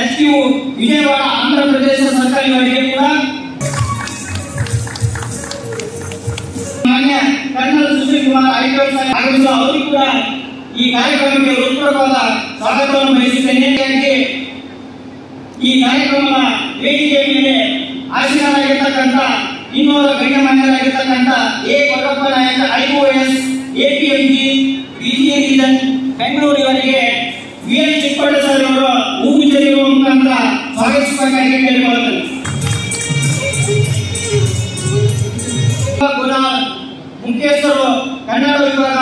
S Q Vijayawada, Andhra Pradesh ಸರ್ಕಾರಿಯವರಿಗೆ ಕೂಡ ಮಾನ್ಯ ಕರ್ನಲ್ ಸುಶೀಲ್ ಕುಮಾರ್ ಐಪಿಎಸ್ ಆಗಮಿಸುವ ಅವರು ಕೂಡ ಈ ಕಾರ್ಯಕ್ರಮಕ್ಕೆ ಹೃತ್ಪೂರ್ವಕವಾದ ಸ್ವಾಗತವನ್ನು ಬಯಸುತ್ತೇನೆ. ಈ ಕಾರ್ಯಕ್ರಮದ ವೇದಿಕೆ ಮೇಲೆ ಆಸೀನರಾಗಿರ್ತಕ್ಕಂಥ ಇನ್ನೂರು ಗಣ್ಯಮಾನ್ಯರಾಗಿರ್ತಕ್ಕಂಥ A. Korappa Nayaka IOS APMG BGA region Bengaluru ಇವರಿಗೆ ವಿ ಎನ್ ಚಿಕ್ಕಪಳ್ಳ ಸರ್ ಅವರು ಹೂವು ಚೆಲ್ಲಿರುವ ಮುಖಾಂತರ ಸ್ವಾಗತಿಸಬೇಕಾಗಿ ಕೇಳಿಕೊಳ್ಳುತ್ತೇನೆ ಮುಖ್ಯಸ್ಥರು ಕನ್ನಡ ವಿಭಾಗ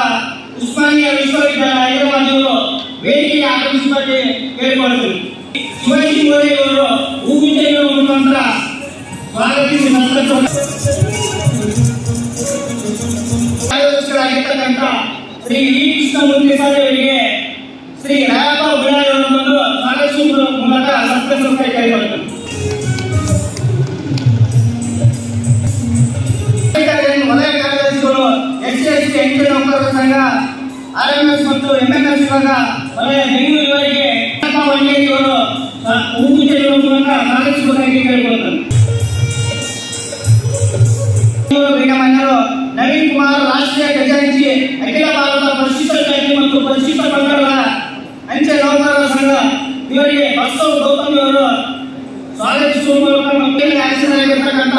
ಉಸ್ಮಾನಿಯಾ ವಿಶ್ವವಿದ್ಯಾಲಯ ಹೈದರಾಬಾದ್ ಇವರು ವೇದಿಕೆಗೆ ಆಗಮಿಸುವಂತೆ ಕೇಳಿಕೊಳ್ಳುತ್ತೇನೆ ಶಿವಾಜಿ ಮೋದಿ ಅವರು ಹೂವು ಚೆಲ್ಲುವ ಮುಖಾಂತರ ಸ್ವಾಗತಿಸಿ ಕಾರ್ಯದರ್ಶಿಗಳಾಗಿರ್ತಕ್ಕಂಥ ಶ್ರೀ ವಿ. ಕೃಷ್ಣಮೂರ್ತಿ ಸರ್ ಅವರಿಗೆ ಶ್ರೀ ಬಿಳಾರಿ ಅವರನ್ನು ಬಂದು ಸ್ವಾಗತಿಸುವ ಮೂಲಕ ಕೇಳಿಕೊಳ್ಳುತ್ತೇನೆ ವಲಯ ಕಾರ್ಯದರ್ಶಿಗಳು ಎಸ್ ಸಿ ಎಸ್ ಟಿ ಸಂಘ ಆರ್ ಎಂ ಎಸ್ ಮತ್ತು ಎಂಎಂಎಸ್ ವಿಭಾಗ ವಲಯ ಬೆಂಗಳೂರು ಇವರಿಗೆ ವಂಗೇರಿ ಅವರು ಹೂವು ಚೆಲ್ಲುವ ನವೀನ್ ಕುಮಾರ್ ರಾಷ್ಟ್ರೀಯ ಖಜಾಂಚಿ ಅಖಿಲ ಭಾರತ ಪರಿಶಿಷ್ಟ ಜಾತಿ ಮತ್ತು ಪರಿಶಿಷ್ಟ ಪಂಗಡಗಳ ನೌಕರರ ಸಂಘ, ಇವರಿಗೆ ಬಸವ ಗೌತಮಿ ಅವರು ಸ್ವಾಗತಿಸುವ ಮೂಲಕ ಮಕ್ಕಳಿಗೆ ಆರಿಸಲಾಗಿರ್ತಕ್ಕಂಥ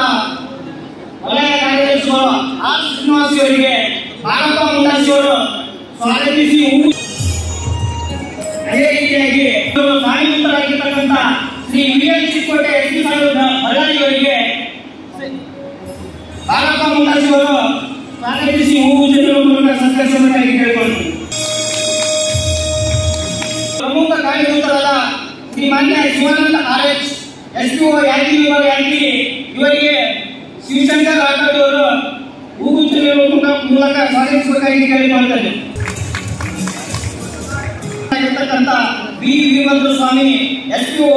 ವಲಯ ಕಾರ್ಯದರ್ಶಿ ಆರ್ ಶ್ರೀನಿವಾಸಿ ಅವರಿಗೆ ಭಾರತ ಅವರು ಸ್ವಾಗತಿಸಿ ಅದೇ ರೀತಿಯಾಗಿ ಕಾರ್ಯಕರ್ತರಾಗಿರ್ತಕ್ಕಂಥ Shri V N Chikkote S Ballari ಅವರಿಗೆ ಭಾರತ ಅವರು ಕಾರ್ಯಕರ್ತರಾದ ಶ್ರೀ ಮಾನ್ಯ Shivananda R H S P Yadgir ವಿಭಾಗ ಯಾದಗಿರಿ ಇವರಿಗೆ ಶಿವಶಂಕರ್ ರಾಠೋಡ್ ಅವರು ಮುಖ- ಮೂಲಕ ಸ್ವಾಗತಿಸಬೇಕಾಗಿ ಇರತಕ್ಕಂತ B. Veerabhadra Swamy S P O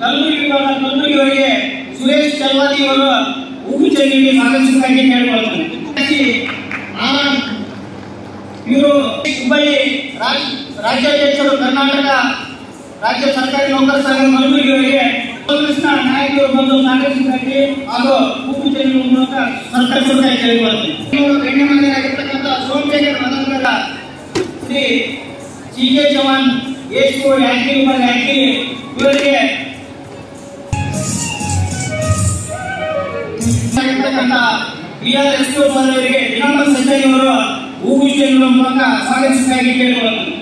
Kalaburagi ವಿಭಾಗ ಅವರಿಗೆ ಸುರೇಶ್ ಚಲ್ವಾದಿ ಅವರು ಹೂವು ಚೆಲ್ಲಿ ಸ್ವಾಗತಿಸಬೇಕಾಗಿ ಕೇಳಿಕೊಳ್ಳುತ್ತೇನೆ. ಆನಂದ್ ಇವರು ಹುಬ್ಬಳ್ಳಿ ರಾಜ್- ರಾಜ್ಯಾಧ್ಯಕ್ಷರು ಕರ್ನಾಟಕ ರಾಜ್ಯ ಸರ್ಕಾರಿ ನೌಕರ ಸಂಘದ ಮಂತ್ರಿಗಳಿಗೆ ಕೃಷ್ಣ ನಾಯಕರು ಬಂದು ಸ್ವಾಗತಿಸಬೇಕಾಗಿ ಹಾಗೂ ಉಪ್ಪು ಜನರ ಮೂಲಕ ಸರ್ಕಾರ ಕೇಳಿಕೊಳ್ಳುತ್ತೇನೆ ಇವರು ಗಣ್ಯಮಾನ್ಯರಾಗಿರ್ತಕ್ಕಂಥ ಸೋಮಶೇಖರ್ ಮದನಗರ ಶ್ರೀ ಸಿ ಕೆ ಜವಾನ್ ಯಾದಗಿರಿ ವಿಭಾಗ ಯಾದಗಿರಿ ಇವರಿಗೆ ಆಗಿರ್ತಕ್ಕಂಥ ಬಿ ಆರ್ ಎಸ್ ಅವರಿಗೆ ವಿನಂಬರ್ ಸಂಜಯ್ ಅವರು ಚೆಲ್ಲುವ ಮೂಲಕ ಸ್ವಾಗತಿಸಿದ್ದಾಗಿ ಕೇಳಿಕೊಳ್ಳುತ್ತೇನೆ.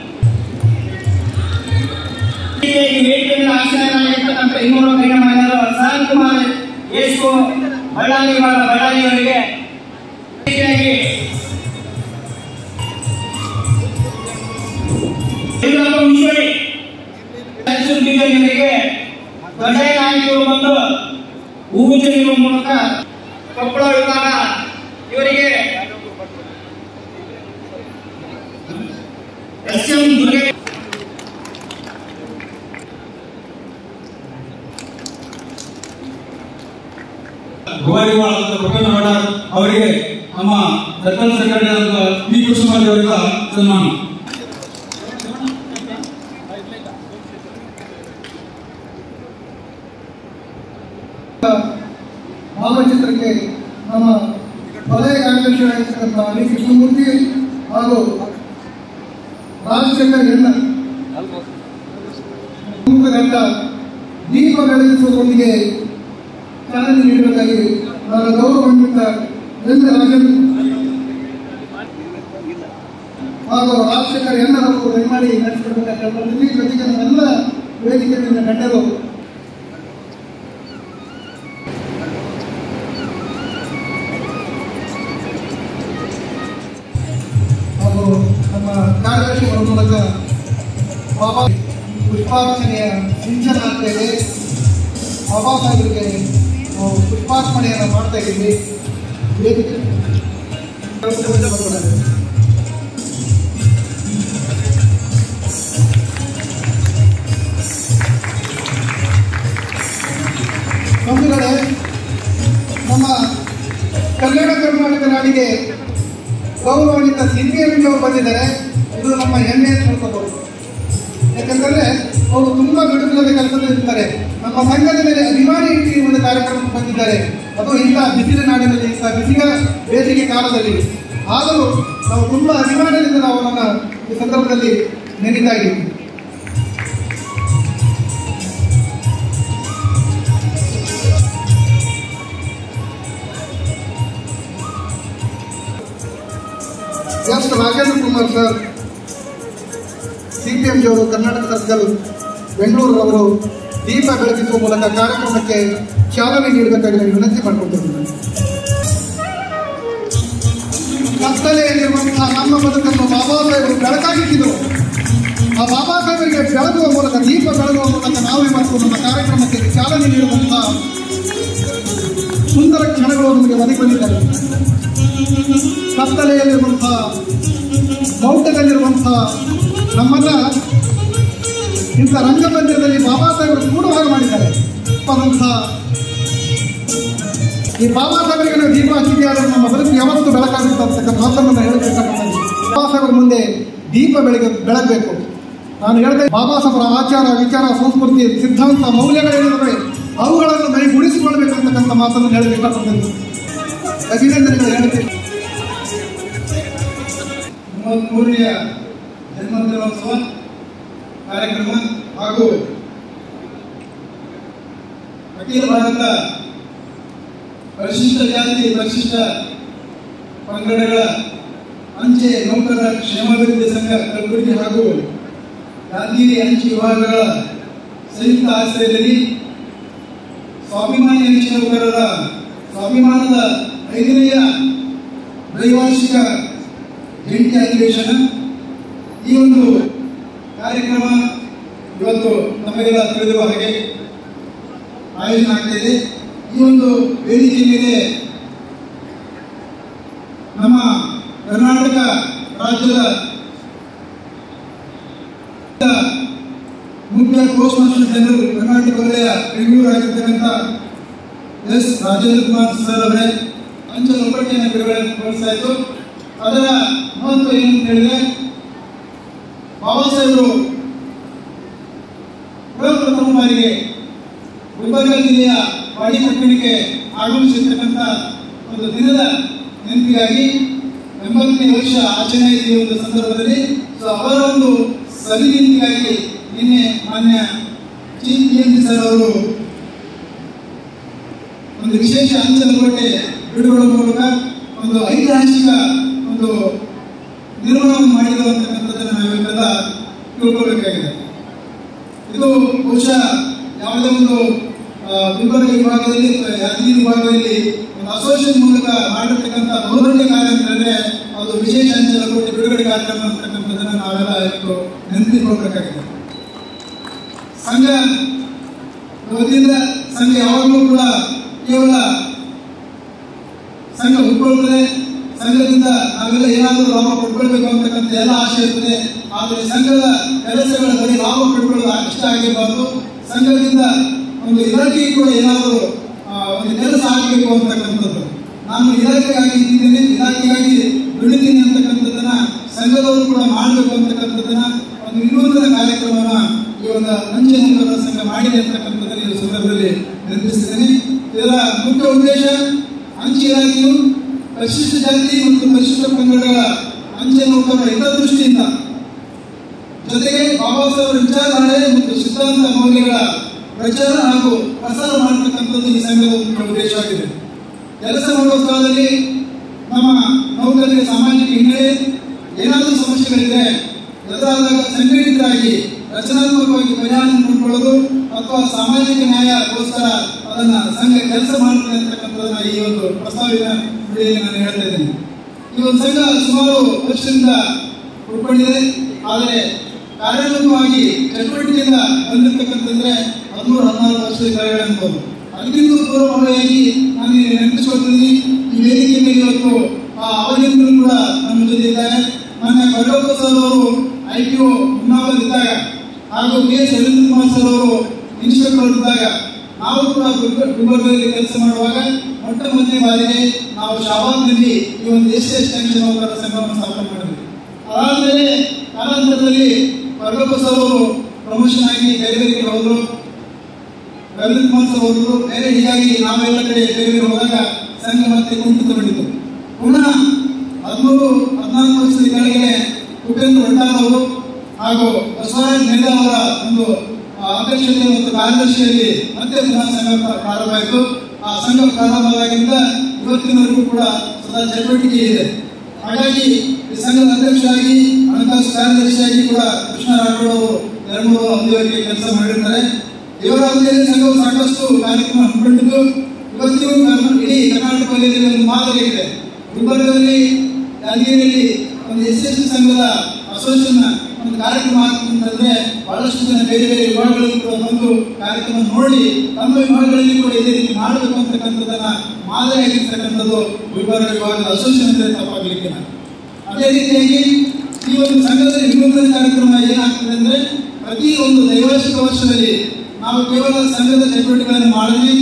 ಈ ವೇದಿಕೆಯಲ್ಲಿ ಆಶ್ರಯರಾಗಿರ್ತಕ್ಕಂಥ ಇನ್ನೂರು ಗಣ್ಯಮಾನ್ಯರು ಸಹನ್ ಕುಮಾರ್ ಮೂಲಕ ಕೊಪ್ಪಳ ವಿಭಾಗ ಇವರಿಗೆ ಎಸ್ ಎಂ ದುರ್ಗೆ ಗೋವಾರಿಗಳಾದ ಪ್ರೊಫೆಸರ್ ವಡಾರ್ ಅವರಿಗೆ ನಮ್ಮ ಸರ್ಕಲ್ ಸೆಕ್ರೆಟರಿ ಪಿ ಕೃಷ್ಣಮೂರ್ತಿ ಅವರಿಂದ ಸನ್ಮಾನ. ವಿನಂತಿ ಮಾಡಿಕೊಂಡಿದ್ದೇನೆ ಕತ್ತಲೆಯಲ್ಲಿರುವಂತಹ ನಮ್ಮ ಬದುಕನ್ನು ಬಾಬಾ ಸಾಹೇಬರು ಬೆಳಕಾಗಿಟ್ಟಿದ್ರು. ಆ ಬಾಬಾ ಸಾಹೇಬರಿಗೆ ಬೆಳಗುವ ಮೂಲಕ, ದೀಪ ಬೆಳಗುವ ಮೂಲಕ ನಾವೇ ಮತ್ತು ನಮ್ಮ ಕಾರ್ಯಕ್ರಮಕ್ಕೆ ಚಾಲನೆ ನೀಡುವಂತಹ ಸುಂದರ ಕ್ಷಣಗಳು ನಮಗೆ ಮನೆ ಬಂದಿದ್ದಾರೆ. ಕತ್ತಲೆಯಲ್ಲಿರುವಂತಹ ಮೌಢ್ಯದಲ್ಲಿರುವಂತಹ ನಮ್ಮನ್ನ ಇಂಥ ರಂಗಮಂದಿರದಲ್ಲಿ ಬಾಬಾ ಸಾಹೇಬರು ಕೂಡ ಹಾಗೆ ಮಾಡಿದ್ದಾರೆ. ಅದಂತಹ ಬೆಳಕಾಗುತ್ತೆ ಬಾಬಾ ಸಾಹೇಬರ ಮುಂದೆ ದೀಪ ಬೆಳಗ್ಗೆ ಬೆಳಗಬೇಕು. ನಾನು ಹೇಳ್ತೇನೆ ಬಾಬಾ ಸಾಹೇಬರ ಆಚಾರ, ವಿಚಾರ, ಸಂಸ್ಕೃತಿ, ಸಿದ್ಧಾಂತ ಮೌಲ್ಯಗಳೇನಿದ್ರೆ ಅವುಗಳನ್ನು ಮೈಗೂಡಿಸಿಕೊಳ್ಬೇಕು ಅಂತಕ್ಕಂಥ ಮಾತನ್ನು ಹೇಳಬೇಕಾಗುತ್ತೆ ಜನ್ಮದಿನೋತ್ಸವ ಕಾರ್ಯಕ್ರಮ ಹಾಗೂ ಅಖಿಲ ಭಾರತ ಪರಿಶಿಷ್ಟ ಜಾತಿ, ಪರಿಶಿಷ್ಟ ಪಂಗಡಗಳ ಅಂಚೆ ನೌಕರರ ಕ್ಷೇಮಾಭಿವೃದ್ಧಿ ಸಂಘ ಕಲಬುರಗಿ ಹಾಗೂ ಯಾದಗಿರಿ ಅಂಚೆ ವಿಭಾಗಗಳ ಸಂಯುಕ್ತ ಆಶ್ರಯದಲ್ಲಿ ಸ್ವಾಭಿಮಾನಿ ಅಂಚೆ ನೌಕರರ ಸ್ವಾಭಿಮಾನದ ಐದನೆಯ ದ್ವೈವಾರ್ಷಿಕ ಜಂಟಿ ಅಧಿವೇಶನ. ಈ ಒಂದು ಕಾರ್ಯಕ್ರಮ ಇವತ್ತು ನಮಗೆಲ್ಲ ತಿಳಿದಿರುವ ಹಾಗೆ ಆಯೋಜನೆ ಆಗ್ತಾ ಇದೆ. ಈ ಒಂದು ವೇದಿಕೆ ಮೇಲೆ ನಮ್ಮ ಕರ್ನಾಟಕ ರಾಜ್ಯದ ಮುಖ್ಯ ಪೋಸ್ಟ್ ಮಾಸ್ಟರ್ ಜನರಲ್ ಕರ್ನಾಟಕ ವಲಯ ಬೆಂಗಳೂರು ಆಗಿರ್ತಕ್ಕಂಥ ಎಸ್ ರಾಜೇಂದ್ರ ಕುಮಾರ್ ಸರ್ ಅವರೇ ಅಂಚೆ ಒಬ್ಬಟ್ಟಿಯನ್ನು ಬಿಡುಗಡೆಗೊಳಿಸ್ತಾ ಇತ್ತು ಅದರ ಮಹತ್ವ ಏನು ಹೇಳಿದ್ರೆ, ಬಾಬಾ ಸಾಹೇಬರು ಪ್ರಥಮ ಬಾರಿಗೆ ಗುಲ್ಬರ್ಗ ಜಿಲ್ಲೆಯ ವಾಡಿಪಟ್ಟಣಕ್ಕೆ ಆಗಮಿಸಿರ್ತಕ್ಕಂಥ ಒಂದು ದಿನದ ನೆನಪಿಗಾಗಿ ಎಂಬತ್ತನೇ ವರ್ಷ ಆಚರಣೆ ಒಂದು ಸಂದರ್ಭದಲ್ಲಿ. ಸೊ ಅವರ ಒಂದು ಸವಿನೆನಪಿಗಾಗಿ ನಿನ್ನೆ ಮಾನ್ಯ ಚೀಫ್ ಡಿ ಸರ್ ಅವರು ಒಂದು ವಿಶೇಷ ಅಂಚೆ ಕೋಟೆ ಬಿಡುಗಡೆ ಮೂಲಕ ಒಂದು ಐತಿಹಾಸಿಕ ಒಂದು ನಿರ್ಮಾಣ ಮಾಡಿರುವಂತಕ್ಕಂಥದ್ದನ್ನು ನಾವೆಲ್ಲ ತಿಳ್ಕೊಳ್ಬೇಕಾಗಿದೆ. ಇದು ಬಹುಶಃ ಯಾವುದೇ ಒಂದು ಗುಲ್ಬರ್ಗ ವಿಭಾಗದಲ್ಲಿ ಯಾದಗಿರಿ ವಿಭಾಗದಲ್ಲಿ ಅಸೋಸಿಯೇಷನ್ ಮೂಲಕ ಮಾಡಿರ್ತಕ್ಕಂಥ ಮನೋರಂಜನೆ ಕಾರ್ಯಕ್ರಮ ಅದು ವಿಶೇಷ ಅಂಚಲ ಕೋಟಿ ಬಿಡುಗಡೆ ಕಾರ್ಯಕ್ರಮ ಅಂತಕ್ಕಂಥದ್ದನ್ನು ನಾವೆಲ್ಲ ಇವತ್ತು ನೆನಪಿಟ್ಕೊಳ್ಬೇಕಾಗಿದೆ. ಸಂಘ ವತಿಯಿಂದ ಸಂಘ ಯಾವಾಗಲೂ ಕೂಡ ಕೇವಲ ಸಂಘ ಹುಟ್ಕೊಳ್ತದೆ. ಸಂಘದಿಂದ ನಾವೆಲ್ಲ ಏನಾದರೂ ಲಾಭ ಪಡ್ಕೊಳ್ಬೇಕು ಅಂತಕ್ಕಂಥ ಎಲ್ಲ ಆಶೆ ಇರ್ತದೆ. ಆದರೆ ಸಂಘದ ಕೆಲಸಗಳ ಬರೀ ಲಾಭ ಪಡ್ಕೊಳ್ಳೋದು ಅಷ್ಟ ಆಗಿರಬಾರ್ದು. ಸಂಘದಿಂದ ಒಂದು ಇಲಾಖೆಗೆ ಕೂಡ ಏನಾದರೂ ಒಂದು ಕೆಲಸ ಆಗಬೇಕು ಅಂತಕ್ಕಂಥದ್ದು. ನಾನು ಇಲಾಖೆಗಾಗಿ ಇದ್ದೀನಿ ಇಲಾಖೆಗಾಗಿ ದುಡಿತೀನಿ ಅಂತಕ್ಕಂಥದ್ದನ್ನ ಸಂಘದವರು ಕೂಡ ಮಾಡಬೇಕು ಅಂತಕ್ಕಂಥದ್ದನ್ನ ಒಂದು ವಿನೂತನ ಕಾರ್ಯಕ್ರಮನ ಈ ಒಂದು ನೌಕರರ ಸಂಘ ಮಾಡಿದೆ ಅಂತಕ್ಕಂಥದ್ದನ್ನ ಈ ಸಂದರ್ಭದಲ್ಲಿ ನಿರ್ಮಿಸಿದ್ದೇನೆ ಇದರ ಮುಖ್ಯ ಉದ್ದೇಶ ಅಂಚೆ ಇಲಾಖೆಯು ಪರಿಶಿಷ್ಟ ಜಾತಿ ಮತ್ತು ಪರಿಶಿಷ್ಟ ಪಂಗಡಗಳ ಅಂಚೆ ನೌಕರರ ಹಿತದೃಷ್ಟಿಯಿಂದ ಜೊತೆಗೆ ಬಾಬಾ ಸಾಹೇಬ್ ವಿಚಾರಧಾರೆ ಮತ್ತು ಸಿದ್ಧಾಂತ ಮೌಲ್ಯಗಳ ಪ್ರಚಾರ ಹಾಗೂ ಪ್ರಸಾರ ಮಾಡತಕ್ಕಂಥದ್ದು ಈ ಸಂಘದ ಮುಖ್ಯ ಉದ್ದೇಶವಾಗಿದೆ ಕೆಲಸ ಮಾಡುವ ಸ್ಥಳದಲ್ಲಿ ನಮ್ಮ ನೌಕರರಿಗೆ ಸಾಮಾಜಿಕ ಹಿನ್ನೆಲೆ, ಏನಾದರೂ ಸಮಸ್ಯೆಗಳಿದೆ ಎದುರಾದಾಗ ಸಂಘಟಿತರಾಗಿ, ರಚನಾತ್ಮಕವಾಗಿ ಪರಿಹಾರ ನೋಡಿಕೊಳ್ಳೋದು ಅಥವಾ ಸಾಮಾಜಿಕ ನ್ಯಾಯಕ್ಕೋಸ್ಕರ ಅದನ್ನ ಸಂಘ ಕೆಲಸ ಮಾಡುತ್ತೆ ಅಂತಕ್ಕಂಥದ್ದನ್ನ ಈ ಒಂದು ಪ್ರಸ್ತಾವಿನ ನುಡಿಯಲ್ಲಿ ನಾನು ಹೇಳ್ತಾ ಇದ್ದೇನೆ. ಈ ಒಂದು ಸಂಘ ಸುಮಾರು ವರ್ಷದಿಂದ ಉಳ್ಕೊಂಡಿದೆ ಆದರೆ ಕಾರ್ಯರೂಪವಾಗಿ ಚಟುವಟಿಕೆಯಿಂದ ಬಂದಿರತಕ್ಕಂತಂದ್ರೆ ಹದಿಮೂರು, ಹದಿನಾರು ವರ್ಷದ ಕೆಳಗಡೆ ಅನ್ಬೋದು ಅದಕ್ಕಿಂತ ಪೂರ್ವಭಾವಿಯಾಗಿ ನಾನು ನೆನಪಿಸ್ಕೊಳ್ತೀನಿ ಈ ವೇದಿಕೆ ಮೇಲೆ ಇವತ್ತು, ಆ ಅವಧಿಯಿಂದ ಕೂಡ ನಮ್ಮ ಜೊತೆ ಇದ್ದಾರೆ. ನನ್ನ ಕಡೋಪ ಸರ್ ಅವರು ಐ ಪಿ ಒ ಇದ್ದಾಗ, ಹಾಗೂ K S Ravindra Kumar sir ಅವರು ಇನ್ಸ್ಪೆಕ್ಟರ್ ಇದ್ದಾಗ ನಾವು ಕೂಡ ಗುಲ್ಬರ್- ಗುಲ್ಬರ್ಗದಲ್ಲಿ ಕೆಲಸ ಮಾಡುವಾಗ ಮೊಟ್ಟ ಮೊದಲನೇ ಬಾರಿಗೆ ನಾವು ಶಾಬಾದ್ನಲ್ಲಿ ಈ ಒಂದು ಎಸ್ ಎಸ್ ಟೆನ್ಷನ್ ಅವರ ಸಂಘವನ್ನು ಸ್ಥಾಪನೆ ಮಾಡಿದ್ವಿ. ಅದಾದ್ಮೇಲೆ ಕಾಲಾಂತರದಲ್ಲಿ ಕಡೋಪ ಸರ್ ಅವರು ಪ್ರಮೋಷನ್ ಆಗಿ ಬೇರೆ ಬೇರೆ ಹೋದ್ರು. ರವೀಂದ್ರ ಕುಮಾರ್ ಸರ್ ಹೋದರು ಬೇರೆ ಹೀಗಾಗಿ ನಾವೆಲ್ಲ ಕಡೆ ಬೇರೆ ಬೇರೆ ಹೋದಾಗ ಸಂಘ ಮತ್ತೆ ಕುಂಠಿತಗೊಂಡಿತು ಪುನಃ ಹದಿಮೂರು, ಹದಿನಾಲ್ಕು ವರ್ಷದ ಕೆಳಗೆ ಉಪೇಂದ್ರ ಭಂಡಾರ್ ಅವರು ಹಾಗೂ ಬಸವರಾಜ್ ಮೇಲೆ ಅವರ ಒಂದು ಅಧ್ಯಕ್ಷತೆ ಮತ್ತು ಕಾರ್ಯದರ್ಶಿಯಲ್ಲಿ ಮತ್ತೆ ಪುನಃ ಸಂಘ ಪ್ರಾರಂಭವಾಯಿತು ಆ ಸಂಘ ಪ್ರಾರಂಭವಾದಾಗಿಂದ ಇವತ್ತಿನವರೆಗೂ ಕೂಡ ಸದಾ ಚಟುವಟಿಕೆ ಇದೆ. ಹಾಗಾಗಿ ಈ ಸಂಘದ ಅಧ್ಯಕ್ಷರಾಗಿ, ಹಣಕಾಸು ಕಾರ್ಯದರ್ಶಿಯಾಗಿ ಕೂಡ ಕೃಷ್ಣ ರಾಠೋಡ್ ಅವರು ಎರಡು ಮೂರು ಅವಧಿಯವರೆಗೆ ಕೆಲಸ ಮಾಡಿರ್ತಾರೆ. ಇವರ ಅವಧಿಯಲ್ಲಿ ಸಂಘವು ಸಾಕಷ್ಟು ಕಾರ್ಯಕ್ರಮ ಹಮ್ಮಿಕೊಂಡಿದ್ದು ಇವತ್ತಿಗೂ ಇಲ್ಲಿ ಇಡೀ ಕರ್ನಾಟಕ ವಲಯದಲ್ಲಿ ಒಂದು ಇದೆ ಗುಲ್ಬರ್ಗದಲ್ಲಿ ಯಾದಗಿರಿಯಲ್ಲಿ ಒಂದು ಎಸ್ ಎಸ್ ಸಂಘದ ಅಸೋಸಿಯೇಷನ್ ಒಂದು ಕಾರ್ಯಕ್ರಮ ಆಗ್ತಂತಂದ್ರೆ ಬಹಳಷ್ಟು ಜನ ಬೇರೆ ಬೇರೆ ವಿಭಾಗಗಳಲ್ಲಿ ಕೂಡ ಬಂದು ಕಾರ್ಯಕ್ರಮ ನೋಡಿ, ತಮ್ಮ ವಿಭಾಗಗಳಲ್ಲಿ ಕೂಡ ಇದೇ ರೀತಿ ಮಾಡಬೇಕು ಅಂತಕ್ಕಂಥದ್ದನ್ನ ಮಾದರಿಯಾಗಿರ್ತಕ್ಕಂಥದ್ದು ಗುಲ್ಬರ್ಗ ವಿಭಾಗದ ಅಸೋಸಿಯೇಷನ್ ಅಂದ್ರೆ ತಪ್ಪಾಗಲಿಕ್ಕೆ ಅದೇ ರೀತಿಯಾಗಿ ಈ ಒಂದು ಸಂಘದಲ್ಲಿ ವಿನೂತನ ಕಾರ್ಯಕ್ರಮ ಏನಾಗ್ತದೆ ಅಂದ್ರೆ ಪ್ರತಿ ಒಂದು ದೈವಾರ್ಷಿಕ ವರ್ಷದಲ್ಲಿ ನಾವು ಕೇವಲ ಸಂಘದ ಚಟುವಟಿಕೆಗಳನ್ನು ಮಾಡಿದ್ವಿ.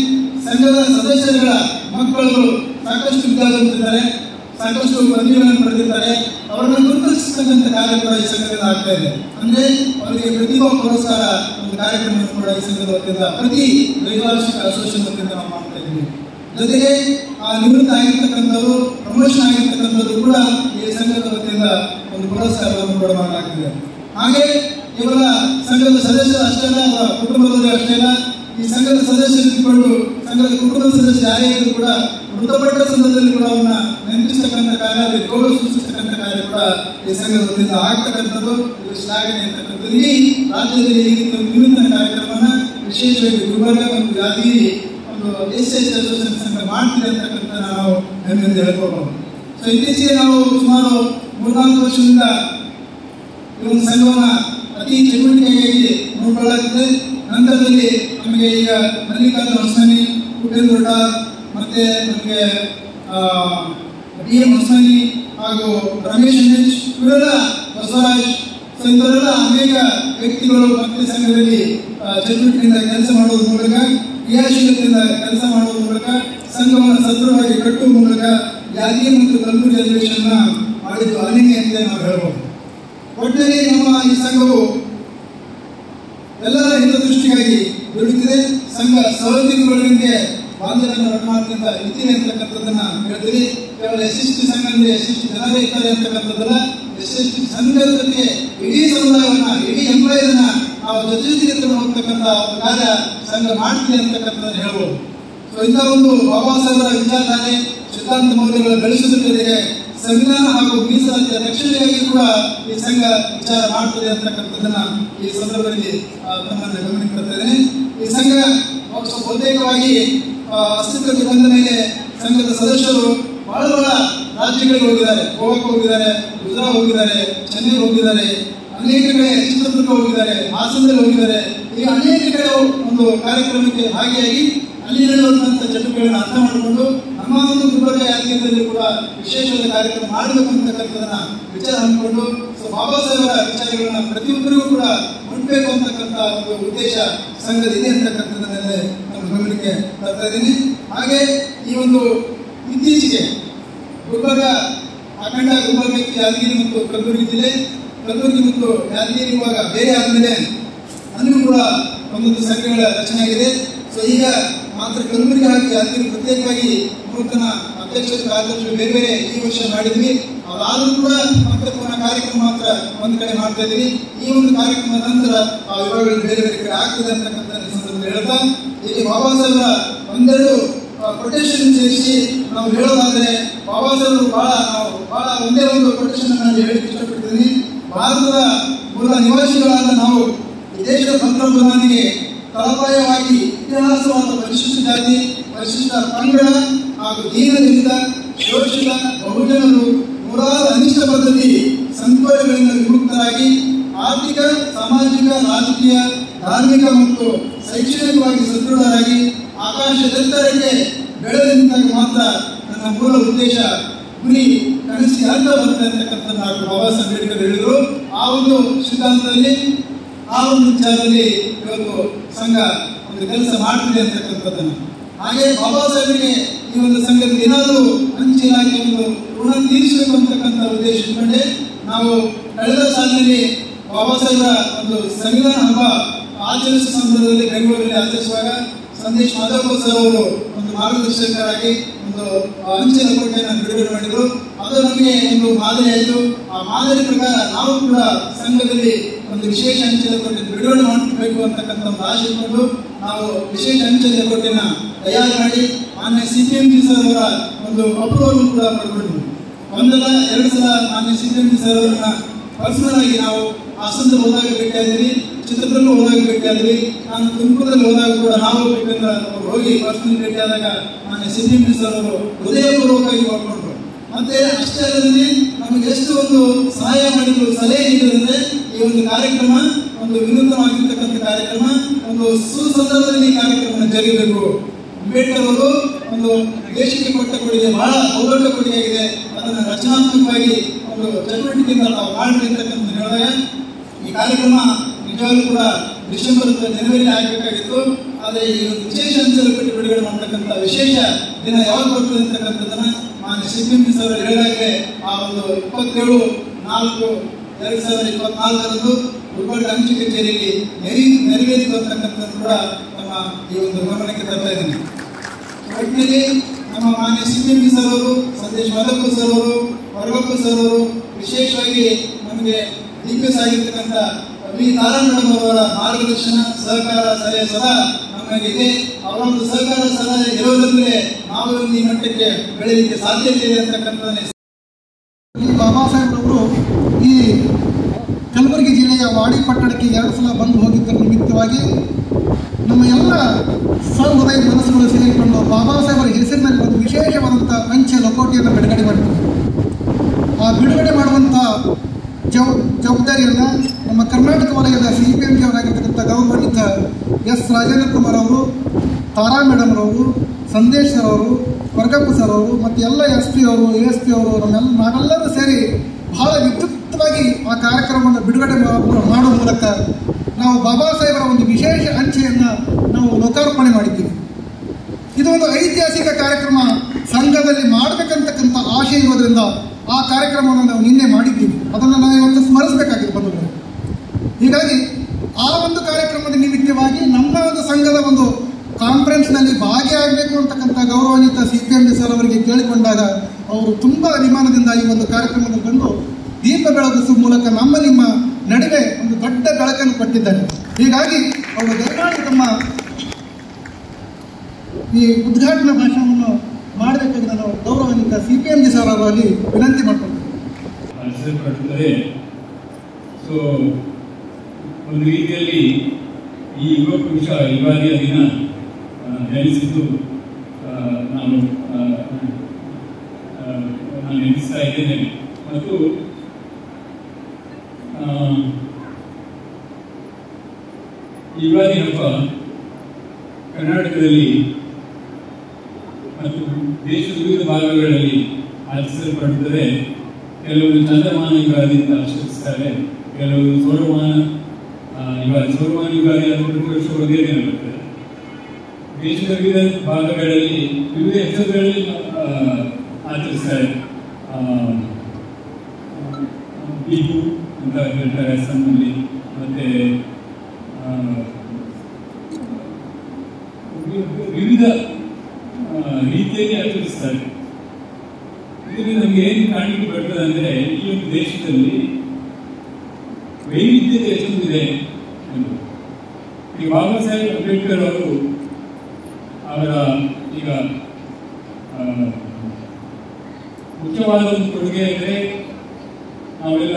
ಸಂಘದ ಸದಸ್ಯರುಗಳ ಮಕ್ಕಳು ಸಾಕಷ್ಟು ವಿದ್ಯಾರ್ಥಿಗಳಿದ್ದಾರೆ ಸಾಕಷ್ಟು ಪದವಿಗಳನ್ನು ಪಡೆದಿದ್ದಾರೆ. ಅವರನ್ನು ಗುರುತಿಸತಕ್ಕಂಥ ಕಾರ್ಯ ಕೂಡ ಈ ಸಂಘದಿಂದ ಆಗ್ತಾ ಇದೆ. ಅಂದ್ರೆ ಅವರಿಗೆ ಪ್ರತಿಭಾ ಪುರಸ್ಕಾರ ಒಂದು ಕಾರ್ಯಕ್ರಮ ಕೂಡ ಈ ಸಂಘದ ವತಿಯಿಂದ, ಪ್ರತಿ ದ್ವೈವಾರ್ಷಿಕ ಅಸೋಸಿಯೇಷನ್ ವತಿಯಿಂದ ನಾವು ಮಾಡ್ತಾ ಇದ್ದೀವಿ. ಜೊತೆಗೆ ಆ ನಿವೃತ್ತ ಆಗಿರ್ತಕ್ಕಂಥವರು, ಪ್ರಮೋಷನ್ ಆಗಿರ್ತಕ್ಕಂಥದ್ದು ಕೂಡ ಈ ಸಂಘದ ವತಿಯಿಂದ ಒಂದು ಪುರಸ್ಕಾರವನ್ನು ಕೂಡ ಮಾಡಲಾಗ್ತಿದೆ. ಹಾಗೆ ಕೇವಲ ಸಂಘದ ಸದಸ್ಯರು ಅಷ್ಟೇ ಅಲ್ಲ, ಅವರ ಕುಟುಂಬದವರು ಅಷ್ಟೇ ಅಲ್ಲ, ಈ ಸಂಘದ ಸದಸ್ಯರು ಇದ್ದುಕೊಂಡು ಸಂಘದ ಕುಟುಂಬದ ಸದಸ್ಯ ಯಾರೇ ಕೂಡ ಮೃತಪಟ್ಟ ಸಂದರ್ಭದಲ್ಲಿ ಕೂಡ ಅವನ್ನ ನೆನಪಿಸ್ತಕ್ಕಂಥ ಕಾರ್ಯ, ಅವರಿಗೆ ಗೌರವ ಸೂಚಿಸ್ತಕ್ಕಂಥ ಕಾರ್ಯ ಕೂಡ ಈ ಸಂಘದ ವತಿಯಿಂದ ಆಗ್ತಕ್ಕಂಥದ್ದು. ಇದು ಶ್ಲಾಘನೆ ಅಂತಕ್ಕಂಥದ್ದು. ಈ ರಾಜ್ಯದಲ್ಲಿ ಈ ವಿನೂತನ ಕಾರ್ಯಕ್ರಮನ ವಿಶೇಷವಾಗಿ ಗುಲ್ಬರ್ಗ ಮತ್ತು ಯಾದಗಿರಿ ಒಂದು ಎಸ್ ಎಸ್ ಅಸೋಸಿಯೇಷನ್ ಸಂಘ ಮಾಡ್ತಿದೆ ಅಂತಕ್ಕಂಥ ನಾವು ಹೆಮ್ಮೆಯಿಂದ ಹೇಳ್ಕೊಳ್ಬಹುದು ಸೊ ಇತ್ತೀಚೆಗೆ ನಾವು ಸುಮಾರು ಮೂರ್ನಾಲ್ಕು ವರ್ಷದಿಂದ ಈ ಒಂದು ಸಂಘವನ್ನ ಅತಿ ಚಟುವಟಿಕೆಯಾಗಿ ಅನುಕೂಲವಾಗುತ್ತದೆ ನಂತರದಲ್ಲಿ ನಮಗೆ ಈಗ ಮಲ್ಲಿಕಾರ್ಜುನ ಹೊಸಾನಿ ಭಟ್ಟಾರ್ ಮತ್ತೆ ನಮಗೆ ಡಿ ಎಂ ಹೊಸಾನಿ ಹಾಗೂ ರಮೇಶ್ ಎಚ್ ಇವರೆಲ್ಲ ಬಸವರಾಜ್ ಇವರೆಲ್ಲ ಅನೇಕ ವ್ಯಕ್ತಿಗಳು ಮತ್ತೆ ಸಂಘದಲ್ಲಿ ಚಟುವಟಿಕೆಯಿಂದ ಕೆಲಸ ಮಾಡುವ ಮೂಲಕ, ಕ್ರಿಯಾಶೀಲತೆಯಿಂದ ಕೆಲಸ ಮಾಡುವ ಮೂಲಕ, ಸಂಘವನ್ನು ಸದೃಢವಾಗಿ ಕಟ್ಟುವ ಮೂಲಕ, ಯಾದಗಿರಿ ಮತ್ತು ಕಲಬುರಗಿ ಅಧಿವೇಶನ ಮಾಡಿದ್ದು ಅಲ್ಲಿಗೆ ಅಂತ ನಾವು ಹೇಳ್ಬೋದು. ಒಟ್ಟಿನಲ್ಲಿ ನಮ್ಮ ಈ ಸಂಘವು ಎಲ್ಲರ ಹಿತದೃಷ್ಟಿಗಾಗಿ ದುಡಿತಿದೆ. ಸಂಘ ಸಹೋದ್ಯೋಗಿಗಳೊಂದಿಗೆ ಬಾಂಧವ್ಯವನ್ನು ರಕ್ಷಣಾತ್ಮಕ ಇಟ್ಟಿದೆ ಅಂತಕ್ಕಂಥದ್ದನ್ನ ಹೇಳ್ತೀವಿ. ಕೇವಲ ಯಶಸ್ವಿ ಸಂಘ ಅಂದ್ರೆ ಟಿ ಜನರೇ ಇದ್ದಾರೆ ಅಂತಕ್ಕಂಥದ್ದಲ್ಲ ಟಿ ಸಂಘದ ಜೊತೆಗೆ ಇಡೀ ಸಮುದಾಯವನ್ನ, ಇಡೀ ಎಂಪ್ಲಾಯರ್ನ ನಾವು ಜೊತೆ ಜೊತೆಗೆ ತಂದು ಕಾರ್ಯ ಸಂಘ ಮಾಡ್ತಿದೆ ಅಂತಕ್ಕಂಥದ್ದನ್ನು ಹೇಳ್ಬೋದು. ಸೊ ಇಂಥ ಒಂದು ಬಾಬಾ ಸಾಹೇಬರ ವಿಚಾರಧಾರೆ ಸಿದ್ಧಾಂತ ಮೌಲ್ಯಗಳು ಬೆಳೆಸುವುದರ ಜೊತೆಗೆ ಸಂವಿಧಾನ ಹಾಗೂ ಮೀಸಲಾತಿಯ ರಕ್ಷಣೆಗಾಗಿ ಕೂಡ ಈ ಸಂಘ ವಿಚಾರ ಮಾಡ್ತದೆ ಅಂತಕ್ಕಂಥದ್ದನ್ನ ಈ ಸಂದರ್ಭದಲ್ಲಿ ತಮ್ಮನ್ನ ಗಮನಕ್ಕೆ ಬರ್ತೇನೆ ಈ ಸಂಘ ಬಹುತೇಕವಾಗಿ ಅಸ್ತಿತ್ವಕ್ಕೆ ಬಂದ ಮೇಲೆ ಸಂಘದ ಸದಸ್ಯರು ಬಹಳ ಬಹಳ ರಾಜ್ಯಗಳಿಗೆ ಹೋಗಿದ್ದಾರೆ. ಗೋವಾಕ್ಕೆ ಹೋಗಿದ್ದಾರೆ, ಗುಜರಾತ್ ಹೋಗಿದ್ದಾರೆ ಚೆನ್ನೈ ಹೋಗಿದ್ದಾರೆ, ಅನೇಕ ಕಡೆ ಚಿತ್ರದುರ್ಗ ಹೋಗಿದ್ದಾರೆ, ಹಾಸನದಲ್ಲಿ ಹೋಗಿದ್ದಾರೆ. ಈ ಅನೇಕ ಕಡೆ ಒಂದು ಕಾರ್ಯಕ್ರಮಕ್ಕೆ ಭಾಗಿಯಾಗಿ ಅಲ್ಲಿ ಚಟುವಟಿಕೆಗಳನ್ನು ಅರ್ಥ ಮಾಡಿಕೊಂಡು ನಮ್ಮ ಒಂದು ಗುಲ್ಬರ್ಗ ಯಾದಗಿರಿಯಲ್ಲಿ ಕೂಡ ವಿಶೇಷವಾದ ಕಾರ್ಯಕ್ರಮ ಮಾಡಬೇಕು ಅಂತಕ್ಕಂಥದನ್ನ ವಿಚಾರ ಹಮ್ಮಿಕೊಂಡು, ಸೊ ಬಾಬಾ ಸಾಹೇಬರ ವಿಚಾರಗಳನ್ನ ಪ್ರತಿಯೊಬ್ಬರಿಗೂ ಕೂಡ ಮುಟ್ಬೇಕು ಅಂತಕ್ಕಂಥ ಒಂದು ಉದ್ದೇಶ ಸಂಘದ ಇದೆ ಅಂತಕ್ಕಂಥದ್ದನ್ನೇ ನಮ್ಮ ಗಮನಕ್ಕೆ ತರ್ತಾ ಇದ್ದೀನಿ. ಹಾಗೆ ಈ ಒಂದು ಇತ್ತೀಚೆಗೆ ಗುಲ್ಬರ್ಗ, ಅಖಂಡ ಗುಲ್ಬರ್ಗ ಯಾದಗಿರಿ ಮತ್ತು ಕಲಬುರಗಿ ಜಿಲ್ಲೆ ಕಲಬುರಗಿ ಮತ್ತು ಯಾದಗಿರಿ ಇವಾಗ ಬೇರೆ ಆದಮೇಲೆ ಅಲ್ಲಿಯೂ ಕೂಡ ಒಂದೊಂದು ಸಂಘಗಳ ರಚನೆ ಆಗಿದೆ ಸೊ ಈಗ ಮಾತ್ರ ಕಲಬುರಗಿ ಹಾಕಿ ಅಲ್ಲಿ ಪ್ರತ್ಯೇಕವಾಗಿ ನೂತನ ಅಧ್ಯಕ್ಷರು ಕಾರ್ಯದರ್ಶಿ ಬೇರೆ ಬೇರೆ ಈ ವರ್ಷ ಮಾಡಿದ್ವಿ ಅದಾದ್ರೂ ಕೂಡ ಮತ್ತೆ ಪುನಃ ಕಾರ್ಯಕ್ರಮ ಮಾತ್ರ ಒಂದು ಕಡೆ ಮಾಡ್ತಾ ಇದ್ದೀವಿ. ಈ ಒಂದು ಕಾರ್ಯಕ್ರಮದ ನಂತರ ಆ ವಿಭಾಗಗಳು ಬೇರೆ ಬೇರೆ ಕಡೆ ಆಗ್ತದೆ ಅಂತಕ್ಕಂಥ ಹೇಳ್ತಾ, ಇಲ್ಲಿ ಬಾಬಾ ಸಾಹೇಬರ ಒಂದೆರಡು ಕೊಟೇಶನ್ ಸೇರಿಸಿ ನಾವು ಹೇಳೋದಾದ್ರೆ, ಬಾಬಾ ಸಾಹೇಬರು ಬಹಳ, ನಾವು ಬಹಳ ಒಂದೇ ಒಂದು ಕೊಟೇಶನ್ ಹೇಳಕ್ಕೆ ಇಷ್ಟಪಡ್ತೀನಿ ಭಾರತದ ಮೂಲ ನಿವಾಸಿಗಳಾದ ನಾವು ದೇಶದ ತಂತ್ರಜ್ಞಾನಿಗೆ ತಳಪಾಯವಾಗಿ ಇತಿಹಾಸವಾದ ಪರಿಶಿಷ್ಟ ಜಾತಿ ಪರಿಶಿಷ್ಟ ಪಂಗಡ ಹಾಗೂ ದೀನದಿಂದ ಶೋಷಿತ ಬಹುಜನರು ನೂರಾರು ಅನಿಷ್ಟ ಪದ್ಧತಿ ಸಂಕೋಲೆಗಳಿಂದ ವಿಮುಕ್ತರಾಗಿ ಆರ್ಥಿಕ, ಸಾಮಾಜಿಕ, ರಾಜಕೀಯ, ಧಾರ್ಮಿಕ ಮತ್ತು ಶೈಕ್ಷಣಿಕವಾಗಿ ಸದೃಢರಾಗಿ ಆಕಾಶದೆತ್ತರಕ್ಕೆ ಬೆಳೆದಿಂದಾಗ ಮಾತ್ರ ನನ್ನ ಮೂಲ ಉದ್ದೇಶ ಗುರಿ ಕನಸಿ ಅರ್ಥ ಬರ್ತದೆ ಅಂತಕ್ಕಂಥ ಬಾಬಾ ಸಾಹೇಬ್ ಅಂಬೇಡ್ಕರ್ ಹೇಳಿದರು. ಆ ಒಂದು ಸಿದ್ಧಾಂತದಲ್ಲಿ ಆ ಒಂದು ವಿಚಾರದಲ್ಲಿ ಇವತ್ತು ಸಂಘ ಒಂದು ಕೆಲಸ ಮಾಡ್ತಿದೆ ಅಂತಕ್ಕಂಥದ್ದನ್ನು. ಹಾಗೆ ಬಾಬಾ ಸಾಹೇಬಿಗೆ ಈ ಒಂದು ಸಂಘದಲ್ಲಿ ಏನಾದರೂ ಇಲಾಖೆ ಒಂದು ಋಣ ತೀರಿಸಬೇಕು ಅಂತಕ್ಕಂಥ ಉದ್ದೇಶ ಇಟ್ಕೊಂಡೆ. ನಾವು ಕಳೆದ ಸಾಲಿನಲ್ಲಿ ಬಾಬಾ ಸಾಹೇಬರ ಒಂದು ಸಂವಿಧಾನ ಹಬ್ಬ ಆಚರಿಸುವ ಸಂದರ್ಭದಲ್ಲಿ ಬೆಂಗಳೂರಲ್ಲಿ ಆಚರಿಸುವಾಗ ಸಂದೇಶ್ ಮಾಧವ ಸರ್ ಅವರು ಒಂದು ಮಾರ್ಗದರ್ಶಕರಾಗಿ ಒಂದು ಆ, ಕೋಟೆಯನ್ನು ಬಿಡುಗಡೆ ಮಾಡಿದರು. ಅದು ನಮಗೆ ಒಂದು ಮಾದರಿ ಆಯಿತು. ಆ ಮಾದರಿ ಪ್ರಕಾರ ನಾವು ಕೂಡ ಸಂಘದಲ್ಲಿ ಒಂದು ವಿಶೇಷ ಅಂಚೆ ಬಿಡುಗಡೆ ಮಾಡಬೇಕು ಅಂತಕ್ಕಂಥ ಒಂದು ಆಶೆ ಇಟ್ಕೊಂಡು ನಾವು ವಿಶೇಷ ಅಂಚೆ ಲಕೋಟೆನ ತಯಾರು ಮಾಡಿ ಮಾನ್ಯ C P M G sir ಅವರ ಒಂದು ಅಪ್ರೂವಲ್ ಕೂಡ ಪಡ್ಕೊಂಡಿದ್ವಿ ಒಂದಲ್ಲ ಎರಡು ಸಲ ಮಾನ್ಯ C P M G sir ಅವರನ್ನ ಪರ್ಸನಲ್ ಆಗಿ ನಾವು ಹಾಸನದಲ್ಲಿ ಹೋದಾಗ ಭೇಟಿಯಾದಿರಿ ಚಿತ್ರದುರ್ಗ ಹೋದಾಗ ಭೇಟಿಯಾದಿರಿ ನಾನು ತುಮಕೂರಲ್ಲಿ ಹೋದಾಗ ಕೂಡ ನಾವು ಬೇಕಂದ್ರೆ ಹೋಗಿ ಪರ್ಸನಲ್ ಭೇಟಿಯಾದಾಗ ಮಾನ್ಯ C P M G sir ಅವರು ಹೃದಯಪೂರ್ವಕವಾಗಿ ಮಾಡ್ಕೊಂಡ್ರು ಮತ್ತೆ ಅಷ್ಟೇ ನಮಗೆ ಎಷ್ಟು ಒಂದು ಸಹಾಯ ಮಾಡಿದ್ರು, ಸಲಹೆ ನೀಡಿದ್ರೆ ಈ ಒಂದು ಕಾರ್ಯಕ್ರಮ ಒಂದು ವಿನೂತನವಾಗಿರ್ತಕ್ಕಂಥ ಕಾರ್ಯಕ್ರಮ, ಒಂದು ಸುಸಂದರ್ಭದಲ್ಲಿ ಕಾರ್ಯಕ್ರಮ ಜರುಗಬೇಕು. ಅಂಬೇಡ್ಕರ್ ಅವರು ಒಂದು ದೇಶಕ್ಕೆ ಕೊಟ್ಟ ಕೊಡುಗೆ, ಬಹಳ ಬಹುದೊಡ್ಡ ಕೊಡುಗೆಯಾಗಿದೆ ಅದನ್ನು ರಚನಾತ್ಮಕವಾಗಿ ಒಂದು ಚಟುವಟಿಕೆಯಿಂದ ನಾವು ಅಂತಕ್ಕಂಥ ಹೇಳಿದಾಗ ಈ ಕಾರ್ಯಕ್ರಮ ನಿಜವಾಗ್ಲೂ ಕೂಡ ಡಿಸೆಂಬರ್ ಜನವರಿ ಆಗಬೇಕಾಗಿತ್ತು. ಆದರೆ ಈ ವಿಶೇಷ ಅಂಚಲು ಬಿಡುಗಡೆ ಮಾಡತಕ್ಕಂಥ ವಿಶೇಷ ದಿನ ಯಾವಾಗ ಬರ್ತದೆ ಅಂತಕ್ಕಂಥದ್ದನ್ನ ಮಾನ್ಯ ಸಿ ಪಿ ಎಂ ಸರ್ ಹೇಳಿದಾಗಲೇ ಆ ಒಂದು ಇಪ್ಪತ್ತೇಳು, ನಾಲ್ಕು, ಎರಡು ಸಾವಿರದ ಇಪ್ಪತ್ನಾಲ್ಕರಂದು ಹುಬ್ಬಳ್ಳಿ ಅಂಚೆ ಕಚೇರಿಯಲ್ಲಿ ನೆರಿ ನೆರವೇರಿತು ಕೂಡ ನಮ್ಮ ಈ ಒಂದು ಗಮನಕ್ಕೆ ತರ್ತಾ ಇದ್ದೀನಿ. ಒಟ್ಟಿನಲ್ಲಿ ನಮ್ಮ ಮಾನ್ಯ ಸಿ ಪಿ ಸರ್ ಅವರು, ಸಂದೇಶ್ ಮಾಧವ ಸರ್ ಅವರು, ಹೊರಗಪ್ಪ ಸರ್ ಅವರು, ವಿಶೇಷವಾಗಿ ನಮಗೆ ದಿಗ್ಗಜ ಆಗಿರ್ತಕ್ಕಂಥ ವಿ ಅವರ ಮಾರ್ಗದರ್ಶನ, ಸಹಕಾರ ಸಲಹೆ ಸದಾ ನಮಗಿದೆ ಅವರ ಒಂದು ಸಹಕಾರ ಸಲಹೆ ಇರೋದ್ರಿಂದಲೇ ನಾವು ಈ ಮಟ್ಟಕ್ಕೆ ಬೆಳೆಯಲಿಕ್ಕೆ ಸಾಧ್ಯತೆ ಇದೆ ಅಂತಕ್ಕಂಥದ್ದನ್ನೇ ಬಾಬಾ ಸಾಹೇಬ್ರವರು ಈ ಕಲಬುರಗಿ ಜಿಲ್ಲೆಯ ವಾಡಿ ಪಟ್ಟಣಕ್ಕೆ ಎರಡು ಸಲ ಬಂದು ಹೋಗಿದ್ದರ ನಿಮಿತ್ತವಾಗಿ ನಮ್ಮ ಎಲ್ಲ ಸಹೃದಯ ಮನಸ್ಸುಗಳು ಸೇರಿಕೊಂಡು ಬಾಬಾ ಸಾಹೇಬರ ಹೆಸರಿನಲ್ಲಿ ಒಂದು ವಿಶೇಷವಾದಂಥ ಅಂಚೆ ಲಕೋಟೆಯನ್ನು ಬಿಡುಗಡೆ ಮಾಡ್ತಾರೆ ಆ ಬಿಡುಗಡೆ ಮಾಡುವಂಥ ಜವ ಜವಾಬ್ದಾರಿಯನ್ನು ನಮ್ಮ ಕರ್ನಾಟಕ ವಲಯದ ಸಿ ಪಿ ಎಂ ಜಿ ಅವರಾಗಿರ್ತಕ್ಕಂಥ ಗೌರವಾನ್ವಿತ ಎಸ್ ರಾಜೇಂದ್ರ ಕುಮಾರ್ ಅವರು, ತಾರಾ ಮೇಡಮ್ ಅವರು ಸಂದೇಶ್ ಅವರು ಕೊರಗಪ್ಪ ಸರ್ ಅವರು ಮತ್ತು ಎಲ್ಲ ಎಸ್ ಪಿ ಅವರು ಎಸ್ ಪಿ ಅವರು ನಮ್ಮೆಲ್ಲ ನಾವೆಲ್ಲರೂ ಸೇರಿ ಬಹಳ ವಿದ್ಯುಕ್ತವಾಗಿ ಆ ಕಾರ್ಯಕ್ರಮವನ್ನು ಬಿಡುಗಡೆ ಮಾಡುವ ಮೂಲಕ ನಾವು ಬಾಬಾ ಸಾಹೇಬರ ಒಂದು ವಿಶೇಷ ಅಂಚೆಯನ್ನು ನಾವು ಲೋಕಾರ್ಪಣೆ ಮಾಡಿದ್ದೀವಿ. ಇದು ಒಂದು ಐತಿಹಾಸಿಕ ಕಾರ್ಯಕ್ರಮ. ಸಂಘದಲ್ಲಿ ಮಾಡಬೇಕಂತಕ್ಕಂಥ ಆಶೆ ಇರೋದ್ರಿಂದ ಆ ಕಾರ್ಯಕ್ರಮವನ್ನು ನಾವು ನಿನ್ನೆ ಮಾಡಿದ್ದೀವಿ. ಅದನ್ನು ನಾವು ಇವತ್ತು ಸ್ಮರಿಸಬೇಕಾಗಿದೆ ಬಂಧುಗಳು. ಹೀಗಾಗಿ ಆ ಒಂದು ಕಾರ್ಯಕ್ರಮದ ನಿಮಿತ್ತವಾಗಿ ನಮ್ಮ ಒಂದು ಸಂಘದ ಒಂದು ಕಾನ್ಫರೆನ್ಸ್ನಲ್ಲಿ ಭಾಗಿಯಾಗಬೇಕು ಅಂತಕ್ಕಂಥ ಗೌರವಾನ್ವಿತ ಸಿ ಪಿ ಎಂ ಸರ್ ಅವರಿಗೆ ಕೇಳಿಕೊಂಡಾಗ ಅವರು ತುಂಬ ಅಭಿಮಾನದಿಂದ ಈ ಒಂದು ಕಾರ್ಯಕ್ರಮದಲ್ಲಿ ಬಂದು ದೀಪ ಬೆಳಗಿಸುವ ಮೂಲಕ ನಮ್ಮ ನಿಮ್ಮ ನಡುವೆ ಒಂದು ದೊಡ್ಡ ಬೆಳಕನ್ನು ಕೊಟ್ಟಿದ್ದಾರೆ. ಹೀಗಾಗಿ ಅವರು ದಯಮಾಡಿ ತಮ್ಮ ಈ ಉದ್ಘಾಟನಾ ಭಾಷಣವನ್ನು ಮಾಡಬೇಕಾಗಿ ನಾನು ಗೌರವಾನ್ವಿತ C P M D sir ಅವರಲ್ಲಿ ವಿನಂತಿ ಸೊ ಒಂದು ರೀತಿಯಲ್ಲಿ ಈ ಯುವ ಪುರುಷ ಯುಗಾದಿಯ ದಿನ ಆ, ನಾನು ನಾನು ನೆನೆಸ್ತಾ ಇದ್ದೇನೆ. ಮತ್ತು ಯುಗಾದಿ ಹಬ್ಬ ಕರ್ನಾಟಕದಲ್ಲಿ ಮತ್ತು ದೇಶದ ವಿವಿಧ ಭಾಗಗಳಲ್ಲಿ ಆಚರಿಸಲ್ಪಡುತ್ತದೆ ಕೆಲವರು ಚಂದ್ರಮಾನ ಯುಗಾದಿಯಿಂದ ಆಚರಿಸ್ತಾರೆ ಕೆಲವರು ಸೌರಮಾನ ಯುಗಾದಿ ಸೌರಮಾನ ಯುಗಾದಿ ಅದು ಪ್ರತಿ ವರ್ಷ ಬರ್ತದೆ. ದೇಶದ ವಿವಿಧ ಭಾಗಗಳಲ್ಲಿ, ವಿವಿಧ ಹೆಸರುಗಳಲ್ಲಿ ಆಚರಿಸ್ತಾರೆ. ಬಿಹು ಅಂತ ಹೇಳ್ತಾರೆ ಅಸ್ಸಾಂನಲ್ಲಿ. ಮತ್ತೆ ವಿವಿಧ ರೀತಿಯಲ್ಲಿ ಆಚರಿಸ್ತಾರೆ. ಇದರಿಂದ ನಮಗೆ ಏನು ಕಾಣಲಿಕ್ಕೆ ಬರ್ತದೆ ಅಂದ್ರೆ, ಈ ಒಂದು ದೇಶದಲ್ಲಿ ವೈವಿಧ್ಯತೆ ಎಷ್ಟೊಂದಿದೆ ಬಾಬಾ ಸಾಹೇಬ್ ಅಂಬೇಡ್ಕರ್ ಅವರು ಅವರ ಈಗ ಮುಖ್ಯವಾದ ಒಂದು ಕೊಡುಗೆ ಅಂದರೆ ನಾವೆಲ್ಲ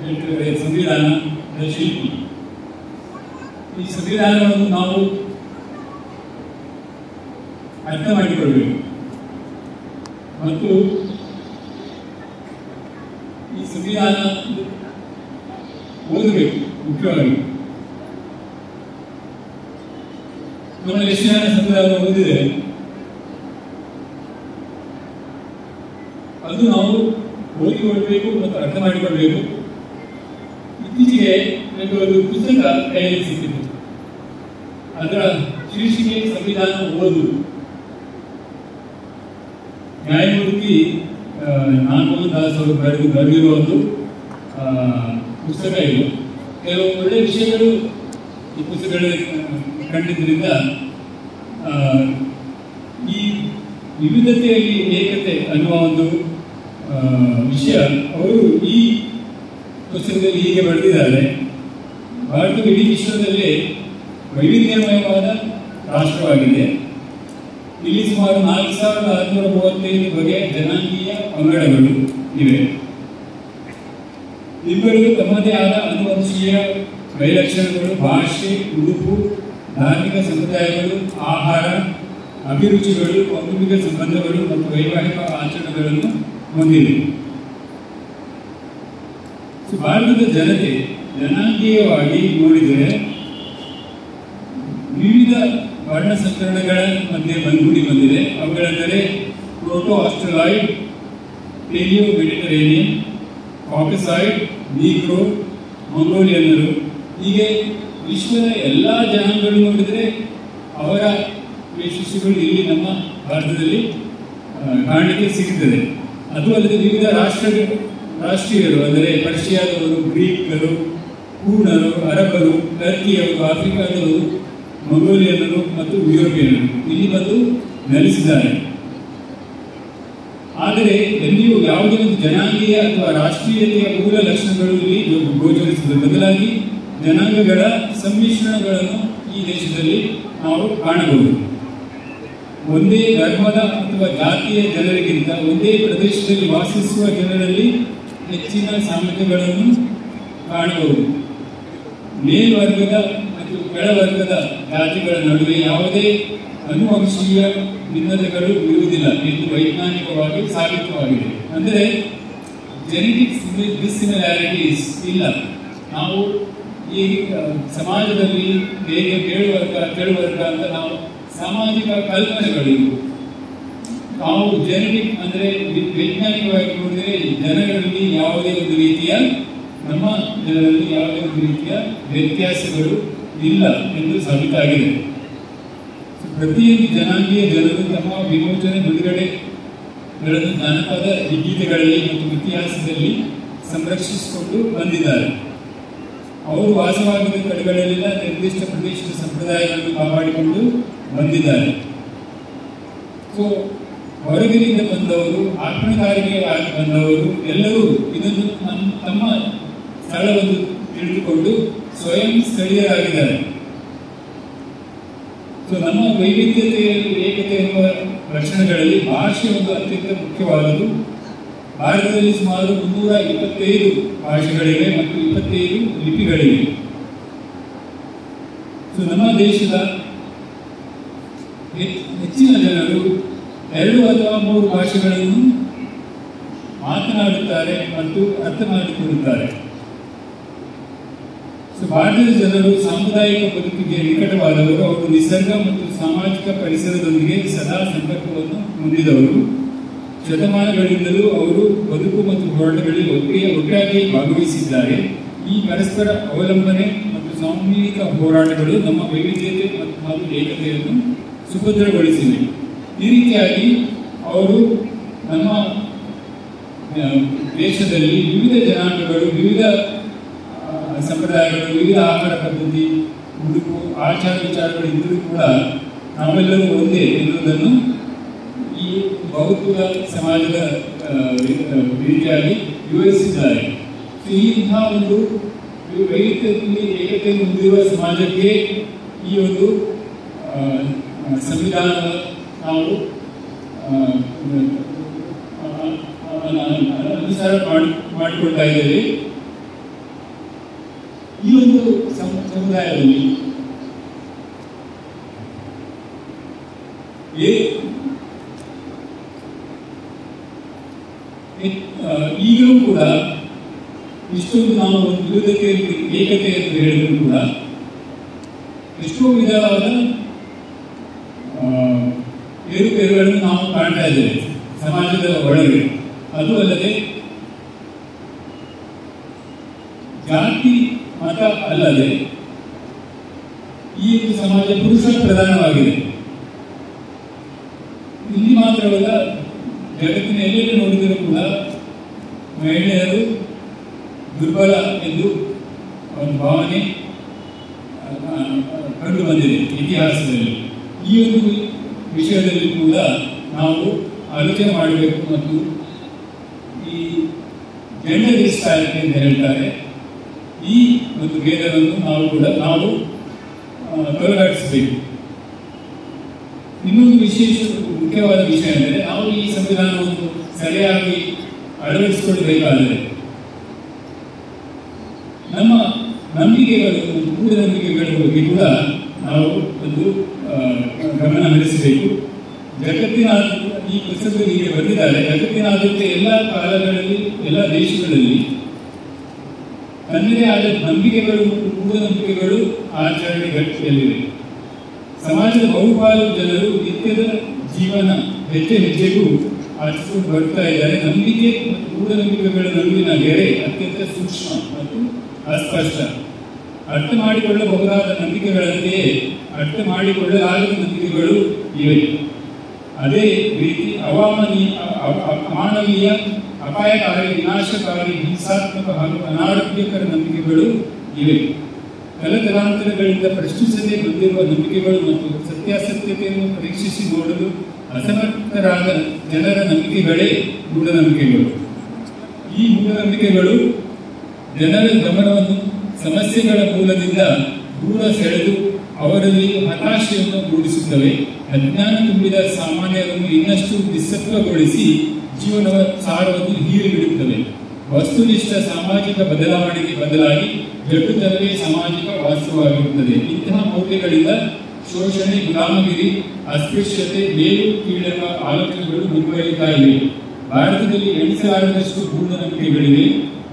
ಹೇಳ್ತಿದ್ದೇವೆ ಸಂವಿಧಾನ ಶಿಲ್ಪಿ. ಈ ಸಂವಿಧಾನವನ್ನು ನಾವು ಅರ್ಥ ಮಾಡಿಕೊಳ್ಬೇಕು. ಮತ್ತು ಈ ಸಂವಿಧಾನ ಓದಬೇಕು, ಮುಖ್ಯವಾಗಿ. ನಮ್ಮಲ್ಲಿ ಎಷ್ಟು ಜನ ಸಂವಿಧಾನ ಅದು ನಾವು ಓದಿಕೊಳ್ಬೇಕು ಮತ್ತು ಅರ್ಥ ಮಾಡಿಕೊಳ್ಬೇಕು. ಇತ್ತೀಚೆಗೆ ನನಗೆ ಒಂದು ಪುಸ್ತಕ ಕೈಯಲ್ಲಿ ಸಿಕ್ಕಿತು. ಅದರ ಶೀರ್ಷಿಕೆ ಸಂವಿಧಾನ ಓದು. ನ್ಯಾಯಮೂರ್ತಿ ನಾನು ದಾಸ್ ಅವರು ಬರೆದು ಬರೆದಿರುವ ಒಂದು ಪುಸ್ತಕ ಇದು. ಕೆಲವು ಒಳ್ಳೆಯ ವಿಷಯಗಳು ಈ ಪುಸ್ತಕಗಳಲ್ಲಿ ಕಂಡಿದ್ದರಿಂದ ಈ ವಿವಿಧತೆಯಲ್ಲಿ ಏಕತೆ ಅನ್ನುವ ಒಂದು ವಿಷಯ ಅವರು ಈ ಪುಸ್ತಕದಲ್ಲಿ ಹೀಗೆ ಬರೆದಿದ್ದಾರೆ. ಭಾರತ ಇಡೀ ವಿಶ್ವದಲ್ಲಿ ವೈವಿಧ್ಯಮಯವಾದ ರಾಷ್ಟ್ರವಾಗಿದೆ. ಇಲ್ಲಿ ಸುಮಾರು ನಾಲ್ಕು ಸಾವಿರದ ಆರುನೂರ ಮೂವತ್ತೈದು ಬಗೆಯ ಜನಾಂಗೀಯ ಪಂಗಡಗಳು ಇವೆ. ಇಬ್ಬರಿಗೂ ತಮ್ಮದೇ ಆದ ಅನುವಂಶೀಯ ವೈಲಕ್ಷಣಗಳು ಭಾಷೆ, ಉಡುಪು ಧಾರ್ಮಿಕ ಸಮುದಾಯಗಳು ಆಹಾರ, ಅಭಿರುಚಿಗಳು ಕೌಟುಂಬಿಕ ಸಂಬಂಧಗಳು ಮತ್ತು ವೈವಾಹಿಕ ಆಚರಣೆಗಳನ್ನು ಹೊಂದಿವೆ. ಭಾರತದ ಜನತೆ ಜನಾಂಗೀಯವಾಗಿ ನೋಡಿದರೆ ವಿವಿಧ ವರ್ಣ ಸಂಕರಣಗಳ ಮಧ್ಯೆ ಬಂದೂಡಿ ಬಂದಿದೆ. ಅವುಗಳೆಂದರೆ proto Australoid, paleo Mediterranean, Caucasoid, Negro, ಮಂಗೋಲಿಯನ್ನರು ಹೀಗೆ ವಿಶ್ವದ ಎಲ್ಲ ಜನಾಂಗಗಳು ನೋಡಿದರೆ ಅವರ ಯಶಸ್ಸುಗಳು ಇಲ್ಲಿ ನಮ್ಮ ಭಾರತದಲ್ಲಿ ಕಾಣಲಿಕ್ಕೆ ಸಿಗುತ್ತದೆ ಅದು ಅಲ್ಲದೆ ವಿವಿಧ ರಾಷ್ಟ್ರ ರಾಷ್ಟ್ರೀಯರು, ಅಂದರೆ ಪರ್ಷಿಯಾದವರು, ಗ್ರೀಕರು ಪೂರ್ಣರು ಅರಬರು ಟರ್ಕಿಯವರು ಆಫ್ರಿಕಾದವರು ಮಂಗೋಲಿಯನ್ನರು ಮತ್ತು ಯುರೋಪಿಯನ್ನರು ಇಲ್ಲಿ ಬಂದು ನೆಲೆಸಿದ್ದಾರೆ. ಆದರೆ ಎಲ್ಲಿಯೂ ಯಾವುದೇ ಒಂದು ಜನಾಂಗೀಯ ಅಥವಾ ರಾಷ್ಟ್ರೀಯತೆಯ ಮೂಲ ಲಕ್ಷಣಗಳು ಇಲ್ಲಿ ಗೋಚರಿಸುತ್ತದೆ ಬದಲಾಗಿ ಜನಾಂಗಗಳ ಸಮ್ಮಿಶ್ರಣಗಳನ್ನು ಈ ದೇಶದಲ್ಲಿ ನಾವು ಕಾಣಬಹುದು. ಒಂದೇ ಧರ್ಮದ ಅಥವಾ ಜಾತಿಯ ಜನರಿಗಿಂತ ಒಂದೇ ಪ್ರದೇಶದಲ್ಲಿ ವಾಸಿಸುವ ಜನರಲ್ಲಿ ಹೆಚ್ಚಿನ ಸಾಮ್ಯತೆಗಳನ್ನು ಕಾಣಬಹುದು. ಮೇಲ್ವರ್ಗದ ಮತ್ತು ಕೆಳವರ್ಗದ ಜಾತಿಗಳ ನಡುವೆ ಯಾವುದೇ ಅನುವಂಶೀಯ ಭಿನ್ನತೆಗಳು ಇರುವುದಿಲ್ಲ ಎಂದು ವೈಜ್ಞಾನಿಕವಾಗಿ ಸಾಬೀತವಾಗಿದೆ. ಅಂದರೆ ಜೆನೆಟಿಕ್ಸ್ ಡಿಸಿಮಿಲಾರಿಟೀಸ್ ಇಲ್ಲ. ನಾವು ಈ ಸಮಾಜದಲ್ಲಿ ಹೇಗೆ ಕೇಳುವರ್ಗ ಕೇಳುವರ್ಗ ಅಂತ ನಾವು ಸಾಮಾಜಿಕ ಕಲ್ಪನೆಗಳು ಇವು. ನಾವು ಜೆನೆಟಿಕ್ ಅಂದ್ರೆ ವೈಜ್ಞಾನಿಕವಾಗಿ ನೋಡಿದರೆ ಜನಗಳಲ್ಲಿ ಯಾವುದೇ ಒಂದು ರೀತಿಯ, ನಮ್ಮ ಜನರಲ್ಲಿ ಯಾವುದೇ ಒಂದು ರೀತಿಯ ವ್ಯತ್ಯಾಸಗಳು ಇಲ್ಲ ಎಂದು ಸಾಬೀತಾಗಿದೆ ಪ್ರತಿಯೊಂದು ಜನಾಂಗೀಯ ಜನರು ತಮ್ಮ ವಿಮೋಚನೆ ಬಿಡುಗಡೆಗಳನ್ನು ಜಾನಪದ ಗೀತೆಗಳಲ್ಲಿ ಮತ್ತು ಇತಿಹಾಸದಲ್ಲಿ ಸಂರಕ್ಷಿಸಿಕೊಂಡು ಬಂದಿದ್ದಾರೆ ಅವರು ವಾಸವಾಗಿದ್ದ ಕಡೆಗಳಲ್ಲೆಲ್ಲ ನಿರ್ದಿಷ್ಟ ಪ್ರದೇಶದ ಸಂಪ್ರದಾಯಗಳನ್ನು ಕಾಪಾಡಿಕೊಂಡು ಬಂದಿದ್ದಾರೆ. ಸೊ ಹೊರಗಿನಿಂದ ಬಂದವರು ಆಕ್ರಮಣಕಾರಿಯಾಗಿ ಬಂದವರು ಎಲ್ಲರೂ ಇದನ್ನು ತಮ್ಮ ಸ್ಥಳವನ್ನು ತಿಳಿದುಕೊಂಡು ಸ್ವಯಂ ಸ್ಥಳೀಯರಾಗಿದ್ದಾರೆ. ಸೊ ನಮ್ಮ ವೈವಿಧ್ಯತೆಯಲ್ಲಿ ಏಕತೆ ಎಂಬ ಲಕ್ಷಣಗಳಲ್ಲಿ ಭಾಷೆ ಒಂದು ಅತ್ಯಂತ ಮುಖ್ಯವಾದದ್ದು. ಭಾರತದಲ್ಲಿ ಸುಮಾರು ಮುನ್ನೂರ ಇಪ್ಪತ್ತೈದು ಭಾಷೆಗಳಿವೆ ಮತ್ತು ಇಪ್ಪತ್ತೈದು ಲಿಪಿಗಳಿವೆ. ಸೊ ನಮ್ಮ ದೇಶದ ಹೆಚ್- ಹೆಚ್ಚಿನ ಜನರು ಎರಡು ಅಥವಾ ಮೂರು ಭಾಷೆಗಳನ್ನು ಮಾತನಾಡುತ್ತಾರೆ ಮತ್ತು ಅರ್ಥ ಮಾಡಿಕೊಳ್ಳುತ್ತಾರೆ. ಸೊ ಭಾರತದ ಜನರು ಸಾಂಪ್ರದಾಯಿಕ ಬದುಕಿಗೆ ನಿಕಟವಾದವರು, ಅವರು ನಿಸರ್ಗ ಮತ್ತು ಸಾಮಾಜಿಕ ಪರಿಸರದೊಂದಿಗೆ ಸದಾ ಸಂಪರ್ಕವನ್ನು ಹೊಂದಿದವರು. ಶತಮಾನಗಳಿಂದಲೂ ಅವರು ಬದುಕು ಮತ್ತು ಹೋರಾಟಗಳಲ್ಲಿ ಒಟ್ಟಿಗೆ ಒಟ್ಟಾಗಿ ಭಾಗವಹಿಸಿದ್ದಾರೆ. ಈ ಪರಸ್ಪರ ಅವಲಂಬನೆ ಮತ್ತು ಸಾಮೂಹಿಕ ಹೋರಾಟಗಳು ನಮ್ಮ ವೈವಿಧ್ಯತೆ ಮತ್ತು ಹಾಗೂ ಏಕತೆಯನ್ನು ಸುಭದ್ರಗೊಳಿಸಿವೆ. ಈ ರೀತಿಯಾಗಿ ಅವರು ನಮ್ಮ ದೇಶದಲ್ಲಿ ವಿವಿಧ ಜನಾಂಗಗಳು, ವಿವಿಧ ಸಂಪ್ರದಾಯಗಳು, ವಿವಿಧ ಆಹಾರ ಪದ್ಧತಿ, ಉಡುಪು, ಆಚಾರ ವಿಚಾರಗಳು ಇದ್ದರೂ ಕೂಡ ನಾವೆಲ್ಲರೂ ಒಂದೇ ಎನ್ನುವುದನ್ನು ಬಹುತ್ವದ ಸಮಾಜದ ಆ, ರಿ- ಆ, ರೀತಿಯಾಗಿ ವಿವರಿಸಿದ್ದಾರೆ So, ಈ ಇಂತಹ ಒಂದು ವೈವಿಧ್ಯತೆಯಲ್ಲಿ ಏಕತೆಯನ್ನು ಹೊಂದಿರುವ ಸಮಾಜಕ್ಕೆ ಈ ಒಂದು ಆ, ಆ, ಸಂವಿಧಾನ ನಾವು ಆ, ಆ, ಆ, ಆ, ಅನುಸಾರ ಮಾಡಿ ಮಾಡಿಕೊಳ್ತಾ ಇದ್ದೇವೆ ಈ ಒಂದು ಸಮ- ಸಮುದಾಯದಲ್ಲಿ ಈಗಲೂ ಕೂಡ ಇಷ್ಟೊಂದು ನಾವು ಒಂದು ವಿವಿಧತೆ ಏಕತೆ ಅಂತ ಹೇಳಿದ್ರು ಕೂಡ ಎಷ್ಟೋ ವಿಧವಾದ ಏರುಪೇರುಗಳನ್ನು ನಾವು ಕಾಣ್ತಾ ಇದ್ದೇವೆ, ಸಮಾಜದ ಒಳಗೆ. ಅದು ಅಲ್ಲದೆ ಜಾತಿ, ಮತ ಅಲ್ಲದೆ ಈ ಸಮಾಜ ಪುರುಷ ಪ್ರಧಾನವಾಗಿದೆ. ಇಲ್ಲಿ ಮಾತ್ರವಲ್ಲ ಜಗತ್ತಿನ ಎಲ್ಲೆಲ್ಲಿ ನೋಡಿದರೂ ಕೂಡ ಮಹಿಳೆಯರು ದುರ್ಬಲ ಎಂದು ಒಂದು ಭಾವನೆ ಕಂಡು ಬಂದಿದೆ ಇತಿಹಾಸದಲ್ಲಿ. ಈ ಒಂದು ವಿಷಯದಲ್ಲಿ ಕೂಡ ನಾವು ಆಲೋಚನೆ ಮಾಡಬೇಕು ಮತ್ತು ಈ ಜೆಂಡರ್ ಡಿಸ್ಪ್ಯಾರಿಟಿ ಅಂತ ಹೇಳ್ತಾರೆ, ಈ ಒಂದು ಭೇದವನ್ನು ನಾವು ಕೂಡ, ನಾವು ತೊಲಗಾಡಿಸಬೇಕು. ಇನ್ನೊಂದು ವಿಶೇಷ ಮುಖ್ಯವಾದ ವಿಷಯ ಅಂದರೆ ನಾವು ಈ ಸಂವಿಧಾನವನ್ನು ಸರಿಯಾಗಿ ಅಳವಡಿಸಿಕೊಳ್ಳಬೇಕಾದರೆ ನಮ್ಮ ನಂಬಿಕೆಗಳು, ಮೂಢನಂಬಿಕೆಗಳ ಬಗ್ಗೆ ಕೂಡ ನಾವು ಒಂದು ಗಮನ ಹರಿಸಬೇಕು. ಜಗತ್ತಿನ ಈ ಪುಸ್ತಕಗಳಿಗೆ ಬಂದಿದ್ದಾರೆ. ಜಗತ್ತಿನಾದ್ಯಂತ ಎಲ್ಲ ಕಾಲಗಳಲ್ಲಿ, ಎಲ್ಲ ದೇಶಗಳಲ್ಲಿ ತನ್ನದೇ ಆದ ನಂಬಿಕೆಗಳು ಮತ್ತು ಆಚರಣೆ ಆಚರಣೆಗಳಿವೆ ಸಮಾಜದ ಬಹುಪಾಲು ಜನರು ನಿತ್ಯದ ಜೀವನ ಹೆಜ್ಜೆ ಹೆಜ್ಜೆಗೂ ಆಚರಿಸಿಕೊಂಡು ಬರ್ತಾ ಇದ್ದಾರೆ. ನಂಬಿಕೆ ಮೂಢನಂಬಿಕೆಗಳ ನಡುವಿನ ಗೆರೆ ಅತ್ಯಂತ ಸೂಕ್ಷ್ಮ ಮತ್ತು ಅಸ್ಪಷ್ಟ. ಅರ್ಥ ಮಾಡಿಕೊಳ್ಳಬಹುದಾದ ನಂಬಿಕೆಗಳಂತೆಯೇ ಅರ್ಥ ಮಾಡಿಕೊಳ್ಳಲಾಗದ ನಂಬಿಕೆಗಳು ಇವೆ. ಅದೇ ರೀತಿ ಅವಾಮನೀಯ ಅಮಾನವೀಯ, ಅಪಾಯಕಾರಿ, ವಿನಾಶಕಾರಿ, ಹಿಂಸಾತ್ಮಕ ಹಾಗೂ ಅನಾರೋಗ್ಯಕರ ನಂಬಿಕೆಗಳು ಇವೆ. ತಲತಲಾಂತರಗಳಿಂದ ಪ್ರಶ್ನಿಸದೆ ಬಂದಿರುವ ನಂಬಿಕೆಗಳು ಮತ್ತು ಸತ್ಯಾಸತ್ಯತೆಯನ್ನು ಪರೀಕ್ಷಿಸಿ ನೋಡಲು ಅಸಮರ್ಥರಾದ ಜನರ ನಂಬಿಕೆಗಳೇ ಮೂಢನಂಬಿಕೆಗಳು. ಈ ಮೂಢನಂಬಿಕೆಗಳು ಜನರ ಗಮನವನ್ನು ಸಮಸ್ಯೆಗಳ ಮೂಲದಿಂದ ದೂರ ಸೆಳೆದು ಅವರಲ್ಲಿ ಹತಾಶೆಯನ್ನು ಮೂಡಿಸುತ್ತವೆ. ಅಜ್ಞಾನ ತುಂಬಿದ ಸಾಮಾನ್ಯರನ್ನು ಇನ್ನಷ್ಟು ನಿಸ್ಸತ್ವಗೊಳಿಸಿ ಜೀವನದ ಸಾರವನ್ನು ಹೀರಿಬಿಡುತ್ತವೆ. ವಸ್ತುನಿಷ್ಠ ಸಾಮಾಜಿಕ ಬದಲಾವಣೆಗೆ ಬದಲಾಗಿ ಜಡುತನವೇ ಸಾಮಾಜಿಕ ವಾಸ್ತವವಾಗಿರುತ್ತದೆ. ಇಂತಹ ಮೌಲ್ಯಗಳಿಂದ ಶೋಷಣೆ, ಗುಲಾಮಗಿರಿ, ಅಸ್ಪೃಶ್ಯತೆ, ಮೇಲು ಕೀಳೆಂಬ ಆಲೋಚನೆಗಳು ಮುಂದುವರಿಯುತ್ತಾ ಇವೆ. ಭಾರತದಲ್ಲಿ ಎಣಿಸಲಾಗದಷ್ಟು ಮೂಢನಂಬಿಕೆಗಳಿವೆ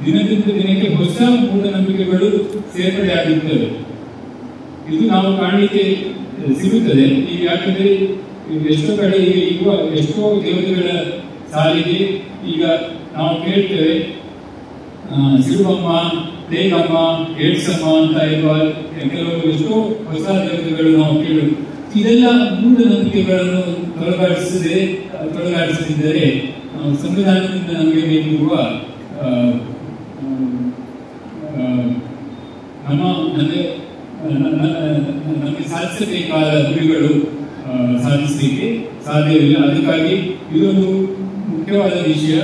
ದಿನದಿಂದ ದಿನಕ್ಕೆ ಹೊಸ ಮೂಢನಂಬಿಕೆಗಳು ಸೇರ್ಪಡೆಯಾಗುತ್ತವೆ. ಇದು ನಾವು ಕಾಣಲಿಕ್ಕೆ ಸಿಗುತ್ತದೆ. ಈಗ ಯಾಕೆಂದರೆ ಎಷ್ಟೋ ಕಡೆ ಈಗ ಇರುವ ಎಷ್ಟೋ ದೇವತೆಗಳ ಸಾಲಿಗೆ ಈಗ ನಾವು ಕೇಳ್ತೇವೆ. ಆ, ಸಿರುವಮ್ಮ ದೇಗಮ್ಮ ಏಡ್ಸಮ್ಮ ಅಂತ ಇರುವ ಕೆಲವು ಎಷ್ಟೋ ಹೊಸ ದೇವತೆಗಳು ನಾವು ಕೇಳುವುದು ಇದೆಲ್ಲ ಮೂಢನಂಬಿಕೆಗಳನ್ನು ತೊಳಗಾಡಿಸದೆ ತೊಲಗಾಡಿಸದಿದ್ದರೆ ನಾವು ಸಂವಿಧಾನದಿಂದ ನಮಗೆ ಬೇಕಿರುವ ನಮಗೆ ಸಾಧಿಸಬೇಕಾದ ಗುರಿಗಳು ಸಾಧಿಸಲಿಕ್ಕೆ ಸಾಧ್ಯವಿಲ್ಲ. ಅದಕ್ಕಾಗಿ ಇದೊಂದು ಮುಖ್ಯವಾದ ವಿಷಯ.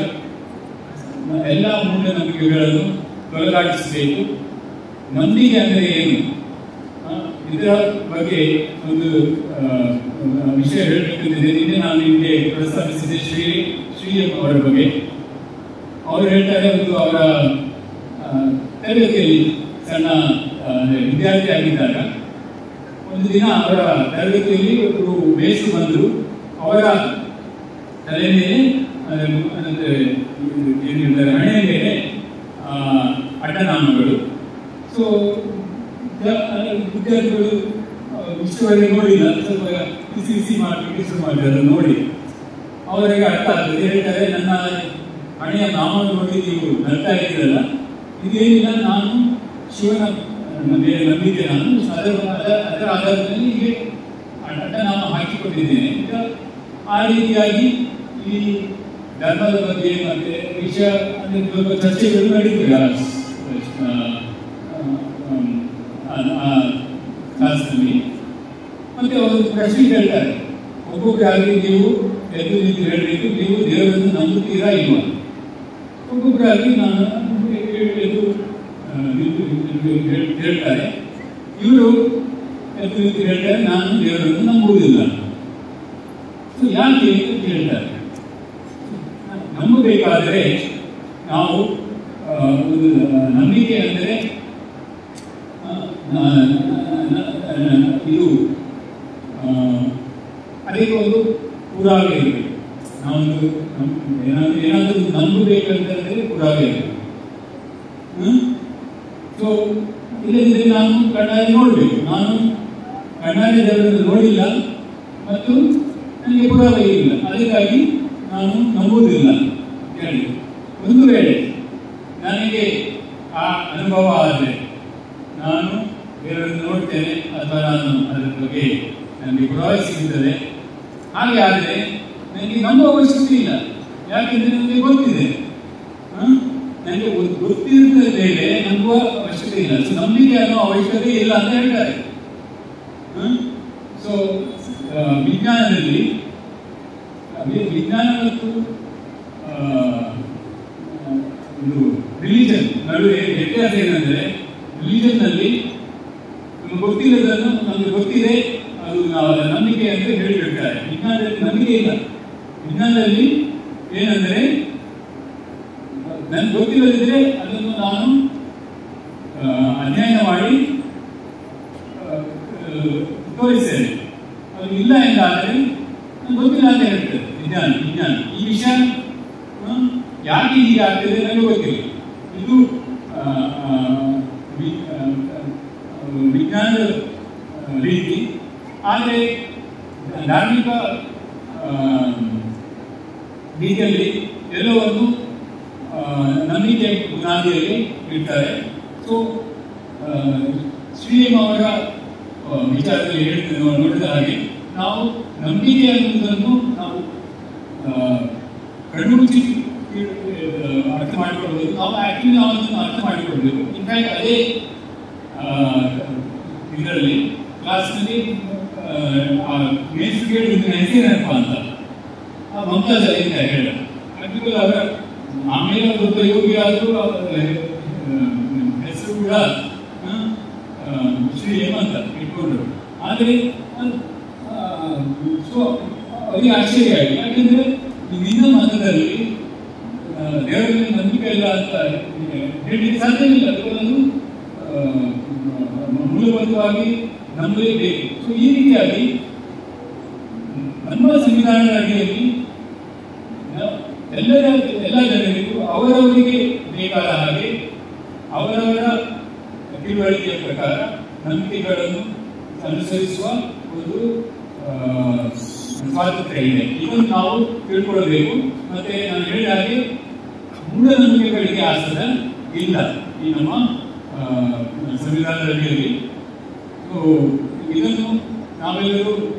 ಎಲ್ಲ ಮೂಢನಂಬಿಕೆಗಳನ್ನು ತೊಲಗಾಡಿಸಬೇಕು ನಂಬಿಕೆ ಅಂದರೆ ಏನು? ಇದರ ಬಗ್ಗೆ ಒಂದು ವಿಷಯ ಹೇಳಬೇಕಂತಿದೆ. ನಿನ್ನೆ ನಾನು ನಿಮಗೆ ಪ್ರಸ್ತಾಪಿಸಿದೆ ಶ್ರೀ ಶ್ರೀ ಅವರ ಬಗ್ಗೆ. ಅವರು ಹೇಳ್ತಾರೆ, ಒಂದು ಅವರ ತರಗತಿಯಲ್ಲಿ ಸಣ್ಣ ವಿದ್ಯಾರ್ಥಿ ಆಗಿದ್ದಾಗ. ಒಂದು ದಿನ ಅವರ ತರಗತಿಯಲ್ಲಿ ಒಬ್ಬರು ಮೇಷು ಬಂದರು. ಅವರ ತಲೆ ಮೇಲೆ ಅಂದರೆ ಏನು ಹೇಳ್ತಾರೆ ಹಣೆಯ ಮೇಲೆ ಅಡ್ಡನಾಮಗಳು ಸೊ ವಿದ್ಯಾರ್ಥಿಗಳು ಆ, ಇಷ್ಟವರೆಗೆ ನೋಡಿಲ್ಲ. ಸ್ವಲ್ಪ ಬಿಸಿ ಬಿಸಿ ಮಾಡಲಿಕ್ಕೆ ಶುರು ಅದನ್ನು ನೋಡಿ. ಅವರಿಗೆ ಅರ್ಥ ಆಗ್ತದೆ. ಹೇಳ್ತಾರೆ ನನ್ನ ಹಣೆಯ ನಾಮ ನೋಡಿ ನೀವು ನಗ್ತಾ ಇದ್ದೀರಲ್ಲ. ಇದೇನಿಲ್ಲ ನಾನು ಶಿವನ ಮೇಲೆ ನಂಬಿದ್ದೆ. ನಾನು ಅದರ ಅದರ- ಅದರ ಆಧಾರದ ಮೇಲೆ ಹೀಗೆ ಅಡ್ಡ ನಾಮ ಹಾಕಿಕೊಂಡಿದ್ದೇನೆ. ಆ ರೀತಿಯಾಗಿ ಈ ಧರ್ಮದ ಬಗ್ಗೆ ಮತ್ತೆ ವಿಷಯ ಅಂದ್ರೆ ಸ್ವಲ್ಪ ಚರ್ಚೆಗಳು ನಡೀತವೆ ಆ, ಕ್ಲಾಸ್ನಲ್ಲಿ ಮತ್ತೆ ಅವರು ಪ್ರಶ್ನೆ ಕೇಳ್ತಾರೆ. ಒಬ್ಬೊಬ್ಬರಾಗಿ ನೀವು ಎದ್ದು ನಿಂತು ಹೇಳಬೇಕು ನೀವು ದೇವರನ್ನು ನಂಬುತ್ತೀರಾ ಇಲ್ವಾ? ಒಬ್ಬೊಬ್ಬರಾಗಿ ನಾನು ಹೇಳ್- ಹೇಳ್ತಾರೆ. ಇವರು ಎದ್ದು ನಿಂತು ಹೇಳ್ತಾರೆ ನಾನು ದೇವರನ್ನು ನಂಬುವುದಿಲ್ಲ. ಸೊ ಯಾಕೆ ಅಂತ ಕೇಳ್ತಾರೆ. ನಂಬಬೇಕಾದರೆ ನಾವು ಒಂದು ನಂಬಿಕೆ ಅಂದರೆ ಇದು ಅದಕ್ಕೆ ಒಂದು ಪುರಾವೆ ಇರಬೇಕು ನಾವೊಂದು ಏನಾದರೂ, ಏನಾದ್ರು ನಂಬಬೇಕಂತಂದರೆ ಪುರಾವೆ ಇರಬೇಕು ಸೊ ಇಲ್ಲದಿದ್ದರೆ ನಾನು ಕಣ್ಣಾರೆ ನೋಡಬೇಕು. ನಾನು ಕಣ್ಣಾರೆ ದೇವರನ್ನು ನೋಡಿಲ್ಲ, ಮತ್ತು ನನಗೆ ಪುರಾವೆ ಇಲ್ಲ. ಅದಕ್ಕಾಗಿ ನಾನು ನಂಬುವುದಿಲ್ಲ ಹೇಳಿ ಒಂದು ವೇಳೆ ನನಗೆ ಆ ಅನುಭವ ಆದರೆ ನಾನು ದೇವರನ್ನು ನೋಡ್ತೇನೆ ಅಥವಾ ನಾನು ಅದರ ಬಗ್ಗೆ ನನಗೆ ಪುರಾವೆ ಸಿಗುತ್ತದೆ ಹಾಗೆ ಆದರೆ, ನನಗೆ ನಂಬುವ ಅವಶ್ಯಕತೆ ಇಲ್ಲ. ಯಾಕೆಂದ್ರೆ ನನಗೆ ಗೊತ್ತಿದೆ? ನನಗೆ ಗೊತ್- ಗೊತ್ತಿರುವ ಮೇಲೆ ನಂಬುವ ಅವಶ್ಯಕತೆ ಇಲ್ಲ. ನಂಬಿಕೆ ಅನ್ನೋ ಅವಶ್ಯಕತೆ ಇಲ್ಲ ಅಂತ ಹೇಳ್ತಾರೆ.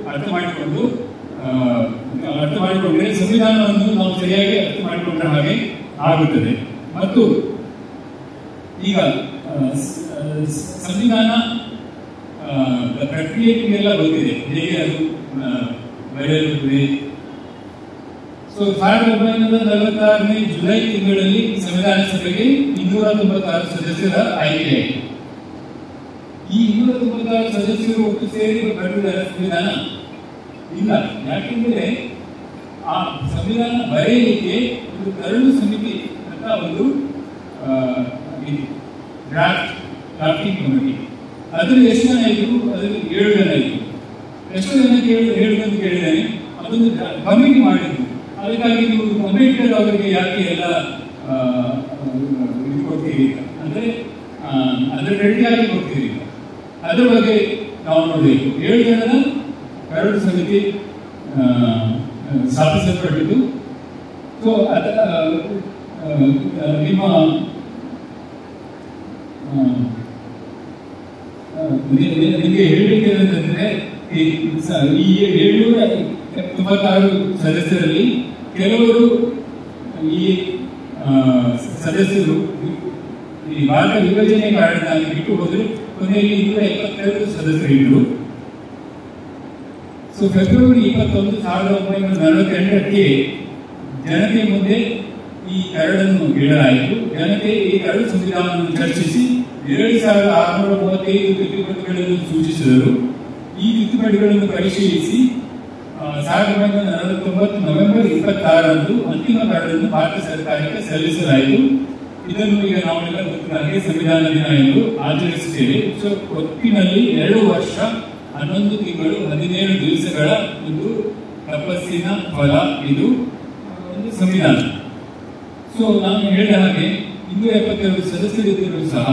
ಅರ್ಥ ಮಾಡಿಕೊಂಡು ಅರ್ಥ ಮಾಡಿಕೊಂಡ್ರೆ ಸಂವಿಧಾನವನ್ನು ನಾವು ಸರಿಯಾಗಿ ಅರ್ಥ ಮಾಡಿಕೊಂಡ್ರೆ ಹಾಗೆ ಆಗುತ್ತದೆ. ಮತ್ತು ಈಗ ಸಂವಿಧಾನ ಪ್ರಕ್ರಿಯೆ ನಿಮಗೆಲ್ಲ ಗೊತ್ತಿದೆ ಹೇಗೆ ಅದು ಆ, ಬರೆಯಲ್ಪಟ್ಟಿದೆ ಸೊ ಸಾವಿರದ ಒಂಬೈನೂರ ನಲವತ್ತಾರನೇ ಜುಲೈ ತಿಂಗಳಲ್ಲಿ ಸಂವಿಧಾನ ಸಭೆಗೆ ಇನ್ನೂರ ತೊಂಬತ್ತಾರು ಸದಸ್ಯರ ಆಯ್ಕೆಯಾಯಿತು. ಈ ಇನ್ನೂರ ತೊಂಬತ್ತಾರು ಸದಸ್ಯರು ಒಟ್ಟು ಸೇರಿ ಬರೆದಿದ್ದಾರೆ ಸಂವಿಧಾನ? ಇಲ್ಲ. ಯಾಕೆಂದರೆ ಆ ಸಂವಿಧಾನ ಬರೆಯಲಿಕ್ಕೆ ಒಂದು ಕರಡು ಸಮಿತಿ ಅಂತ ಒಂದು ಡ್ರಾಫ್ಟ್ ಡ್ರಾಫ್ಟಿಂಗ್ ಕಮಿಟಿ ಅದರಲ್ಲಿ ಎಷ್ಟು ಜನ ಇದ್ರು, ಅದರಲ್ಲಿ ಏಳು ಜನ ಇದ್ರು. ಎಷ್ಟು ಜನ ಕೇಳಿದ್ರು, ಏಳು ಅಂತ ಕೇಳಿದ್ದೇನೆ ಅದೊಂದು ಕಮಿಟಿ ಮಾಡಿದ್ರು. ಅದಕ್ಕಾಗಿ ನೀವು ಅಂಬೇಡ್ಕರ್ ಅವರಿಗೆ ಯಾಕೆ ಎಲ್ಲ ಇದು ಕೊಡ್ತೀರಿ ಅಂದ್ರೆ ಅದರ ರೆಡಿಯಾಗಿ ಕೊಡ್ತೀರಿ ಅದ್ರ ಬಗ್ಗೆ ನಾವು ನೋಡಬೇಕು ಏಳು ಜನದ ಕರಡು ಸಮಿತಿ ಸ್ಥಾಪಿಸಲ್ಪಟ್ಟಿದ್ದು. ಸೊ ಅದ ನಿಮ್ಮ ನಿಮಗೆ ಹೇಳಲಿಕ್ಕೆ ಏನಂತಂದ್ರೆ, ಈ ಏಳ್ನೂರ ತೊಂಬತ್ತಾರು ಸದಸ್ಯರಲ್ಲಿ ಕೆಲವರು ಈ ಸದಸ್ಯರು ಈ ಭಾರತ ವಿಭಜನೆ ಕಾರಣದಲ್ಲಿ ಬಿಟ್ಟು ಹೋದ್ರೆ ಕೊನೆಯಲ್ಲಿ ಇನ್ನೂರ ಎಪ್ಪತ್ತೆರಡು ಸದಸ್ಯರಿದ್ದರು ಸೊ ಫೆಬ್ರವರಿ ಇಪ್ಪತ್ತೊಂದು ಸಾವಿರದ ಒಂಬೈನೂರ ನಲವತ್ತೆರಡಕ್ಕೆ ಜನತೆ ಮುಂದೆ ಈ ಕರಡನ್ನು ಇಡಲಾಯಿತು ಜನತೆ ಈ ಕರಡು ಸಂವಿಧಾನವನ್ನು ಚರ್ಚಿಸಿ ಎರಡು ಸಾವಿರದ ಆರುನೂರ ಮೂವತ್ತೈದು ತಿದ್ದುಪಡಿಗಳನ್ನು ಸೂಚಿಸಿದರು. ಈ ತಿದ್ದುಪಡಿಗಳನ್ನು ಪರಿಶೀಲಿಸಿ ಸಾವಿರದ ಒಂಬೈನೂರ ನಲವತ್ತೊಂಬತ್ತು ನವೆಂಬರ್ ಇಪ್ಪತ್ತಾರರಂದು ಅಂತಿಮ ಕರಡನ್ನು ಭಾರತ ಸರ್ಕಾರಕ್ಕೆ ಸಲ್ಲಿಸಲಾಯಿತು. ಇದನ್ನು ಈಗ ನಾವೆಲ್ಲ ಗೊತ್ತಿದ್ದಾಗೆ ಸಂವಿಧಾನ ದಿನ ಎಂದು ಆಚರಿಸುತ್ತೇವೆ. ಸೊ ಒಟ್ಟಿನಲ್ಲಿ ಎರಡು ವರ್ಷ, ಹನ್ನೊಂದು ತಿಂಗಳು, ಹದಿನೇಳು ದಿವಸಗಳ ಒಂದು ತಪಸ್ಸಿನ ಫಲ ಇದು, ಒಂದು ಸಂವಿಧಾನ. ಸೊ ನಾನು ಹೇಳಿದ ಹಾಗೆ ಇನ್ನೂರ ಎಪ್ಪತ್ತೆರಡು ಸದಸ್ಯರಿದ್ದರೂ ಸಹ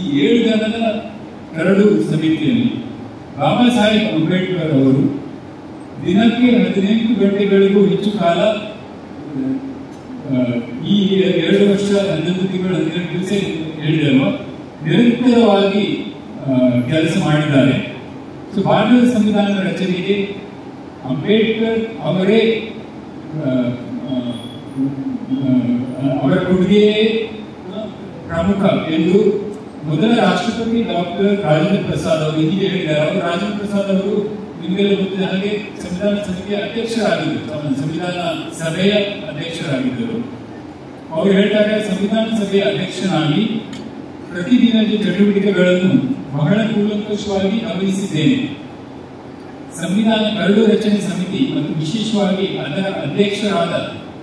ಈ ಏಳು ಜನದ ಕರಡು ಸಮಿತಿಯಲ್ಲಿ ಬಾಬಾ ಸಾಹೇಬ್ ಅಂಬೇಡ್ಕರ್ ಅವರು ದಿನಕ್ಕೆ ಹದಿನೆಂಟು ಗಂಟೆಗಳಿಗೂ ಹೆಚ್ಚು ಕಾಲ ಈ ಎರಡು ವರ್ಷ ಹನ್ನೊಂದು ತಿಂಗಳು ಹದಿನೆಂಟು ದಿವಸ ಹೇಳಿದಲ್ವ ನಿರಂತರವಾಗಿ ಕೆಲಸ ಮಾಡಿದ್ದಾರೆ. ಸೊ ಭಾರತದ ಸಂವಿಧಾನದ ರಚನೆಗೆ ಅಂಬೇಡ್ಕರ್ ಅವರೇ ಅವರ ಕೊಡುಗೆಯೇ ಪ್ರಮುಖ ಎಂದು ಮೊದಲ ರಾಷ್ಟ್ರಪತಿ ಡಾಕ್ಟರ್ ರಾಜೇಂದ್ರ ಪ್ರಸಾದ್ ಅವರು ಹೀಗೆ ಹೇಳಿದ್ದಾರೆ. ಅವರು ರಾಜೇಂದ್ರ ಪ್ರಸಾದ್ ಅವರು ನಿಮಗೆಲ್ಲ ಗೊತ್ತಿದ್ದ ಹಾಗೆ ಸಂವಿಧಾನ ಸಭೆಗೆ ಅಧ್ಯಕ್ಷರಾಗಿದ್ದರು. ಸಂವಿಧಾನ ಸಭೆಯ ಅಧ್ಯಕ್ಷರಾಗಿದ್ದರು. ಅವರು ಹೇಳ್ತಾರೆ ಸಂವಿಧಾನ ಸಭೆಯ ಅಧ್ಯಕ್ಷನಾಗಿ ಪ್ರತಿದಿನದ ಚಟುವಟಿಕೆಗಳನ್ನು ಬಹಳ ಕೂಲಂಕಷವಾಗಿ ಗಮನಿಸಿದ್ದೇನೆ ಸಂವಿಧಾನ ಕರಡು ರಚನೆ ಸಮಿತಿ ಮತ್ತು ವಿಶೇಷವಾಗಿ ಅದರ ಅಧ್ಯಕ್ಷರಾದ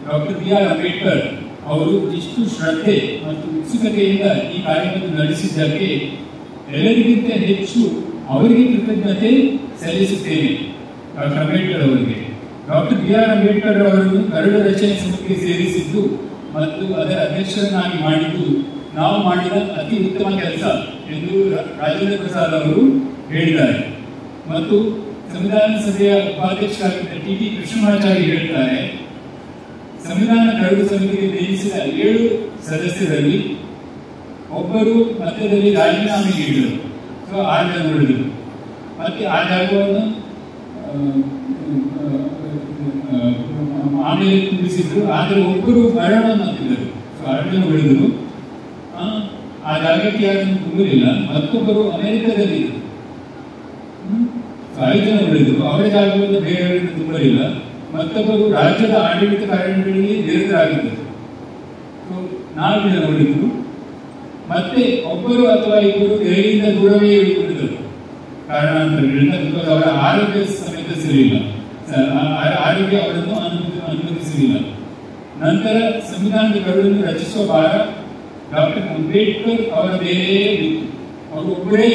ಡಾಕ್ಟರ್ ಬಿ ಆರ್ ಅಂಬೇಡ್ಕರ್ ಅವರು ಇಷ್ಟು ಶ್ರದ್ಧೆ ಮತ್ತು ಉತ್ಸುಕತೆಯಿಂದ ಈ ಕಾರ್ಯವನ್ನು ನಡೆಸಿದ್ದಕ್ಕೆ ಎಲ್ಲರಿಗಿಂತ ಹೆಚ್ಚು ಅವರಿಗೆ ಕೃತಜ್ಞತೆ ಸಲ್ಲಿಸುತ್ತೇನೆ. ಡಾಕ್ಟರ್ ಅಂಬೇಡ್ಕರ್ ಅವರಿಗೆ ಡಾಕ್ಟರ್ ಬಿ ಆರ್ ಅಂಬೇಡ್ಕರ್ ಅವರನ್ನು ಕರಡು ರಚನೆ ಸಮಿತಿಗೆ ಸೇರಿಸಿದ್ದು ಮತ್ತು ಅದರ ಅಧ್ಯಕ್ಷರನ್ನಾಗಿ ಮಾಡಿದ್ದು ನಾವು ಮಾಡಿದ ಅತಿ ಉತ್ತಮ ಕೆಲಸ ಎಂದು ರಾಜೇಂದ್ರ ಪ್ರಸಾದ್ ಅವರು ಹೇಳಿದ್ದಾರೆ. ಮತ್ತು ಸಂವಿಧಾನ ಸಭೆಯ ಉಪಾಧ್ಯಕ್ಷರಾಗಿದ್ದ ಟಿ ಟಿ ಕೃಷ್ಣಮಾಚಾರಿ ಹೇಳುತ್ತಾರೆ ಸಂವಿಧಾನ ಕರಡು ಸಮಿತಿಗೆ ನೇಮಿಸಿದ ಏಳು ಸದಸ್ಯರಲ್ಲಿ ಒಬ್ಬರು ಮಧ್ಯದಲ್ಲಿ ರಾಜೀನಾಮೆ ನೀಡಿದರು. ಆರು ಜನ ಉಳಿದರು ಮತ್ತೆ ಆ ಜಾಗವನ್ನು ಆ, ಆ, ಆ, ಆಮೇಲೆ ತುಂಬಿಸಿದ್ರು ಆದರೆ ಒಬ್ಬರು ಮರಣವನ್ನು ಅಂತಿದ್ದರು ಸೊ ಬೆಳೆದರು ಆ, ಆ ಜಾಗಕ್ಕೆ ಯಾರನ್ನು ತುಂಬಲಿಲ್ಲ ಮತ್ತೊಬ್ಬರು ಅಮೆರಿಕದಲ್ಲಿ ಐದು ಜನ ಉಳಿದರು ಅವರ ಜಾಗವನ್ನು ಬೇರೆಯವರಿಂದ ತುಂಬಲಿಲ್ಲ ಮತ್ತೊಬ್ಬರು ರಾಜ್ಯದ ಆಡಳಿತ ಕಾರ್ಯಗಳಲ್ಲಿ ನಿರತರಾಗಿದ್ದರು ಸೊ ನಾಲ್ಕು ಜನ ಉಳಿದರು ಮತ್ತೆ ಒಬ್ಬರು ಅಥವಾ ಇಬ್ಬರು ದೆಹಲಿಯಿಂದ ದೂರವೇ ಕಾರಣ ಕಾರಣಾಂತರಗಳಿಂದ ಬಿಕಾಸ್ ಅವರ ಆರೋಗ್ಯ ಸಮೇತ ಸರಿಯಿಲ್ಲ. ಆರೋಗ್ಯ ಅವರನ್ನು ಅನುಮತಿ ಅನುಮತಿಸಲಿಲ್ಲ. ನಂತರ ಸಂವಿಧಾನದ ಕರಡನ್ನು ರಚಿಸುವ ಭಾರ ಡಾಕ್ಟರ್ ಅಂಬೇಡ್ಕರ್ ಅವರ ಬೇರೆಯೇ ಇತ್ತು. ಅವರು ಒಬ್ಬರೇ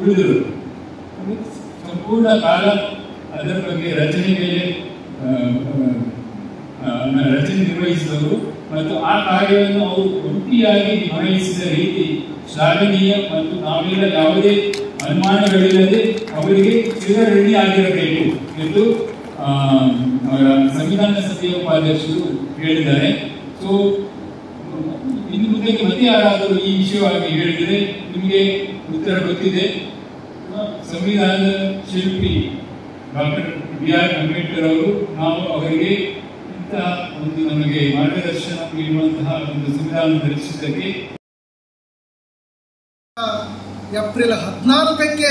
ಉಳಿದರು. ಸಂಪೂರ್ಣ ಕಾಲ ಅದರ ಬಗ್ಗೆ ರಚನೆ ಮೇಲೆ ರಚನೆ ನಿರ್ವಹಿಸಿದವರು ಮತ್ತು ಆ ಕಾರ್ಯವನ್ನು ಅವರು ಒಟ್ಟಿಯಾಗಿ ನಿರ್ವಹಿಸಿದ ರೀತಿ ಶ್ಲಾಘನೀಯ ಮತ್ತು ನಾವೆಲ್ಲ ಯಾವುದೇ ಅನುಮಾನಗಳಿಲ್ಲದೆ ಅವರಿಗೆ ಚಿರಋಣಿ ಆಗಿರಬೇಕು ಎಂದು ಅವರ ಸಂವಿಧಾನ ಸಭೆಯ ಉಪಾಧ್ಯಕ್ಷರು ಹೇಳಿದ್ದಾರೆ. ಸೊ ಇನ್ನು ಮುಂದಕ್ಕೆ ಮತ್ತೆ ಯಾರಾದರೂ ಈ ವಿಷಯವಾಗಿ ಹೇಳಿದರೆ ನಿಮಗೆ ಉತ್ತರ ಗೊತ್ತಿದೆ. ಸಂವಿಧಾನ ಶಿಲ್ಪಿ ಡಾಕ್ಟರ್ ಬಿ ಆರ್ ಅಂಬೇಡ್ಕರ್ ಅವರು, ನಾವು ಅವರಿಗೆ ಒಂದು ನಮಗೆ ಮಾರ್ಗದರ್ಶನ ನೀಡುವಂತಹ ಒಂದು ಸಂವಿಧಾನ ಧರಿಸಿದ್ದಕ್ಕೆ ಏಪ್ರಿಲ್ ಹದಿನಾಲ್ಕಕ್ಕೆ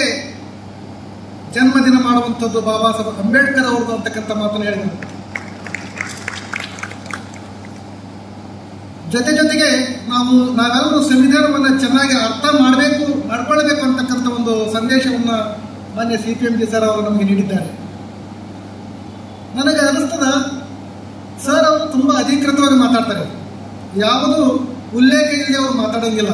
ಜನ್ಮದಿನ ಮಾಡುವಂಥದ್ದು ಬಾಬಾ ಸಾಹೇಬ್ ಅಂಬೇಡ್ಕರ್ ಅವ್ರದ್ದು ಅಂತಕ್ಕಂಥ ಮಾತನ್ನು ಹೇಳಿದರು. ಜೊತೆ ಜೊತೆಗೆ ನಾವು ನಾವೆಲ್ಲರೂ ಸಂವಿಧಾನವನ್ನು ಚೆನ್ನಾಗಿ ಅರ್ಥ ಮಾಡಬೇಕು, ಮಾಡ್ಕೊಳ್ಬೇಕು ಅಂತಕ್ಕಂಥ ಒಂದು ಸಂದೇಶವನ್ನು ಮಾನ್ಯ ಸಿ ಜಿ ಸರ್ ಅವರು ನಮಗೆ ನೀಡಿದ್ದಾರೆ. ನನಗೆ ಅನಿಸ್ತದ ಸರ್ ಅವರು ತುಂಬ ಅಧಿಕೃತವಾಗಿ ಮಾತಾಡ್ತಾರೆ. ಯಾವುದು ಉಲ್ಲೇಖ ಇಲ್ಲದೆ ಅವರು ಮಾತಾಡೋಂಗಿಲ್ಲ.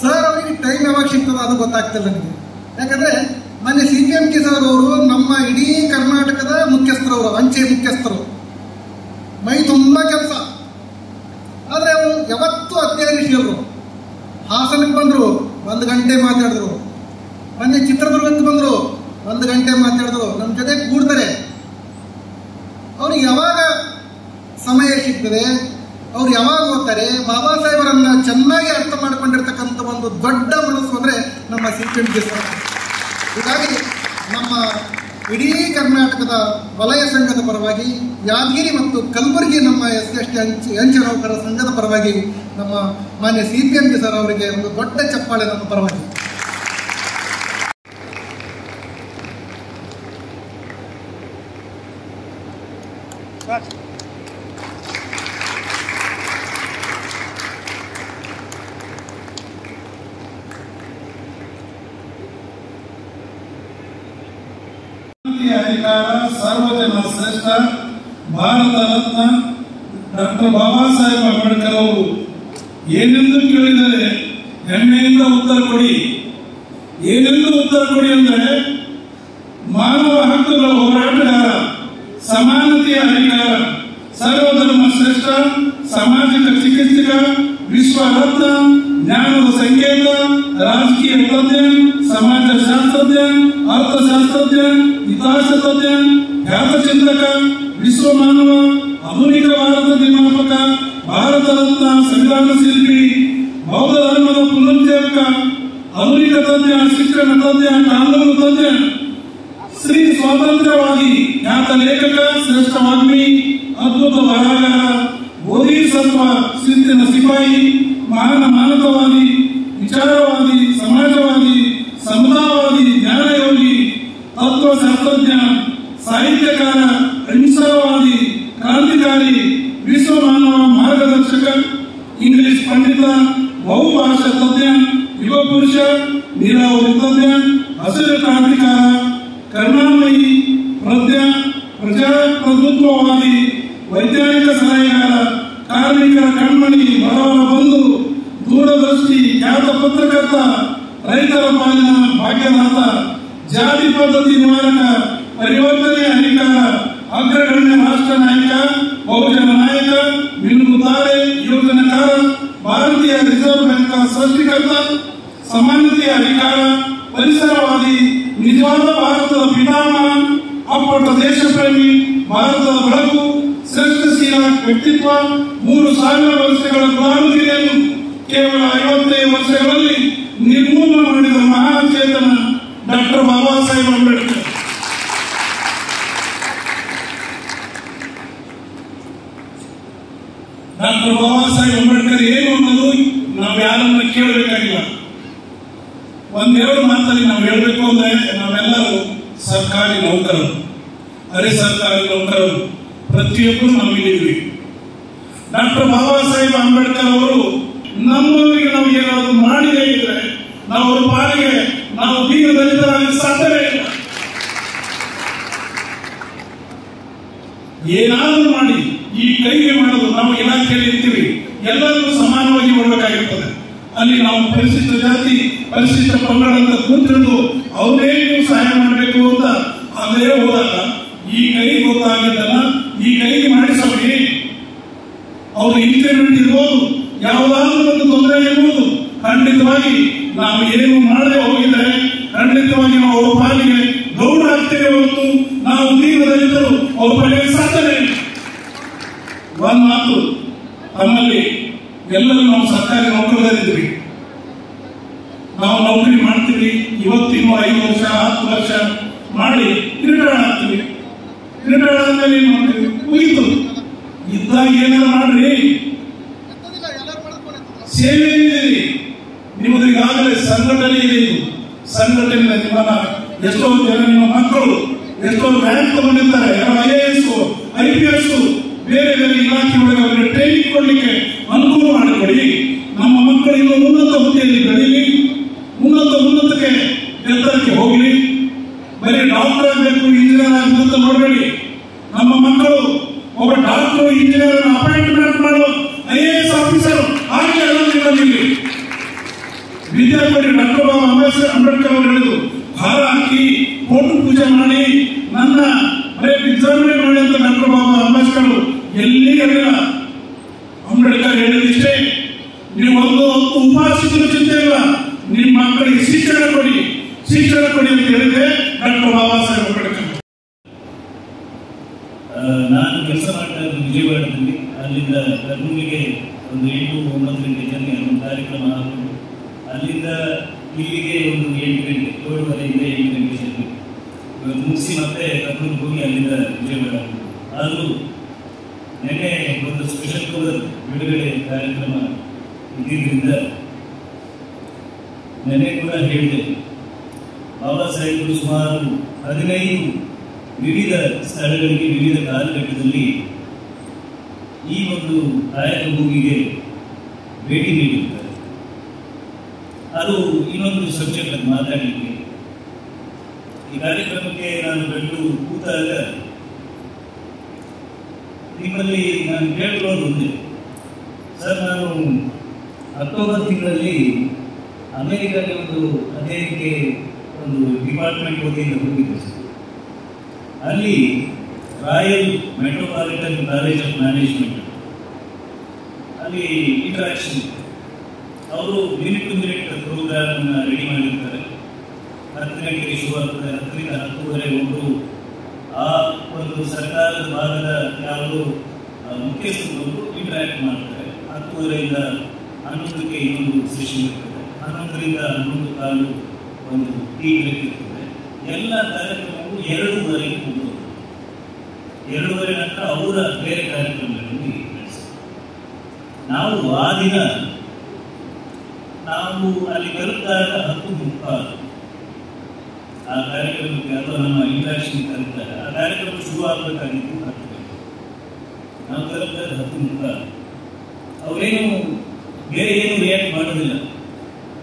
ಸರ್ ಅವರಿಗೆ ಟೈಮ್ ಯಾವಾಗ ಸಿಗ್ತದ ಅದು ಗೊತ್ತಾಗ್ತಿಲ್ಲ ನನಗೆ. ಯಾಕಂದ್ರೆ ಮೊನ್ನೆ C P M K sir ಅವರು ನಮ್ಮ ಇಡೀ ಕರ್ನಾಟಕದ ಮುಖ್ಯಸ್ಥರು ಅವರು ಅಂಚೆ ಮುಖ್ಯಸ್ಥರು. ಮೈ ತುಂಬ ಕೆಲಸ. ಆದರೆ ಅವರು ಯಾವತ್ತೂ ಅತ್ಯನಿಷ್ಠರು ಹಾಸನಕ್ಕೆ ಬಂದರು, ಒಂದು ಗಂಟೆ ಮಾತಾಡಿದ್ರು. ಮೊನ್ನೆ ಚಿತ್ರದುರ್ಗಕ್ಕೆ ಬಂದರು, ಒಂದು ಗಂಟೆ ಮಾತಾಡಿದ್ರು. ನಮ್ಮ ಜೊತೆ ಕೂಡ್ತಾರೆ. ಅವ್ರಿಗೆ ಯಾವಾಗ ಸಮಯ ಸಿಗ್ತದೆ, ಅವ್ರು ಯಾವಾಗ ಓದ್ತಾರೆ, ಬಾಬಾ ಸಾಹೇಬರನ್ನ ಚೆನ್ನಾಗಿ ಅರ್ಥ ಮಾಡಿಕೊಂಡಿರ್ತಕ್ಕಂಥ ಒಂದು ದೊಡ್ಡ ಮನಸ್ಸು ಅಂದರೆ ನಮ್ಮ ಸಿ ಪಿ ಎಂ ಸರ್. ಹೀಗಾಗಿ ನಮ್ಮ ಇಡೀ ಕರ್ನಾಟಕದ ವಲಯ ಸಂಘದ ಪರವಾಗಿ, ಯಾದಗಿರಿ ಮತ್ತು ಕಲಬುರಗಿ ನಮ್ಮ ಎಸ್ ಎಸ್ ಟಿ ಅಂಚೆ ಅಂಚೆ ನೌಕರರ ಸಂಘದ ಪರವಾಗಿ ನಮ್ಮ ಮಾನ್ಯ ಸಿ ಪಿ ಎಂ ಸರ್ ಅವರಿಗೆ ಒಂದು ದೊಡ್ಡ ಚಪ್ಪಾಳೆ ನಮ್ಮ ಪರವಾಗಿ. Touch. ಅಧಿಕಾರ ಸಾರ್ವಜನ ಶ್ರೇಷ್ಠ ಭಾರತ ರತ್ನ ಡಾಕ್ಟರ್ ಬಾಬಾ ಸಾಹೇಬ್ ಅಂಬೇಡ್ಕರ್ ಅವರು ಏನೆಂದು ಕೇಳಿದರೆ ಹೆಮ್ಮೆಯಿಂದ ಉತ್ತರ ಕೊಡಿ ಏನೆಂದು ಉತ್ತರ ಕೊಡಿ ಅಂದರೆ ಮಾನವ ಹಕ್ಕುಗಳ ಹೋರಾಟಗಾರ ಸಮಾನತೆಯ ಅಧಿಕಾರ ಸರ್ವಧರ್ಮ ಶ್ರೇಷ್ಠ ಸಾಮಾಜಿಕ ಚಿಕಿತ್ಸಕ ವಿಶ್ವ ರತ್ನ ಜ್ಞಾನದ ಸಂಕೇತ ರಾಜಕೀಯ ತಜ್ಞ ಸಮಾಜ ಶಾಸ್ತ್ರಜ್ಞ ಅರ್ಥಶಾಸ್ತ್ರಜ್ಞ ಇತಿಹಾಸ ತಜ್ಞ ಖ್ಯಾತ ಚಿಂತಕ ವಿಶ್ವ ಮಾನವ ಆಧುನಿಕ ಭಾರತ ನಿರ್ಮಾಪಕ ಭಾರತ ರತ್ನ ಸಂವಿಧಾನ ಶಿಲ್ಪಿ ಬೌದ್ಧ ಧರ್ಮದ ಪುನರುಜ್ಜೀವಕ, ಆಧುನಿಕ ತಜ್ಞ, ಶಿಕ್ಷಣ ತಜ್ಞ, ಕಾನೂನು ತಜ್ಞ. ಶ್ರೀ ಸ್ವಾತಂತ್ರ್ಯವಾದಿ ಖ್ಯಾತ ಲೇಖಕ ಶ್ರೇಷ್ಠ ವಾಗ್ಮಿ ಅದ್ಭುತ ಬರಹಗಾರ ಬೋಧಿಸತ್ವ ಶಿಸ್ತಿನ ಸಿಪಾಯಿ ಮಹಾನ ಮಾನವವಾದಿ ವಿಚಾರವಾದಿ ಸಮಾಜವಾದಿ ಸಮುದಾಯವಾದಿ ಜ್ಞಾನಯೋಗಿ ತತ್ವಶಾಸ್ತ್ರಜ್ಞ ಸಾಹಿತ್ಯಕಾರ ಅಹಿಂಸಾವಾದಿ ಕ್ರಾಂತಿಕಾರಿ ವಿಶ್ವ ಮಾನವ ಮಾರ್ಗದರ್ಶಕ ಇಂಗ್ಲಿಷ್ ಪಂಡಿತ ಬಹುಭಾಷಾ ತಜ್ಞ ಯುವ ಪುರುಷ ನೀರಾವರಿ ತಜ್ಞ ಹಸಿರು ಕ್ರಾಂತಿಕಾರ ಕರುಣಾಮಯಿ ಪ್ರಜ್ಞಾ ಪ್ರಜಾಪ್ರಭುತ್ವವಾದಿ ವೈಜ್ಞಾನಿಕ ಸಲಹೆಗಾರ ಕಾರ್ಮಿಕರ ಕಣ್ಮಣಿ ಬಡವರ ಬಂಧು ದೂರದೃಷ್ಟಿ ಖ್ಯಾತ ಪತ್ರಕರ್ತ ರೈತರ ಪಾಲಿನ ಭಾಗ್ಯದಾತ ಜಾತಿ ಪದ್ಧತಿ ನಿವಾರಕ ಪರಿವರ್ತನೆ ಅಧಿಕಾರ ಅಗ್ರಗಣ್ಯ ರಾಷ್ಟ್ರ ನಾಯಕ ಬಹುಜನ ನಾಯಕ ಮಿನುಗುತ್ತಾರೆ ಯೋಜನೆಕಾರ ಭಾರತೀಯ ರಿಸರ್ವ್ ಬ್ಯಾಂಕ್ ಸೃಷ್ಟಿಕರ್ತ ಸಮಾನತೆಯ ಅಧಿಕಾರ ಪರಿಸರವಾದಿ ನಿಜವಾದ ಭಾರತದ ಪಿತಾಮಹ ಅಪ್ಪಟ್ಟ ದೇಶ ಪ್ರೇಮಿ ಭಾರತದ ಬೆಳಕು ಶ್ರೇಷ್ಠಶೀಲ ವ್ಯಕ್ತಿತ್ವ ಮೂರು ಸಾವಿರ ವರ್ಷಗಳ ಗುಲಾಮಗಿರಿಯನ್ನು ಕೇವಲ ಐವತ್ತೈದು ವರ್ಷಗಳಲ್ಲಿ ನಿರ್ಮೂಲನೆ ಮಾಡಿದ ಮಹಾಚೇತನ ಡಾಕ್ಟರ್ ಬಾಬಾ ಸಾಹೇಬ್ ಅಂಬೇಡ್ಕರ್. ಡಾಕ್ಟರ್ ಬಾಬಾ ಸಾಹೇಬ್ ಅಂಬೇಡ್ಕರ್ ಏನು ಅನ್ನೋದು ನಾವು ಯಾರನ್ನ ಕೇಳಬೇಕಾಗಿಲ್ಲ. ಒಂದೆರಡು ಮಾತಲ್ಲಿ ನಾವು ಹೇಳಬೇಕು ಅಂದ್ರೆ ನಾವೆಲ್ಲರೂ ಸರ್ಕಾರಿ ನೌಕರರು. ಅರೆ ಸರ್ಕಾರಿ ನೌಕರರು. ಪ್ರತಿಯೊಬ್ಬರು ಇಲ್ಲಿದ್ವಿ ಡಾಕ್ಟರ್ ಬಾಬಾ ಸಾಹೇಬ್ ಅಂಬೇಡ್ಕರ್ ಅವರು ನಮ್ಮವರಿಗೆ ನಮ್ಗೆ ಏನಾದರೂ ಮಾಡಿದೆ ಇದ್ರೆ ನಾವು ಅವ್ರ ಪಾಲಿಗೆ ನಾವು ದೀನ ದಲಿತರಾಗಿ ಸಾಧ್ಯವೇ ಇಲ್ಲ. ಏನಾದರೂ ಮಾಡಿ ಈ ಕೈಗೆ ಮಾಡೋದು ನಾವು ಇಲಾಖೆಯಲ್ಲಿ ಇರ್ತೀವಿ. ಎಲ್ಲರಿಗೂ ಸಮಾನವಾಗಿ ಕೊಡಬೇಕಾಗಿರ್ತದೆ ಅಲ್ಲಿ ನಾವು ಪರಿಶಿಷ್ಟ ಜಾತಿ, ಪರಿಶಿಷ್ಟ ಪಂಗಡ ಅಂತ ಕೂತಿರೋದು ಅವರೇ ನೀವು ಸಹಾಯ ಮಾಡಬೇಕು ಅಂತ. ಅದೇ ಹೋದಾಗ, ಈ ಕೈ ಗೊತ್ತಾಗಿದ್ದಲ್ಲ, ಈ ಕೈಗೆ ಮಾಡಿಸೋರಿ ಅವರು ಇಂಪ್ಲಿಮೆಂಟ್ ಇರ್ಬೋದು ಯಾವುದಾದ್ರೂ ಒಂದು ತೊಂದರೆ ಇರ್ಬೋದು. ಖಂಡಿತವಾಗಿ ನಾವು ಏನು ಮಾಡದೆ ಹೋಗಿದ್ರೆ, ಖಂಡಿತವಾಗಿ ನಾವು ಅವ್ರ ಪಾಲಿಗೆ ಗೌಡ ಆಗ್ತೇವೆ ಹೊರತು ನಾವು ತೀವ್ರದಲ್ಲಿದ್ದರೂ ಅವ್ರ ಪಾಲಿಗೆ ಸಾಧ್ಯ ಒಂದು ಮಾತು ನಮ್ಮಲ್ಲಿ ಎಲ್ಲರೂ ನಾವು ಸರ್ಕಾರಿ ನೌಕರದಲ್ಲಿದ್ವಿ ನಾವು ನೌಕರಿ ಮಾಡ್ತೀವಿ ಇವತ್ತಿನ ಐದು ವರ್ಷ, ಹತ್ತು ವರ್ಷ ಮಾಡಿ ರಿಟೈರ್ಡ್ ಆಗ್ತೀವಿ ರಿಟೈರ್ಡ್ ಆದ್ಮೇಲೆ ಏನ್ ಮಾಡ್ತೀವಿ? ಮುಗಿತು. ಇದ್ದಾಗ ಏನಾರ ಮಾಡ್ರಿ. ಸೇವೆ ಇದೆ ನಿಮ್ಮದು ಈಗಾಗಲೇ ಸಂಘಟನೆ ಇದೆ ಇದು. ಸಂಘಟನೆ ನಿಮ್ಮನ್ನ ಎಷ್ಟೋ ಜನ ನಿಮ್ಮ ಮಕ್ಕಳು, ಎಷ್ಟೋ rank ತಗೊಂಡಿರ್ತಾರೆ. I A S I P S ಬೇರೆ ಬೇರೆ ಇಲಾಖೆ ಒಳಗೆ ಅವರಿಗೆ ಟ್ರೈನಿಂಗ್ ಕೊಡಲಿಕ್ಕೆ ಅನುಕೂಲ ಮಾಡಿಕೊಡಿ. ನಮ್ಮ ಮಕ್ಕಳಿಗೆ ಉನ್ನತ ಹುದ್ದೆಯಲ್ಲಿ ಬೆಳೀಲಿ ಉನ್ನತ ಉನ್ನತಕ್ಕೆ ಎತ್ತರಕ್ಕೆ ಹೋಗಲಿ. ಬರೀ ಡಾಕ್ಟರ್ ಆಗಬೇಕು ಇಂಜಿನಿಯರ್ ಆಗಬೇಕು ಅಂತ ನೋಡಬೇಡಿ.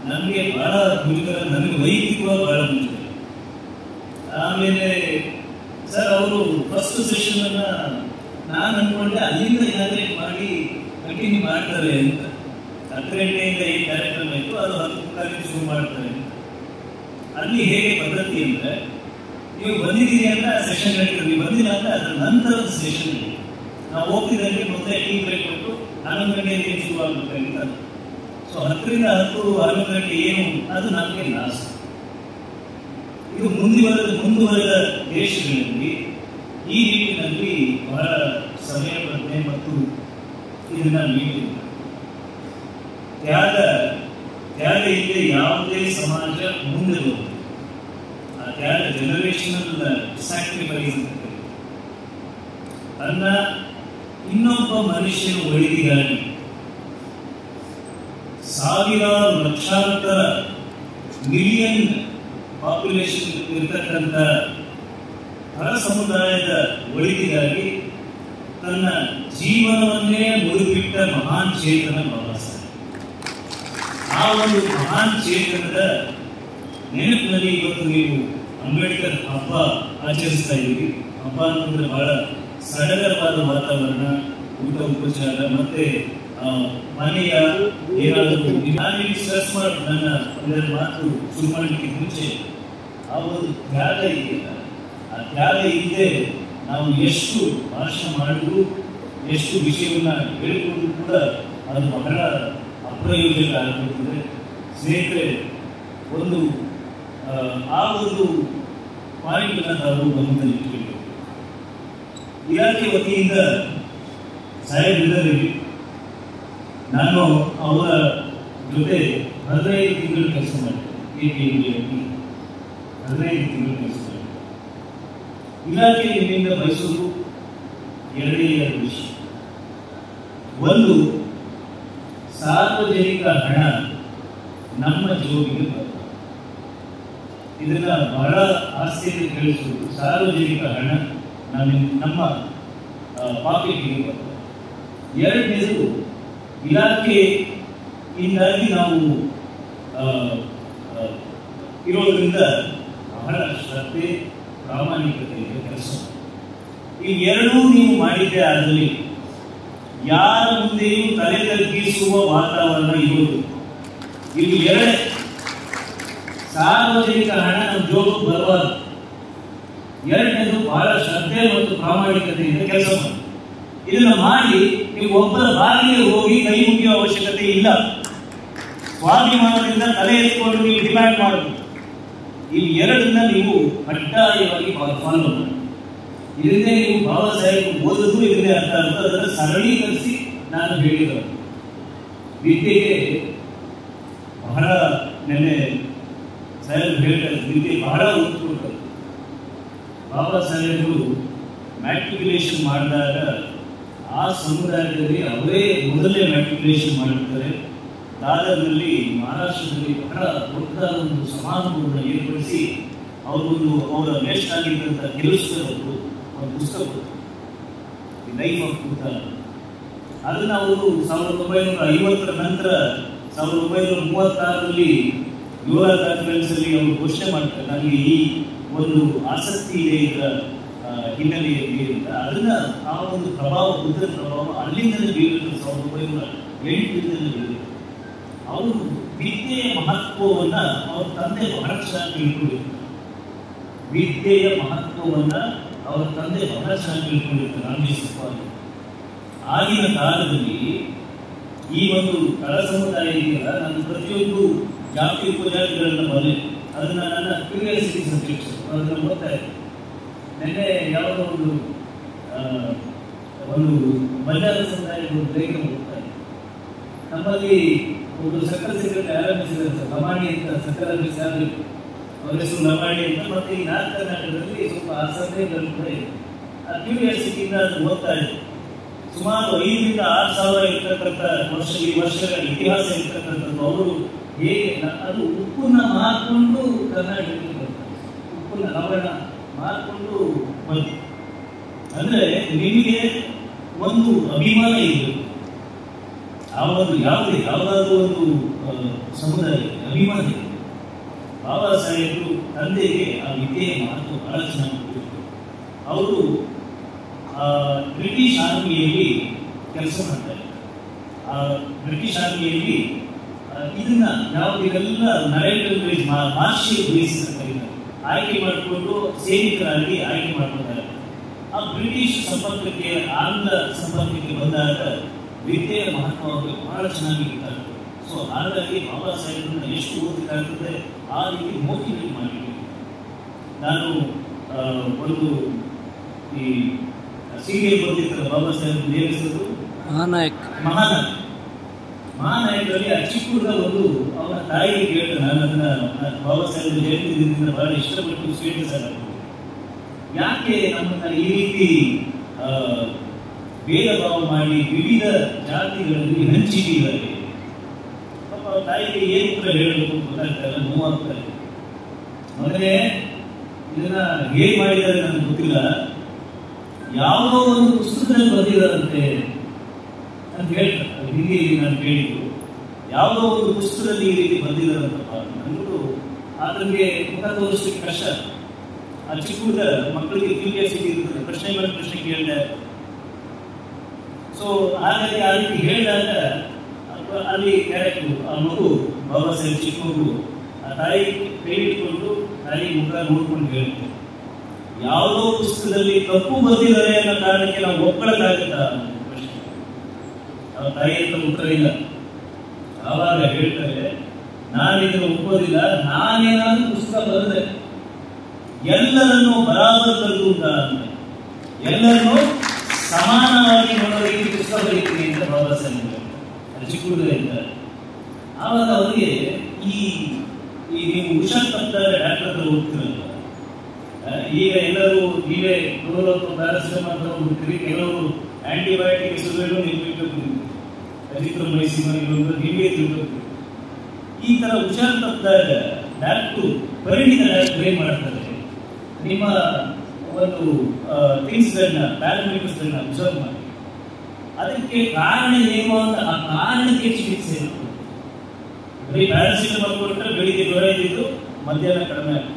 ನನಗೆ ಬಹಳ ಮುಜುಗರ ನನಗೆ ವೈಯಕ್ತಿಕವಾಗಿ ಬಹಳ ಮುಜುಗರ ಆಮೇಲೆ ಸರ್, ಅವರು ಫಸ್ಟ್ ಸೆಷನ್ ಅನ್ನ ನಾನು ಅನ್ಕೊಂಡೆ ಅಲ್ಲಿಂದ ಏನಾದ್ರೆ ಮಾಡಿ ಕಂಟಿನ್ಯೂ ಮಾಡ್ತಾರೆ ಅಂತ. ಹತ್ತು ಗಂಟೆಯಿಂದ ಏನು ಕಾರ್ಯಕ್ರಮ ಇತ್ತು ಅದು ಹತ್ತು ಮುಕ್ಕಾಲಿಗೆ ಶುರು ಮಾಡ್ತಾರೆ ಅಂತ. ಅಲ್ಲಿ ಹೇಗೆ ಪದ್ಧತಿ ಅಂದ್ರೆ, ನೀವು ಬಂದಿದ್ದೀರಿ ಅಂತ ಸೆಷನ್ ನಡೀತದೆ. ನೀವು ಬಂದಿಲ್ಲ ಅಂತ ಅದರ ನಂತರದ ಸೆಷನ್ ನಾವು ಹೋಗ್ತಿದ್ದಂಗೆ ಮೊದಲೇ ಟೀ ಬ್ರೇಕ್ ಕೊಟ್ಟು ಹನ್ನೊಂದು ಗಂಟೆಯಲ್ಲಿ ಶುರು ಆಗ್ಬೇಕಾಗಿತ್ತು ಸೊ ಹತ್ತರಿಂದ ಹತ್ತು ಗಂಟೆ ಏನು? ಅದು ನಮಗೆ ಲಾಸ್ ಇದು ಮುಂದುವರೆದ ಮುಂದುವರೆದ ದೇಶಗಳಲ್ಲಿ ಈ ನಿಟ್ಟಿನಲ್ಲಿ ಬಹಳ ಸಮಯ ಸಮಯಬದ್ಧತೆ ಮತ್ತು ಇದನ್ನ ನೀಡಿಲ್ಲ ತ್ಯಾಗ ತ್ಯಾಗ ಇಲ್ಲದೆ ಯಾವುದೇ ಸಮಾಜ ಮುಂದೆ ಬರುತ್ತೆ ಆ ತ್ಯಾಗ ಜನರೇಷನಲ್ ಸ್ಯಾಕ್ರಿಫೈಸ್ ಅಂತ ಅನ್ನ ಇನ್ನೊಬ್ಬ ಮನುಷ್ಯನ ಒಳಿತಿಗಾಗಿ ಸಾವಿರಾರು ಲಕ್ಷಾಂತರ ಮಿಲಿಯನ್ ಪಾಪ್ಯುಲೇಷನ್ ಇರತಕ್ಕಂಥ ಹರ ಸಮುದಾಯದ ಒಳಿತಿಗಾಗಿ ತನ್ನ ಜೀವನವನ್ನೇ ಮುಡಿಬಿಟ್ಟ ಮಹಾನ್ ಚೇತನ ಬಾಬಾ ಆ ಒಂದು ಮಹಾನ್ ಚೇತನದ ನೆನಪಿನಲ್ಲಿ ಇವತ್ತು ನೀವು ಅಂಬೇಡ್ಕರ್ ಹಬ್ಬ ಆಚರಿಸ್ತಾ ಇದ್ದೀವಿ ಹಬ್ಬ ಅಂತಂದ್ರೆ ಬಹಳ ಸಡಗರವಾದ ವಾತಾವರಣ, ಊಟ, ಉಪಚಾರ, ಮತ್ತೆ ಮನೆಯ ಏನಾದರೂ ನಾನಿಲ್ಲಿ ಸ್ಟ್ರೆಸ್ ಮಾಡಿ ನನ್ನ ಇದರ ಮಾತು ಶುರು ಮಾಡಲಿಕ್ಕೆ ಮುಂಚೆ ಆ ಒಂದು ತ್ಯಾಗ ಇದೆಯಲ್ಲ ಆ ತ್ಯಾಗ ಇಲ್ಲದೆ ನಾವು ಎಷ್ಟು ಭಾಷಣ ಮಾಡಿದ್ರು ಎಷ್ಟು ವಿಷಯವನ್ನ ಹೇಳಿಕೊಂಡ್ರು ಕೂಡ ಅದು ಬಹಳ ಅಪ್ರಯೋಜಕ ಆಗಿರುತ್ತದೆ ಸ್ನೇಹಿತರೆ ಒಂದು ಆ, ಒಂದು ಪಾಯಿಂಟ್ ನಾವು ಗಮನದಲ್ಲಿ ಇಟ್ಕೊಳ್ಬೇಕು. ಇಲಾಖೆ ವತಿಯಿಂದ ಸಾಹೇಬರಿದ್ದಾರೆ ನಾನು ಅವರ ಜೊತೆ ಹದಿನೈದು ತಿಂಗಳು ಕೆಲಸ ಮಾಡಿದೆ ಹದಿನೈದು ತಿಂಗಳು ಕೆಲಸ ಮಾಡಿದ್ದೆ ಇಲಾಖೆ ಇಲ್ಲಿಂದ ಬಯಸುವುದು ಎರಡೇ ಎರಡು ವಿಷಯ ಒಂದು ಸಾರ್ವಜನಿಕ ಹಣ ನಮ್ಮ ಜೋಬಿಗೆ ಬರ್ತದೆ ಇದನ್ನ ಬಹಳ ಆಸ್ತಿಯಲ್ಲಿ ಕೇಳಿಸುವುದು ಸಾರ್ವಜನಿಕ ಹಣ ನಮ್ಮ ನಮ್ಮ ಪಾಕೆಟ್ಗೆ ಬರ್ತದೆ ಎರಡನೇದು ಇಲಾಖೆಯಿಂದಾಗಿ ನಾವು ಆ, ಆ, ಇರೋದ್ರಿಂದ ಬಹಳ ಶ್ರದ್ಧೆ ಪ್ರಾಮಾಣಿಕತೆಯಿಂದ ಕೆಲಸ. ಈ ಎರಡೂ ನೀವು ಮಾಡಿದ್ದೆ ಆದಲ್ಲಿ ಯಾರ ಮುಂದೆಯೂ ತಲೆ ತಗ್ಗಿಸುವ ವಾತಾವರಣ ಇರೋದು. ಇಲ್ಲಿ ಎರಡೇ ಸಾರ್ವಜನಿಕ ಹಣ ನಮ್ಮ ಜೋಗಕ್ಕೆ ಬರಬಾರದು. ಎರಡನೇದು ಬಹಳ ಶ್ರದ್ಧೆ ಮತ್ತು ಪ್ರಾಮಾಣಿಕತೆಯಿಂದ ಕೆಲಸ. ಮಾಡಿ ಇದನ್ನ ಮಾಡಿ ನೀವು ಒಬ್ಬರ ಬಾಗಿಲಿಗೆ ಹೋಗಿ ಕೈ ಮುಗಿಯುವ ಅವಶ್ಯಕತೆ ಇಲ್ಲ. ಸ್ವಾಭಿಮಾನದಿಂದ ತಲೆ ಎತ್ಕೊಂಡು ನೀವು ಡಿಮ್ಯಾಂಡ್ ಮಾಡಬೇಕು ಇಲ್ಲಿ ಎರಡನ್ನ ನೀವು ಕಡ್ಡಾಯವಾಗಿ ಫಾಲೋ ಇದನ್ನೇ ನೀವು ಬಾಬಾ ಸಾಹೇಬ್ ಓದೋದು ಇದನ್ನೇ ಅರ್ಥ ಅಂತ ಅದನ್ನು ಸರಳೀಕರಿಸಿ ನಾನು ಹೇಳಿದ ವಿದ್ಯೆಗೆ ಬಹಳ ನೆನ್ನೆ ಸಾಹೇಬ್ ಹೇಳ್ತಾರೆ ವಿದ್ಯೆ ಬಹಳ ಉತ್ಕೊಂಡರು ಬಾಬಾ ಸಾಹೇಬರು ಮ್ಯಾಟ್ರಿಕ್ಯುಲೇಷನ್ ಮಾಡಿದಾಗ ಆ ಸಮುದಾಯದಲ್ಲಿ ಅವರೇ ಮೊದಲೇ ಮ್ಯಾಟ್ರಿಕ್ಯುಲೇಷನ್ ಮಾಡಿರ್ತಾರೆ. ದಾದರ್ನಲ್ಲಿ ಮಹಾರಾಷ್ಟ್ರದಲ್ಲಿ ಬಹಳ ದೊಡ್ಡದಾದ ಒಂದು ಸಮಾರಂಭವನ್ನು ಏರ್ಪಡಿಸಿ ಅವರೊಂದು ಅವರ ವೇಸ್ಟ್ ಆಗಿದ್ದಂಥ ಕೆಲಸದವರು ಒಂದು ಪುಸ್ತಕ. ಈ ಲೈಫ್ ಅದನ್ನು ಅವರು ಸಾವಿರದ ಒಂಬೈನೂರ ಐವತ್ತರ ನಂತರ ಸಾವಿರದ ಒಂಬೈನೂರ ಮೂವತ್ತಾರರಲ್ಲಿ ಯುವ ಕಾನ್ಫರೆನ್ಸ್ ಅಲ್ಲಿ ಅವರು ಘೋಷಣೆ ಮಾಡ್ತಾರೆ. ನನಗೆ ಈ ಒಂದು ಆಸಕ್ತಿ ಇದೆ ಇದರ ಹಿನ್ನೆಲೆಯಲ್ಲಿ ಅಂತ ಅದನ್ನ ಆ ಒಂದು ಪ್ರಭಾವ ಬುದ್ಧರ ಪ್ರಭಾವ, ಅಲ್ಲಿಂದಲೇ ಬೀಳಿತು ಸಾವಿರದ ಒಂಬೈನೂರ ಎಂಟರಿಂದಲೇ ಬೀಳಿತು ಅವರು ವಿದ್ಯೆಯ ಮಹತ್ವವನ್ನ ಅವ್ರ ತಂದೆ ಬಹಳ ಚೆನ್ನಾಗಿ ತಿಳ್ಕೊಂಡಿರ್ತಾರೆ ವಿದ್ಯೆಯ ಮಹತ್ವವನ್ನ ಅವರ ತಂದೆ ಬಹಳ ಚೆನ್ನಾಗಿ ತಿಳ್ಕೊಂಡಿರ್ತಾರೆ ರಾಮಜೀಸ್ವಾಮಿ ಆಗಿನ ಕಾಲದಲ್ಲಿ ಈ ಒಂದು ಕಳ ಸಮುದಾಯ ಇದೆಯಲ್ಲ ನಾನು ಪ್ರತಿಯೊಂದು ಜಾತಿ ಉಪಜಾತಿಗಳನ್ನ ಬರಲಿ ಅದನ್ನ ನನ್ನ ಕ್ಯೂರಿಯಾಸಿಟಿ ಸಬ್ಜೆಕ್ಟ್ಸ್ ಅದನ್ನ ಓದ್ತಾ ಇದ್ದೆ ನಿನ್ನೆ ಯಾವುದೋ ಒಂದು ಒಂದು ಮಲ್ಯಾದ ಸಮುದಾಯದ ಲೇಖನ ಓದ್ತಾ ಇದ್ದೆ. ನಮ್ಮಲ್ಲಿ ಒಂದು ಸಕ್ಕರೆ ಸಿಗರೇಟ್ ಆರಂಭಿಸಿದಂಥ ಲಮಾಣಿ ಅಂತ ಸಕ್ಕರೆ ಆರಂಭಿಸಿದ್ರೆ ಅವರ ಹೆಸರು ಲಮಾಣಿ ಅಂತ, ಮತ್ತೆ ಈ ನಾಲ್ಕು ಕರ್ನಾಟಕದಲ್ಲಿ ಸ್ವಲ್ಪ ಆಸಕ್ತಿ ಕೂಡ ಇದೆ. ಆ ಕ್ಯೂರಿಯಾಸಿಟಿಯಿಂದ ಅದು ಓದ್ತಾ ಇದೆ ಸುಮಾರು ಐದರಿಂದ ಆರು ಸಾವಿರ ಇರ್ತಕ್ಕಂಥ ವರ್ಷ, ಈ ವರ್ಷಗಳ ಇತಿಹಾಸ ಇರ್ತಕ್ಕಂಥದ್ದು ಅವರು ಹೇಗೆ, ಅದು ಉಪ್ಪನ್ನ ಮಾರ್ಕೊಂಡು ಕರ್ನಾಟಕಕ್ಕೆ ಬರ್ತಾರೆ ಉಪ್ಪನ್ನ ಲವಣ ಮಾರ್ಕೊಂಡು ಬಂತು ಅಂದ್ರೆ ನಿಮಗೆ ಒಂದು ಅಭಿಮಾನ ಆ ಒಂದು ಯಾವುದೇ ಯಾವುದಾದ್ರೂ ಒಂದು ಸಮುದಾಯ ಅಭಿಮಾನ ಇದೆ. ಬಾಬಾ ಸಾಹೇಬರು ತಂದೆಗೆ ಆ ವಿದ್ಯೆಯ ಮಾತು ಬಹಳ ಚೆನ್ನಾಗಿ ಅವರು ಆ, ಬ್ರಿಟಿಷ್ ಆರ್ಮಿಯಲ್ಲಿ ಕೆಲಸ ಮಾಡ್ತಾರೆ ಆ ಬ್ರಿಟಿಷ್ ಆರ್ಮಿಯಲ್ಲಿ ಇದನ್ನ ಯಾವ್ದು ನರೇಂದ್ರ ಮಾರ್ಷಿಯಲ್ ಕರೀತಾರೆ ಆಯ್ಕೆ ಮಾಡಿಕೊಂಡು ಸೈನಿಕರಾಗಿ ಆಯ್ಕೆ ಮಾಡ್ಕೊಂಡಾರೆ ಆ ಬ್ರಿಟಿಷ್ ಸಂಪರ್ಕಕ್ಕೆ ಆಂಧ್ರ ಸಂಪರ್ಕಕ್ಕೆ ಬಂದಾಗ ವಿದ್ಯೆಯ ಮಹತ್ವವಾಗಿ ಬಹಳ ಚೆನ್ನಾಗಿ ಇರ್ತಾರೆ ಸೊ ಹಾಗಾಗಿ ಬಾಬಾ ಸಾಹೇಬ್ರನ್ನ ಎಷ್ಟು ಓದಬೇಕಾಗ್ತದೆ ಆ ರೀತಿ ಮೋಟಿವೇಟ್ ಮಾಡಿದ್ರು. ನಾನು ಒಂದು ಈ ಸೀರಿಯಲ್ ಬಂದಿರ್ತಾರೆ ಬಾಬಾ ಸಾಹೇಬ್ ನೇಮಿಸೋದು ಮಹಾನಾಯಕ್. ಮಹಾನಾಯಕ. ಮಹಾನಾಯಕರಲ್ಲಿ ಹುಡುಗ ಒಂದು ಅವನ ತಾಯಿಗೆ ಕೇಳ್ತಾನೆ ನಾನು ಅದನ್ನ ಬಾಬಾ ಸಾಹೇಬ್ ಜಯಂತಿ ಬಹಳ ಇಷ್ಟಪಟ್ಟು ಹಾಕಿದ್ದೆ ಯಾಕೆ ನಮ್ಮನ್ನ ಈ ರೀತಿ ಭೇದ ಭಾವ ಮಾಡಿ ವಿವಿಧ ಜಾತಿಗಳಲ್ಲಿ ಹಂಚಿಟ್ಟಿದ್ದಾರೆ? ಪಾಪ ಅವ್ರ ತಾಯಿಗೆ ಏನು ಕೂಡ ಹೇಳಬೇಕು ಅಂತ ಗೊತ್ತಾಗ್ತಾ ಇಲ್ಲ, ನೋವಾಗ್ತಾ ಇದೆ. ಮಗನೇ ಇದನ್ನ ಹೇಗೆ ಮಾಡಿದ್ದಾರೆ ನನಗೆ ಗೊತ್ತಿಲ್ಲ. ಯಾವುದೋ ಒಂದು ಪುಸ್ತಕದಲ್ಲಿ ಬಂದಿದ್ದಾರಂತೆ ಅಂತ ಹೇಳ್ತಾರೆ. ಅದು ಹಿಂದಿಯಲ್ಲಿ ನಾನು ಕೇಳಿದ್ದು. ಯಾವುದೋ ಒಂದು ಪುಸ್ತಕದಲ್ಲಿ ಈ ರೀತಿ ಬಂದಿದ್ದಾರಂತಪ್ಪ ನನಗೂ ಆದ್ರಿಗೆ ಮುಖ ತೋರಿಸ್ಲಿಕ್ಕೆ ಕಷ್ಟ. ಆ ಚಿಕ್ಕ ಹುಡುಗ ಮಕ್ಕಳಿಗೆ ಕ್ಯೂರಿಯಾಸಿಟಿ ಇರ್ತದೆ ಪ್ರಶ್ನೆ ಮೇಲೆ ಪ್ರಶ್ನೆ ಕೇಳಿದೆ. ಸೊ ಹಾಗಾಗಿ ಆ ರೀತಿ ಹೇಳಿದಾಗ ಅಲ್ಲಿ ಕ್ಯಾರೆಕ್ಟರ್ ಆ ಮಗು ಬಾಬಾ ಸಾಹೇಬ್ ಚಿಕ್ಕ ಮಗು. ಆ ತಾಯಿ ಕೈ ಇಟ್ಕೊಂಡು ತಾಯಿ ಮುಖ ನೋಡ್ಕೊಂಡು ಹೇಳ್ತಾರೆ ಯಾವುದೋ ಪುಸ್ತಕದಲ್ಲಿ ತಪ್ಪು ಬಂದಿದ್ದಾರೆ ಅನ್ನೋ ಕಾರಣಕ್ಕೆ ನಾವು ಒಪ್ಪಳಕ್ಕಾಗುತ್ತಾ? ತಾಯಿ ಹತ್ರ ಉತ್ತರ ಇಲ್ಲ. ಆವಾಗ ಹೇಳ್ತಾರೆ, ನಾನಿದ್ರೆ ಒಪ್ಪೋದಿಲ್ಲ ನಾನೇನಾದ್ರೂ ಪುಸ್ತಕ ಬರೆದೆ. ಎಲ್ಲರನ್ನು ಬರಾಬರ್ ಬರೆದು ಅಂತ ಎಲ್ಲರನ್ನು ಸಮಾನವಾಗಿ ನೋಡೋ ರೀತಿ ಪುಸ್ತಕ ಬರೀತೀನಿ ಅಂತ ಬಾಬಾ ಸಾಹೇಬ್ ಚಿಕ್ಕ ಹುಡುಗ ಇದ್ದಾರೆ. ಆವಾಗ ಅವರಿಗೆ ಈ ಈ ನೀವು ಹುಷಾರ್ ತಪ್ಪಿದ್ರೆ ಡಾಕ್ಟರ್ ಹತ್ರ ಹೋಗ್ತಿರಲ್ಲ ಈಗ ಎಲ್ಲರೂ ನೀವೇ ಕ್ಲೋರೋ ಪ್ಯಾರಾಸಿಟಮಾಲ್ ತಗೊಂಡ್ಬಿಡ್ತೀರಿ, ಕೆಲವರು ಆಂಟಿಬಯೋಟಿಕ್ ಹೆಸರುಗಳು ನೀವು. ಮೈಸಿ ಇರೋದು ನಿಮಗೆ ತಿಳ್ಕೊತೀರಿ ಈ ತರ ಹುಷಾರ್ ತಪ್ಪಿದಾಗ ಡಾಕ್ಟರ್ ಪರಿಣಿತ ಡಾಕ್ಟರ್ ಏನ್ ಮಾಡ್ತಾರೆ? ನಿಮ್ಮ ಒಂದು ಥಿಂಗ್ಸ್ಗಳನ್ನ ಪ್ಯಾರಾಮೀಟರ್ಸ್ಗಳನ್ನ ಅಬ್ಸರ್ವ್ ಮಾಡಿ. ಅದಕ್ಕೆ ಕಾರಣ ಏನು ಅಂತ, ಆ ಕಾರಣಕ್ಕೆ ಚಿಕಿತ್ಸೆ. ಬರೀ ಪ್ಯಾರಾಸಿಟಮಾಲ್ ಕೊಟ್ಟರೆ ಬೆಳಿಗ್ಗೆ ಜ್ವರ ಇದ್ದಿದ್ದು ಮಧ್ಯಾಹ್ನ ಕಡಿಮೆ ಆಗುತ್ತೆ.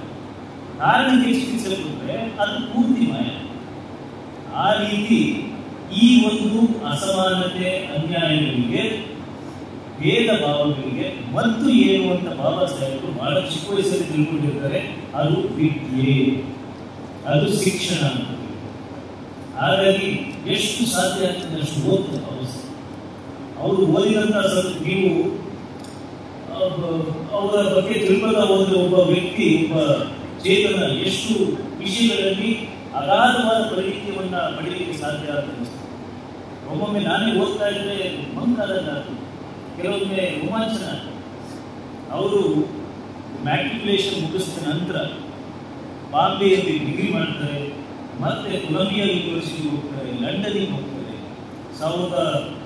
ಕಾರಣಕ್ಕೆ ಚಿಕಿತ್ಸೆ ಕೊಟ್ಟರೆ ಅದು ಪೂರ್ತಿ ಮಾಯ. ಆ ರೀತಿ ಈ ಒಂದು ಅಸಮಾನತೆ ಅನ್ಯಾಯಗಳಿಗೆ, ಭೇದ ಭಾವಗಳಿಗೆ ಮತ್ತು ಏನು ಅಂತ ಬಾಬಾ ಸಾಹೇಬರು ಬಹಳ ಚಿಕ್ಕ ವಯಸ್ಸಲ್ಲಿ ತಿಳ್ಕೊಂಡಿರ್ತಾರೆ. ಅದು ವಿದ್ಯೆ. ಅದು ಶಿಕ್ಷಣ ಅಂತ ಹಾಗಾಗಿ ಎಷ್ಟು ಸಾಧ್ಯ ಆಗ್ತದೆ ಅಷ್ಟು ಓದ್ತಾರೆ ಅವಸ್ಥೆ ಅವರು ಓದಿದಂತ ಸ್ವಲ್ಪ ನೀವು ಅವರ ಬಗ್ಗೆ ತಿಳ್ಕೊಂಡ ಒಂದು ಒಬ್ಬ ವ್ಯಕ್ತಿ, ಒಬ್ಬ ಚೇತನ ಎಷ್ಟು ವಿಷಯಗಳಲ್ಲಿ ಅಗಾಧವಾದ ಪರಿಣಿತಿಯನ್ನ ಪಡೆಯಲಿಕ್ಕೆ ಸಾಧ್ಯ ಆಗ್ತದೆ ಒಮ್ಮೊಮ್ಮೆ ನಾನೇ ಓದ್ತಾ ಇದ್ರೆ ಮಂಕಾದಂಗ ಕೆಲವೊಮ್ಮೆ ರೋಮಾಂಚನ. ಅವರು ಮ್ಯಾಟ್ರಿಕ್ಯುಲೇಷನ್ ಮುಗಿಸಿದ ನಂತರ ಬಾಂಬೆಯಲ್ಲಿ ಡಿಗ್ರಿ ಮಾಡ್ತಾರೆ, ಮತ್ತೆ ಕೊಲಂಬಿಯಾ ಯೂನಿವರ್ಸಿಟಿ ಹೋಗ್ತಾರೆ, ಲಂಡನ್ಗೆ ಹೋಗ್ತಾರೆ. ಸಾವಿರದ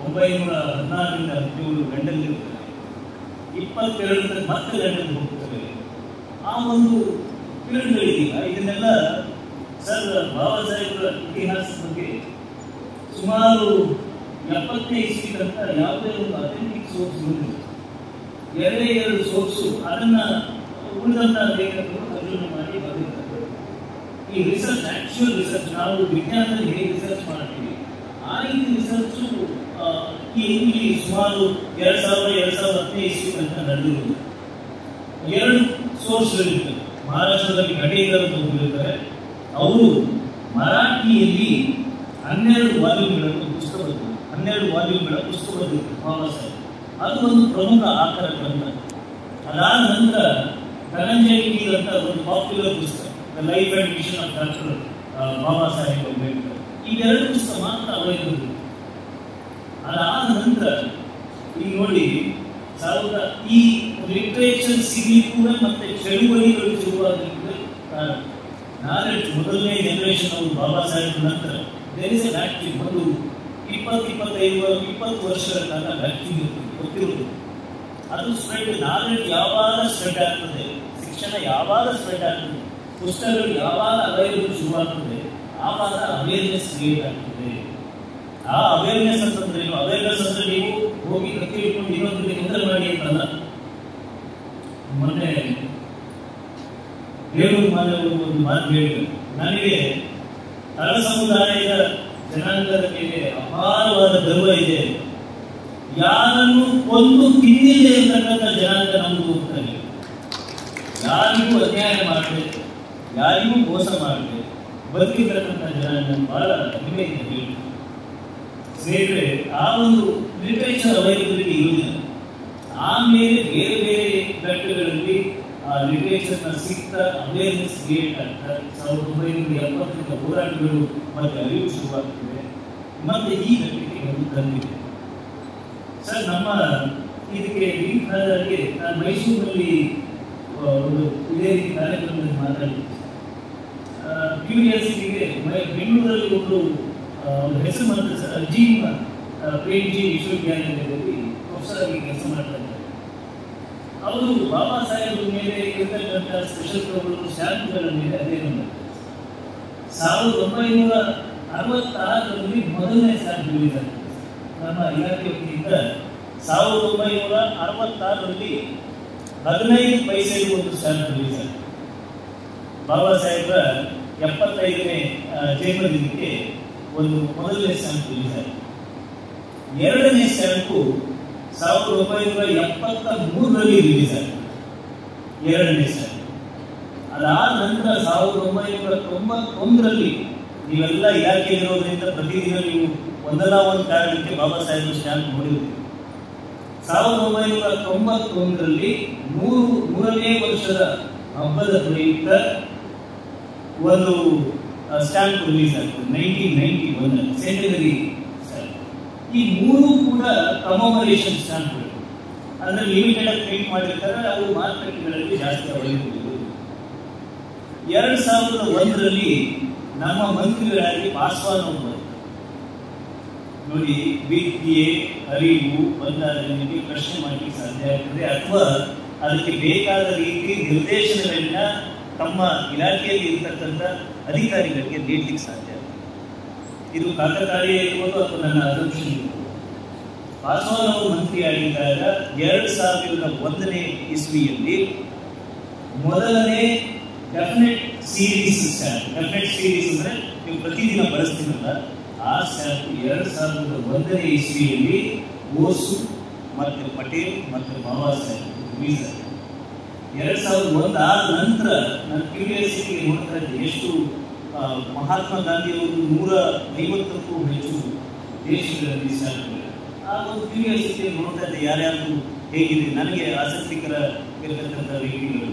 ಒಂಬೈನೂರ ಹದಿನಾರರಿಂದ ಹದಿನೇಳು ಲಂಡನ್ ಇರ್ತಾರೆ ಇಪ್ಪತ್ತೆರಡರಿಂದ ಮತ್ತೆ ಲಂಡನ್ಗೆ ಹೋಗ್ತಾರೆ. ಆ ಒಂದು ಪಿರಿಯಡ್ಗಳಿದೆಯಲ್ಲ ಇದನ್ನೆಲ್ಲ ಸರ್ ಬಾಬಾ ಸಾಹೇಬರ ಇತಿಹಾಸದ ಬಗ್ಗೆ ಸುಮಾರು ಎಪ್ಪತ್ತನೇ ಇಸ್ವಿ ತನಕ ಯಾವುದೇ ಒಂದು ಅಥೆಂಟಿಕ್ ಇರುವುದಿಲ್ಲ ಎರಡೇ ಎರಡು ಸೋರ್ಸು ಅದನ್ನ ಉಳಿದಂತ ಲೇಖಕರು ಅರ್ಜುನ ಮಾಡಿ ಬರೆದಿದ್ದಾರೆ. ಈ ರಿಸರ್ಚ್ ಆಕ್ಚುಯಲ್ ರಿಸರ್ಚ್ ನಾವು ವಿಜ್ಞಾನದಲ್ಲಿ ಹೇಗೆ ರಿಸರ್ಚ್ ಮಾಡ್ತೀವಿ ಆ ರೀತಿ ರಿಸರ್ಚ್ ಇಲ್ಲಿ ಸುಮಾರು ಎರಡ್ ಸಾವಿರ, ಎರಡ್ ಸಾವಿರದ ಹದಿನೈದು ಇಸ್ವಿ ತನಕ ನಡೆದಿರುವುದು ಎರಡು ಸೋರ್ಸ್ಗಳಿರ್ತವೆ ಮಹಾರಾಷ್ಟ್ರದಲ್ಲಿ ಒಬ್ಬರಿರ್ತಾರೆ ಅವರು ಮರಾಠಿಯಲ್ಲಿ ಹನ್ನೆರಡು ವಾಲ್ಯೂಮ್ಗಳನ್ನು ಪುಸ್ತಕ ಬರೆದರು ಹನ್ನೆರಡು ವಾಲ್ಯೂಮ್ಗಳ ಪುಸ್ತಕ ಬರೆದಿದ್ರು ಬಾಬಾ ಸಾಹೇಬ್ ಅದು ಒಂದು ಪ್ರಮುಖ ಆಕರ ಗ್ರಂಥ. ಅದಾದ ನಂತರ ಧನಂಜಯ ಕೀರ್ ಅಂತ ಒಂದು ಪಾಪ್ಯುಲರ್ ಪುಸ್ತಕ the life and mission of doctor Baba Saheb Ambedkar. ಈ ಎರಡು ಪುಸ್ತಕ ಮಾತ್ರ ಅವೈಲೇಬಲ್ ಅದಾದ ನಂತರ ಈಗ ನೋಡಿ, ಸಾವಿರದ ಈ ಲಿಟ್ರೇಚರ್ ಸಿಗ್ಲಿಕ್ಕೆ ಕೂಡ ಮತ್ತೆ ಚಳುವಳಿಗಳು ಶುರುವಾಗಲಿಕ್ಕೆ ಕಾರಣ. ನಾಲೆಡ್ಜ್ ಮೊದಲನೇ ಜನರೇಷನ್ ಅವರು ಬಾಬಾ ಸಾಹೇಬ್ ನಂತರ ಇಸ್ ವ್ಯಾಕ್ಯೂಮ್ ಒಂದು ಇಪ್ಪತ್ತು, ಇಪ್ಪತ್ತೈದು, ಇಪ್ಪತ್ತು ವರ್ಷಗಳ ಕಾಲ ವ್ಯಾಕ್ಯೂಮ್ ಇರ್ತದೆ ಗೊತ್ತಿರುವುದು ಅದು ಸ್ಪ್ರೆಡ್ ನಾಲೆಡ್ಜ್ ಯಾವಾಗ ಸ್ಪ್ರೆಡ್ ಆಗ್ತದೆ, ಶಿಕ್ಷಣ ಯಾವಾಗ ಸ್ಪ್ರೆಡ್ ಆಗ್ತದೆ, ಪುಸ್ತಕಗಳು ಯಾವಾಗ ಅವೈಲೇಬಲ್ ಶುರುವಾಗ್ತದೆ ಆವಾಗ ಅವೇರ್ನೆಸ್ ಕ್ರಿಯೇಟ್ ಆಗ್ತದೆ. ಆ ಅವೇರ್ನೆಸ್ ಅಂತಂದ್ರೆ ಏನು? ಅವೇರ್ನೆಸ್ ಅಂದ್ರೆ ನೀವು ಹೋಗಿ ಕತ್ತಿ ಇಟ್ಕೊಂಡು ಇನ್ನೊಂದು ತೊಂದರೆ ಮಾಡಿ ಅಂತಲ್ಲ ಮೊನ್ನೆ ಹೇಳುವ ಒಂದು ಮಾತು ಹೇಳಿದೆ ನನಗೆ ತಳ ಸಮುದಾಯದ ಜನಾಂಗದ ಮೇಲೆ ಅಪಾರವಾದ ಗರ್ವ ಇದೆ. ಯಾರನ್ನು ಒಂದು ತಿಂದಿದೆ ಅಂತಕ್ಕಂಥ ಜನಾಂಗ ನಮ್ಮದು ಹೋಗ್ತಾರೆ ಯಾರಿಗೂ ಅನ್ಯಾಯ ಮಾಡಿದೆ ಯಾರಿಗೂ ಮೋಸ ಮಾಡಬೇಕು, ಬದುಕಿರತಕ್ಕಂಥ ಜನಾಂಗ ಬಹಳ ಹೆಮ್ಮೆಯಿಂದ ಹೇಳಿ ಸ್ನೇಹಿತರೆ, ಆ ಒಂದು ಲಿಟರೇಚರ್ ಅವೈಲಬಿಲಿಟಿ ಇರುವುದಿಲ್ಲ ಆಮೇಲೆ ಬೇರೆ ಬೇರೆ ಘಟ್ಟಗಳಲ್ಲಿ ಆ ಲಿಟರೇಚರ್ನ ಸಿಕ್ತ ಅವೇರ್ನೆಸ್ ಕ್ರಿಯೇಟ್ ಆಗ್ತಾ ಸಾವಿರದ ಒಂಬೈನೂರ ಎಪ್ಪತ್ತರಿಂದ ಹೋರಾಟಗಳು ಮತ್ತೆ ಅರಿವು ಶುರುವಾಗ್ತಿದೆ. ಮತ್ತೆ ಈ ಘಟನೆಗೆ ಒಂದು ತಂದಿದೆ. ಸರ್, ನಮ್ಮ ಇದಕ್ಕೆ ಲಿಂಕ್ ಆದಾಗೆ ನಾನು ಮೈಸೂರಿನಲ್ಲಿ ಒಂದು ಇದೇ ರೀತಿ ಕಾರ್ಯಕ್ರಮದಲ್ಲಿ ಮಾತಾಡಿದ್ದೆ. ಕ್ಯೂರಿಯಾಸಿಟಿಗೆ ಬೆಂಗಳೂರಲ್ಲಿ ಒಬ್ಬರು ಹೆಸರು ಮಾಡ್ತಾರೆ ಸರ್ ಅಜೀಮ್ ಪ್ರೇಮ್ಜಿ ವಿಶ್ವವಿದ್ಯಾಲಯದಲ್ಲಿ ಪ್ರೊಫೆಸರ್ ಆಗಿ ಕೆಲಸ ಮಾಡ್ತಾರೆ ಅವರು ಬಾಬಾ ಸಾಹೇಬರ ಮೇಲೆ ಇರತಕ್ಕಂಥ ಸ್ಪೆಷಲ್ ಪ್ರೋಗ್ರಾಮ್ ಶಾಂತಿಗಳ ಮೇಲೆ ಮಾಡ್ತಾರೆ ಸಾವಿರದ ಒಂಬೈನೂರ ಅರವತ್ತಾರರಲ್ಲಿ ಮೊದಲನೇ ಸ್ಟ್ಯಾಂಪ್ ರಿಲೀಸ್ ನಮ್ಮ ಇಲಾಖೆ ವತಿಯಿಂದ ಸಾವಿರದ ಒಂಬೈನೂರ ಅರವತ್ತಾರರಲ್ಲಿ ಹದಿನೈದು ಪೈಸೆಗೂ ಒಂದು ಸ್ಟ್ಯಾಂಪ್ ಆಗಿದೆ ಬಾಬಾ ಸಾಹೇಬರ ಎಪ್ಪತ್ತೈದನೇ ಜನ್ಮದಿನಕ್ಕೆ ಒಂದು ಮೊದಲನೇ ಸ್ಟ್ಯಾಂಪ್ ಆಗಿದೆ ಎರಡನೇ ಸ್ಟ್ಯಾಂಪು ಸಾವಿರದ ಒಂಬೈನೂರ ಎಪ್ಪತ್ತ ಮೂರರಲ್ಲಿ ರಿಲೀಸ್ ಆಗಿದೆ ಎರಡನೇ ಸ್ಟ್ಯಾಂಪ್ ಅದಾದ ನಂತರ ಸಾವಿರದ ಒಂಬೈನೂರ ತೊಂಬತ್ತೊಂದರಲ್ಲಿ ನೀವೆಲ್ಲ ಇಲಾಖೆಯಲ್ಲಿರೋದ್ರಿಂದ ಪ್ರತಿದಿನ ನೀವು ಒಂದಲ್ಲ ಒಂದು ಕಾರಣಕ್ಕೆ ಬಾಬಾ ಸಾಹೇಬ್ ಸ್ಟ್ಯಾಂಪ್ ನೋಡಿದ್ರಿ ಸಾವಿರದ ಒಂಬೈನೂರ ತೊಂಬತ್ತೊಂದರಲ್ಲಿ ನೂರು ಮೂರನೇ ವರ್ಷದ ಹಬ್ಬದ ಪ್ರಯುಕ್ತ ಒಂದು ಸ್ಟ್ಯಾಂಪ್ ರಿಲೀಸ್ ಆಗ್ತದೆ ನೈನ್ಟೀನ್ ನೈನ್ಟಿ ಒನ್ ಸೆಂಟನರಿ ಈ ಮೂರು ಕೂಡ ಕಮಮರೇಷನ್ ಸ್ಟ್ಯಾಂಪ್ಗಳು ಅಂದ್ರೆ ಲಿಮಿಟೆಡ್ ಆಗಿ ಮಾಡಿರ್ತಾರೆ ಅವು ಮಾರ್ಕೆಟ್ಗಳಲ್ಲಿ ಜಾಸ್ತಿ ಅವೈಲೇಬಲ್ ಎರಡ್ ಸಾವಿರದ ಒಂದರಲ್ಲಿ ನಮ್ಮ ಮಂತ್ರಿಗಳಾಗಿ ಪಾಸ್ವಾನ್ ಅವರು. ನೋಡಿ, ವಿದ್ಯೆ, ಅರಿವು ಬಂದಾಗ ನಿಮಗೆ ಪ್ರಶ್ನೆ ಮಾಡಲಿಕ್ಕೆ ಸಾಧ್ಯ ಆಗ್ತದೆ, ಅಥವಾ ಅದಕ್ಕೆ ಬೇಕಾದ ರೀತಿ ನಿರ್ದೇಶನಗಳನ್ನ ತಮ್ಮ ಇಲಾಖೆಯಲ್ಲಿ ಇರತಕ್ಕಂಥ ಅಧಿಕಾರಿಗಳಿಗೆ ನೀಡಲಿಕ್ಕೆ ಸಾಧ್ಯ ಇದು ಕಾಕತಾಳೀಯ ಇರ್ಬೋದು ಅಥವಾ ನನ್ನ ಅಸಂಪ್ಷನ್ ಇರ್ಬೋದು ಪಾಸ್ವಾನ್ ಅವರು ಮಂತ್ರಿ ಆಗಿದ್ದಾಗ ಎರಡು ಸಾವಿರದ ಒಂದನೇ ಇಸ್ವಿಯಲ್ಲಿ ಮೊದಲನೇ ಡೆಫಿನೆಟ್ ಸೀರೀಸ್ ಡೆಫಿನೆಟ್ ಸೀರೀಸ್ ಅಂದ್ರೆ ನೀವು ಪ್ರತಿದಿನ ಬಳಸ್ತೀರಲ್ಲ, ಆ ಸ್ಟ್ಯಾಂಪ್ ಎರಡು ಸಾವಿರದ ಒಂದನೇ ಇಸ್ವಿಯಲ್ಲಿ ಓಸು ಮತ್ತೆ ಪಟೇಲ್ ಮತ್ತೆ ಬಾಬಾ ಸಾಹೇಬ್ ಎರಡು ಸಾವಿರದ ಒಂದು ಆದ ನಂತರ ನನ್ನ ಕ್ಯೂರಿಯಾಸಿಟಿ ನೋಡ್ತಾ ಇದ್ದೆ, ಎಷ್ಟು ಮಹಾತ್ಮ ಗಾಂಧಿಯವರು ನೂರ ಐವತ್ತಕ್ಕೂ ಹೆಚ್ಚು ದೇಶಗಳಲ್ಲಿ ಸಾಧ್ಯ ಆ ಒಂದು ಕ್ಯೂರಿಯಾಸಿಟಿ ನೋಡ್ತಾ ಇದ್ದೆ ಯಾರ್ಯಾರು ಹೇಗಿದೆ? ನನಗೆ ಆಸಕ್ತಿಕರ ಇರತಕ್ಕಂಥ ವ್ಯಕ್ತಿಗಳು.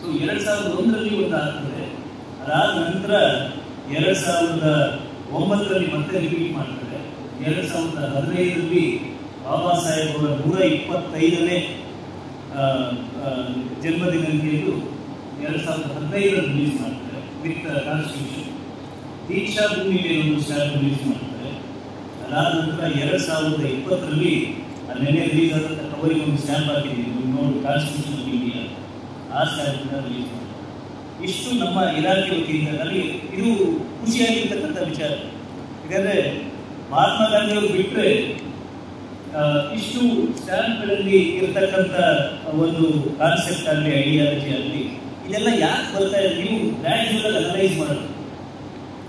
ಸೊ ಎರಡು ಸಾವಿರದ ಒಂದರಲ್ಲಿ ಒಂದು ಆಗ್ತದೆ. ಅದಾದ ನಂತರ ಎರಡು ಸಾವಿರದ ಒಂಬತ್ತರಲ್ಲಿ ಮತ್ತೆ ರಿಪೀಟ್ ಮಾಡ್ತಾರೆ. ಎರಡು ಸಾವಿರದ ಹದಿನೈದರಲ್ಲಿ ಬಾಬಾ ಸಾಹೇಬ್ ಅವರ ನೂರ ಇಪ್ಪತ್ತೈದನೇ ಜನ್ಮದಿನ ಎರಡು ಸಾವಿರದ ಹದಿನೈದರಲ್ಲಿ ರಿಲೀಸ್ ಮಾಡ್ತಾರೆ. ವಿತ್ ಕಾನ್ಸ್ಟಿಟ್ಯೂಷನ್ ದೀಕ್ಷಾ ಭೂಮಿ ಒಂದು ಸ್ಟ್ಯಾಂಪ್ ರಿಲೀಸ್ ಮಾಡ್ತಾರೆ ಅದಾದ ನಂತರ ಎರಡ್ ಸಾವಿರದ ಇಪ್ಪತ್ತರಲ್ಲಿ ನೆನ್ನೆ ರಿಲೀಸ್ ಆದಂಥ ಕವರಿಗೆ ಒಂದು ಸ್ಟ್ಯಾಂಪ್ ಹಾಕಿದ್ದೀವಿ ನೋಡಿ ಕಾನ್ಸ್ಟಿಟ್ಯೂಷನ್ ಆಫ್ ಇಂಡಿಯಾ ಆ ಸ್ಟ್ಯಾಂಪ್ ರಿಲೀಸ್ ಮಾಡ್ತಾರೆ ಇಷ್ಟು ನಮ್ಮ ಇಲಾಖೆ ವತಿಯಿಂದ ನನಗೆ ಇದು ಖುಷಿಯಾಗಿರ್ತಕ್ಕಂಥ ವಿಚಾರ. ಯಾಕಂದ್ರೆ ಮಹಾತ್ಮ ಗಾಂಧಿಯವರು ಬಿಟ್ಟರೆ ಇಷ್ಟು ಸ್ಟ್ಯಾಂಪ್ಗಳಲ್ಲಿ ಇರ್ತಕ್ಕಂಥ ಒಂದು ಕಾನ್ಸೆಪ್ಟ್ ಆಗಲಿ ಐಡಿಯಾಲಜಿ ಆಗಲಿ ಇದೆಲ್ಲ ಯಾಕೆ ಬರ್ತಾ ಇದೆ? ನೀವು ಗ್ರ್ಯಾಜುವಲ್ ಅನಲೈಸ್ ಮಾಡೋದು.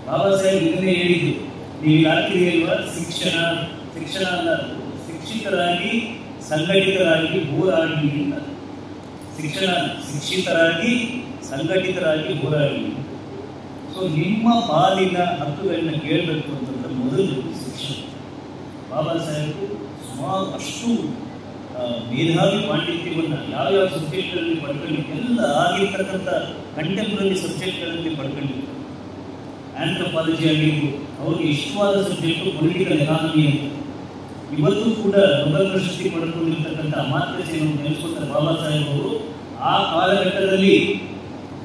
ಬಾಬಾ ಸಾಹೇಬ್ ಇದನ್ನೇ ಹೇಳಿದ್ದು ನೀವು ಯಾಕೆ ಹೇಳುವ ಶಿಕ್ಷಣ ಶಿಕ್ಷಣ ಅನ್ನೋದು ಶಿಕ್ಷಿತರಾಗಿ, ಸಂಘಟಿತರಾಗಿ ಹೋರಾಡಿ ಅಂತ. ಶಿಕ್ಷಣ ಶಿಕ್ಷಿತರಾಗಿ, ಸಂಘಟಿತರಾಗಿ ಹೋರಾಡಿ. ಸೊ ನಿಮ್ಮ ಪಾಲಿನ ಹಕ್ಕುಗಳನ್ನ ಕೇಳಬೇಕು ಅಂತಂದ್ರೆ ಮೊದಲು ಶಿಕ್ಷಣ. ಬಾಬಾ ಸಾಹೇಬ್ ಸುಮಾರು ಅಷ್ಟು ಮೇಧಾವಿ ಪಾಂಡಿತ್ಯವನ್ನು ಯಾವ್ಯಾವ ಸಬ್ಜೆಕ್ಟ್ಗಳಲ್ಲಿ ಪಡ್ಕೊಂಡಿದ್ದು ಎಲ್ಲ ಆಗಿರ್ತಕ್ಕಂಥ ಕಂಟೆಂಪ್ರರಿ ಸಬ್ಜೆಕ್ಟ್ಗಳಲ್ಲಿ ಪಡ್ಕೊಂಡಿದ್ದು ಆಂಥ್ರಪಾಲಜಿ ಆಗಿರ್ಬೋದು, ಅವ್ರಿಗೆ ಇಷ್ಟವಾದ ಸಬ್ಜೆಕ್ಟು ಪೊಲಿಟಿಕಲ್ ಎಕಾನಮಿ ಅಂತ. ಇವತ್ತು ಕೂಡ ನೊಬೆಲ್ ಪ್ರಶಸ್ತಿ ಪಡೆದುಕೊಂಡಿರ್ತಕ್ಕಂಥ ಅಮಾತ್ಯತೆಯನ್ನು ನೆನೆಸ್ಕೊತಾರೆ ಬಾಬಾ ಸಾಹೇಬ್ ಅವರು, ಆ ಕಾಲಘಟ್ಟದಲ್ಲಿ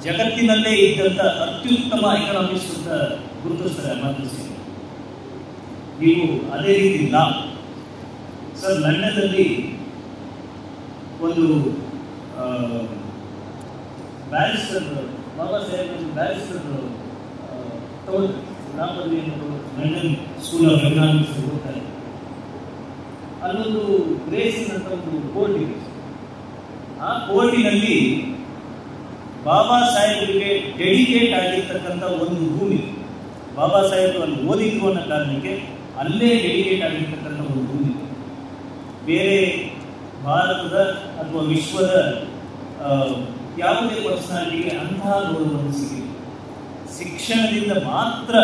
ಜಗತ್ತಿನಲ್ಲೇ ಇದ್ದಂಥ ಅತ್ಯುತ್ತಮ ಎಕನಾಮಿಕ್ಸ್ ಅಂತ ಗುರುತಿಸ್ತಾರೆ ಅಮಾತ್ಯತೆ ನೀವು ಅದೇ ರೀತಿ ಲಾ. ಸರ್, ಲಂಡನ್ನಲ್ಲಿ ಒಂದು ಬ್ಯಾರಿಸ್ಟರ್ ಬಾಬಾ ಸಾಹೇಬ್ ಬ್ಯಾರಿಸ್ಟರ್ ತಗೊಂಡು ಪದವಿಯನ್ನು ಲಂಡನ್ ಸ್ಕೂಲ್ ಆಫ್ ಎಕನಾಮಿಕ್ಸ್ ಹೋಗ್ತಾರೆ. ಅಲ್ಲೊಂದು ಗ್ರೇಸಿನ್ ಅಂತ ಒಂದು ಕೋರ್ಟ್ ಇದೆ. ಆ ಕೋರ್ಟಿನಲ್ಲಿ ಬಾಬಾ ಸಾಹೇಬರಿಗೆ ಡೆಡಿಕೇಟ್ ಆಗಿರ್ತಕ್ಕಂಥ ಒಂದು ಭೂಮಿ ಬಾಬಾ ಸಾಹೇಬ್ ಅಲ್ಲಿ ಓದಿದ್ರು ಅನ್ನೋ ಕಾರಣಕ್ಕೆ ಅಲ್ಲೇ ಡೆಡಿಕೇಟ್ ಆಗಿರ್ತಕ್ಕಂಥ ಒಂದು ಭೂಮಿ ಬೇರೆ ಭಾರತದ ಅಥವಾ ವಿಶ್ವದ ಯಾವುದೇ ಪರ್ಸನಾಲಿಟಿಗೆ ಅಂತಹ ಗೌರವವನ್ನು ಸಿಗಲಿಲ್ಲ ಶಿಕ್ಷಣದಿಂದ ಮಾತ್ರ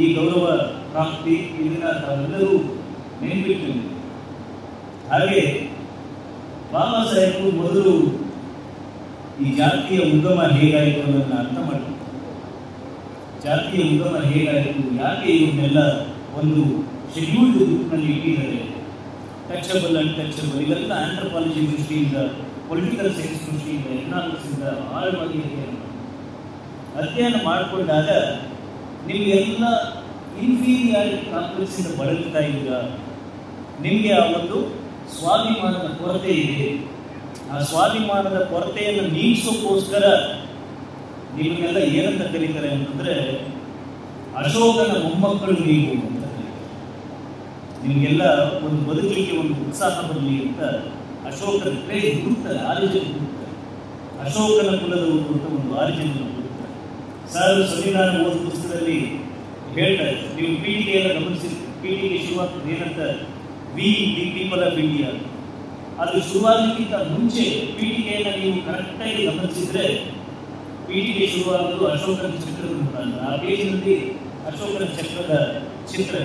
ಈ ಗೌರವ ಪ್ರಾಪ್ತಿ ಇದನ್ನ ತಾವೆಲ್ಲರೂ ನೆನಪಿಟ್ಟು ಹಾಗೆ ಬಾಬಾ ಸಾಹೇಬರು ಮೊದಲು ಈ ಜಾತಿಯ ಉಗಮ ಹೇಗಾಯಿತು ಅನ್ನೋದನ್ನು ಅರ್ಥ ಮಾಡಿದ್ರು. ಜಾತಿಯ ಉಗಮ ಹೇಗಾಯಿತು, ಯಾಕೆ ಇವನ್ನೆಲ್ಲ ಒಂದು ಶೆಡ್ಯೂಲ್ಡ್ ಗ್ರೂಪ್ನಲ್ಲಿ ಇಟ್ಟಿದ್ದಾರೆ? ಟಚಬಲ್ ಅಂಡ್ ಟಚಬಲ್ ಇವೆಲ್ಲ ಆಂಥ್ರಪಾಲಜಿ ದೃಷ್ಟಿಯಿಂದ ಪೊಲಿಟಿಕಲ್ ಸೈನ್ಸ್ ದೃಷ್ಟಿಯಿಂದ ಎಕನಾಮಿಕ್ಸ್ ಇಂದ ಆಳವಾಗಿ ಅಧ್ಯಯನ ಅಧ್ಯಯನ ಮಾಡಿಕೊಂಡಾಗ ನಿಮಗೆಲ್ಲ ಇನ್ಫೀರಿಯಾರಿಟಿ ಕಾಂಪ್ಲೆಕ್ಸ್ ಇಂದ ಬಳಲ್ತಾ ಇದ್ದ ನಿಮಗೆ ಆ ಒಂದು ಸ್ವಾಭಿಮಾನದ ಕೊರತೆ ಇದೆ. ಆ ಸ್ವಾಭಿಮಾನದ ಕೊರತೆಯನ್ನು ನೀಗಿಸೋಕ್ಕೋಸ್ಕರ ನಿಮಗೆಲ್ಲ ಏನಂತ ಕರೀತಾರೆ ಅಂತಂದ್ರೆ, ಅಶೋಕನ ಮೊಮ್ಮಕ್ಕಳು ನೀವು. ನಿಮಗೆಲ್ಲ ಒಂದು ಬದುಕಲಿಕ್ಕೆ ಒಂದು ಉತ್ಸಾಹ ಬರಲಿ ಅಂತ ಅಶೋಕನ ಕ್ರೇಜ್ ಹುಡುಕ್ತಾರೆ ಆರಿಜಿನ್ ಹುಡುಕ್ತಾರೆ. ಅಶೋಕನ ಕುಲದವರು ಅಂತ ಒಂದು ಆರಿಜಿನ್ ಹುಡುಕ್ತಾರೆ. ಸಾರು ಸಂವಿಧಾನ ಓದ ಪುಸ್ತಕದಲ್ಲಿ ಹೇಳ್ತಾರೆ, ನೀವು ಪೀಠಿಗೆಲ್ಲ ಗಮನಿಸಿ ಪೀಳಿಗೆ ಶುರುವಾಗ್ತದೆ, ಏನಂತ we the people of India ಅದು ಶುರುವಾಗಲಿಕ್ಕಿಂತ ಮುಂಚೆ ಪೀಳಿಗೆಯನ್ನು ನೀವು ಕರೆಕ್ಟಾಗಿ ಗಮನಿಸಿದ್ರೆ ಪೀಳಿಗೆ ಶುರುವಾಗಲು ಅಶೋಕನ ಚಿತ್ರದ ಮುಖಾಂತರ ಆ ಪೇಜಿನಲ್ಲಿ ಅಶೋಕನ ಚಕ್ರದ ಚಿತ್ರ.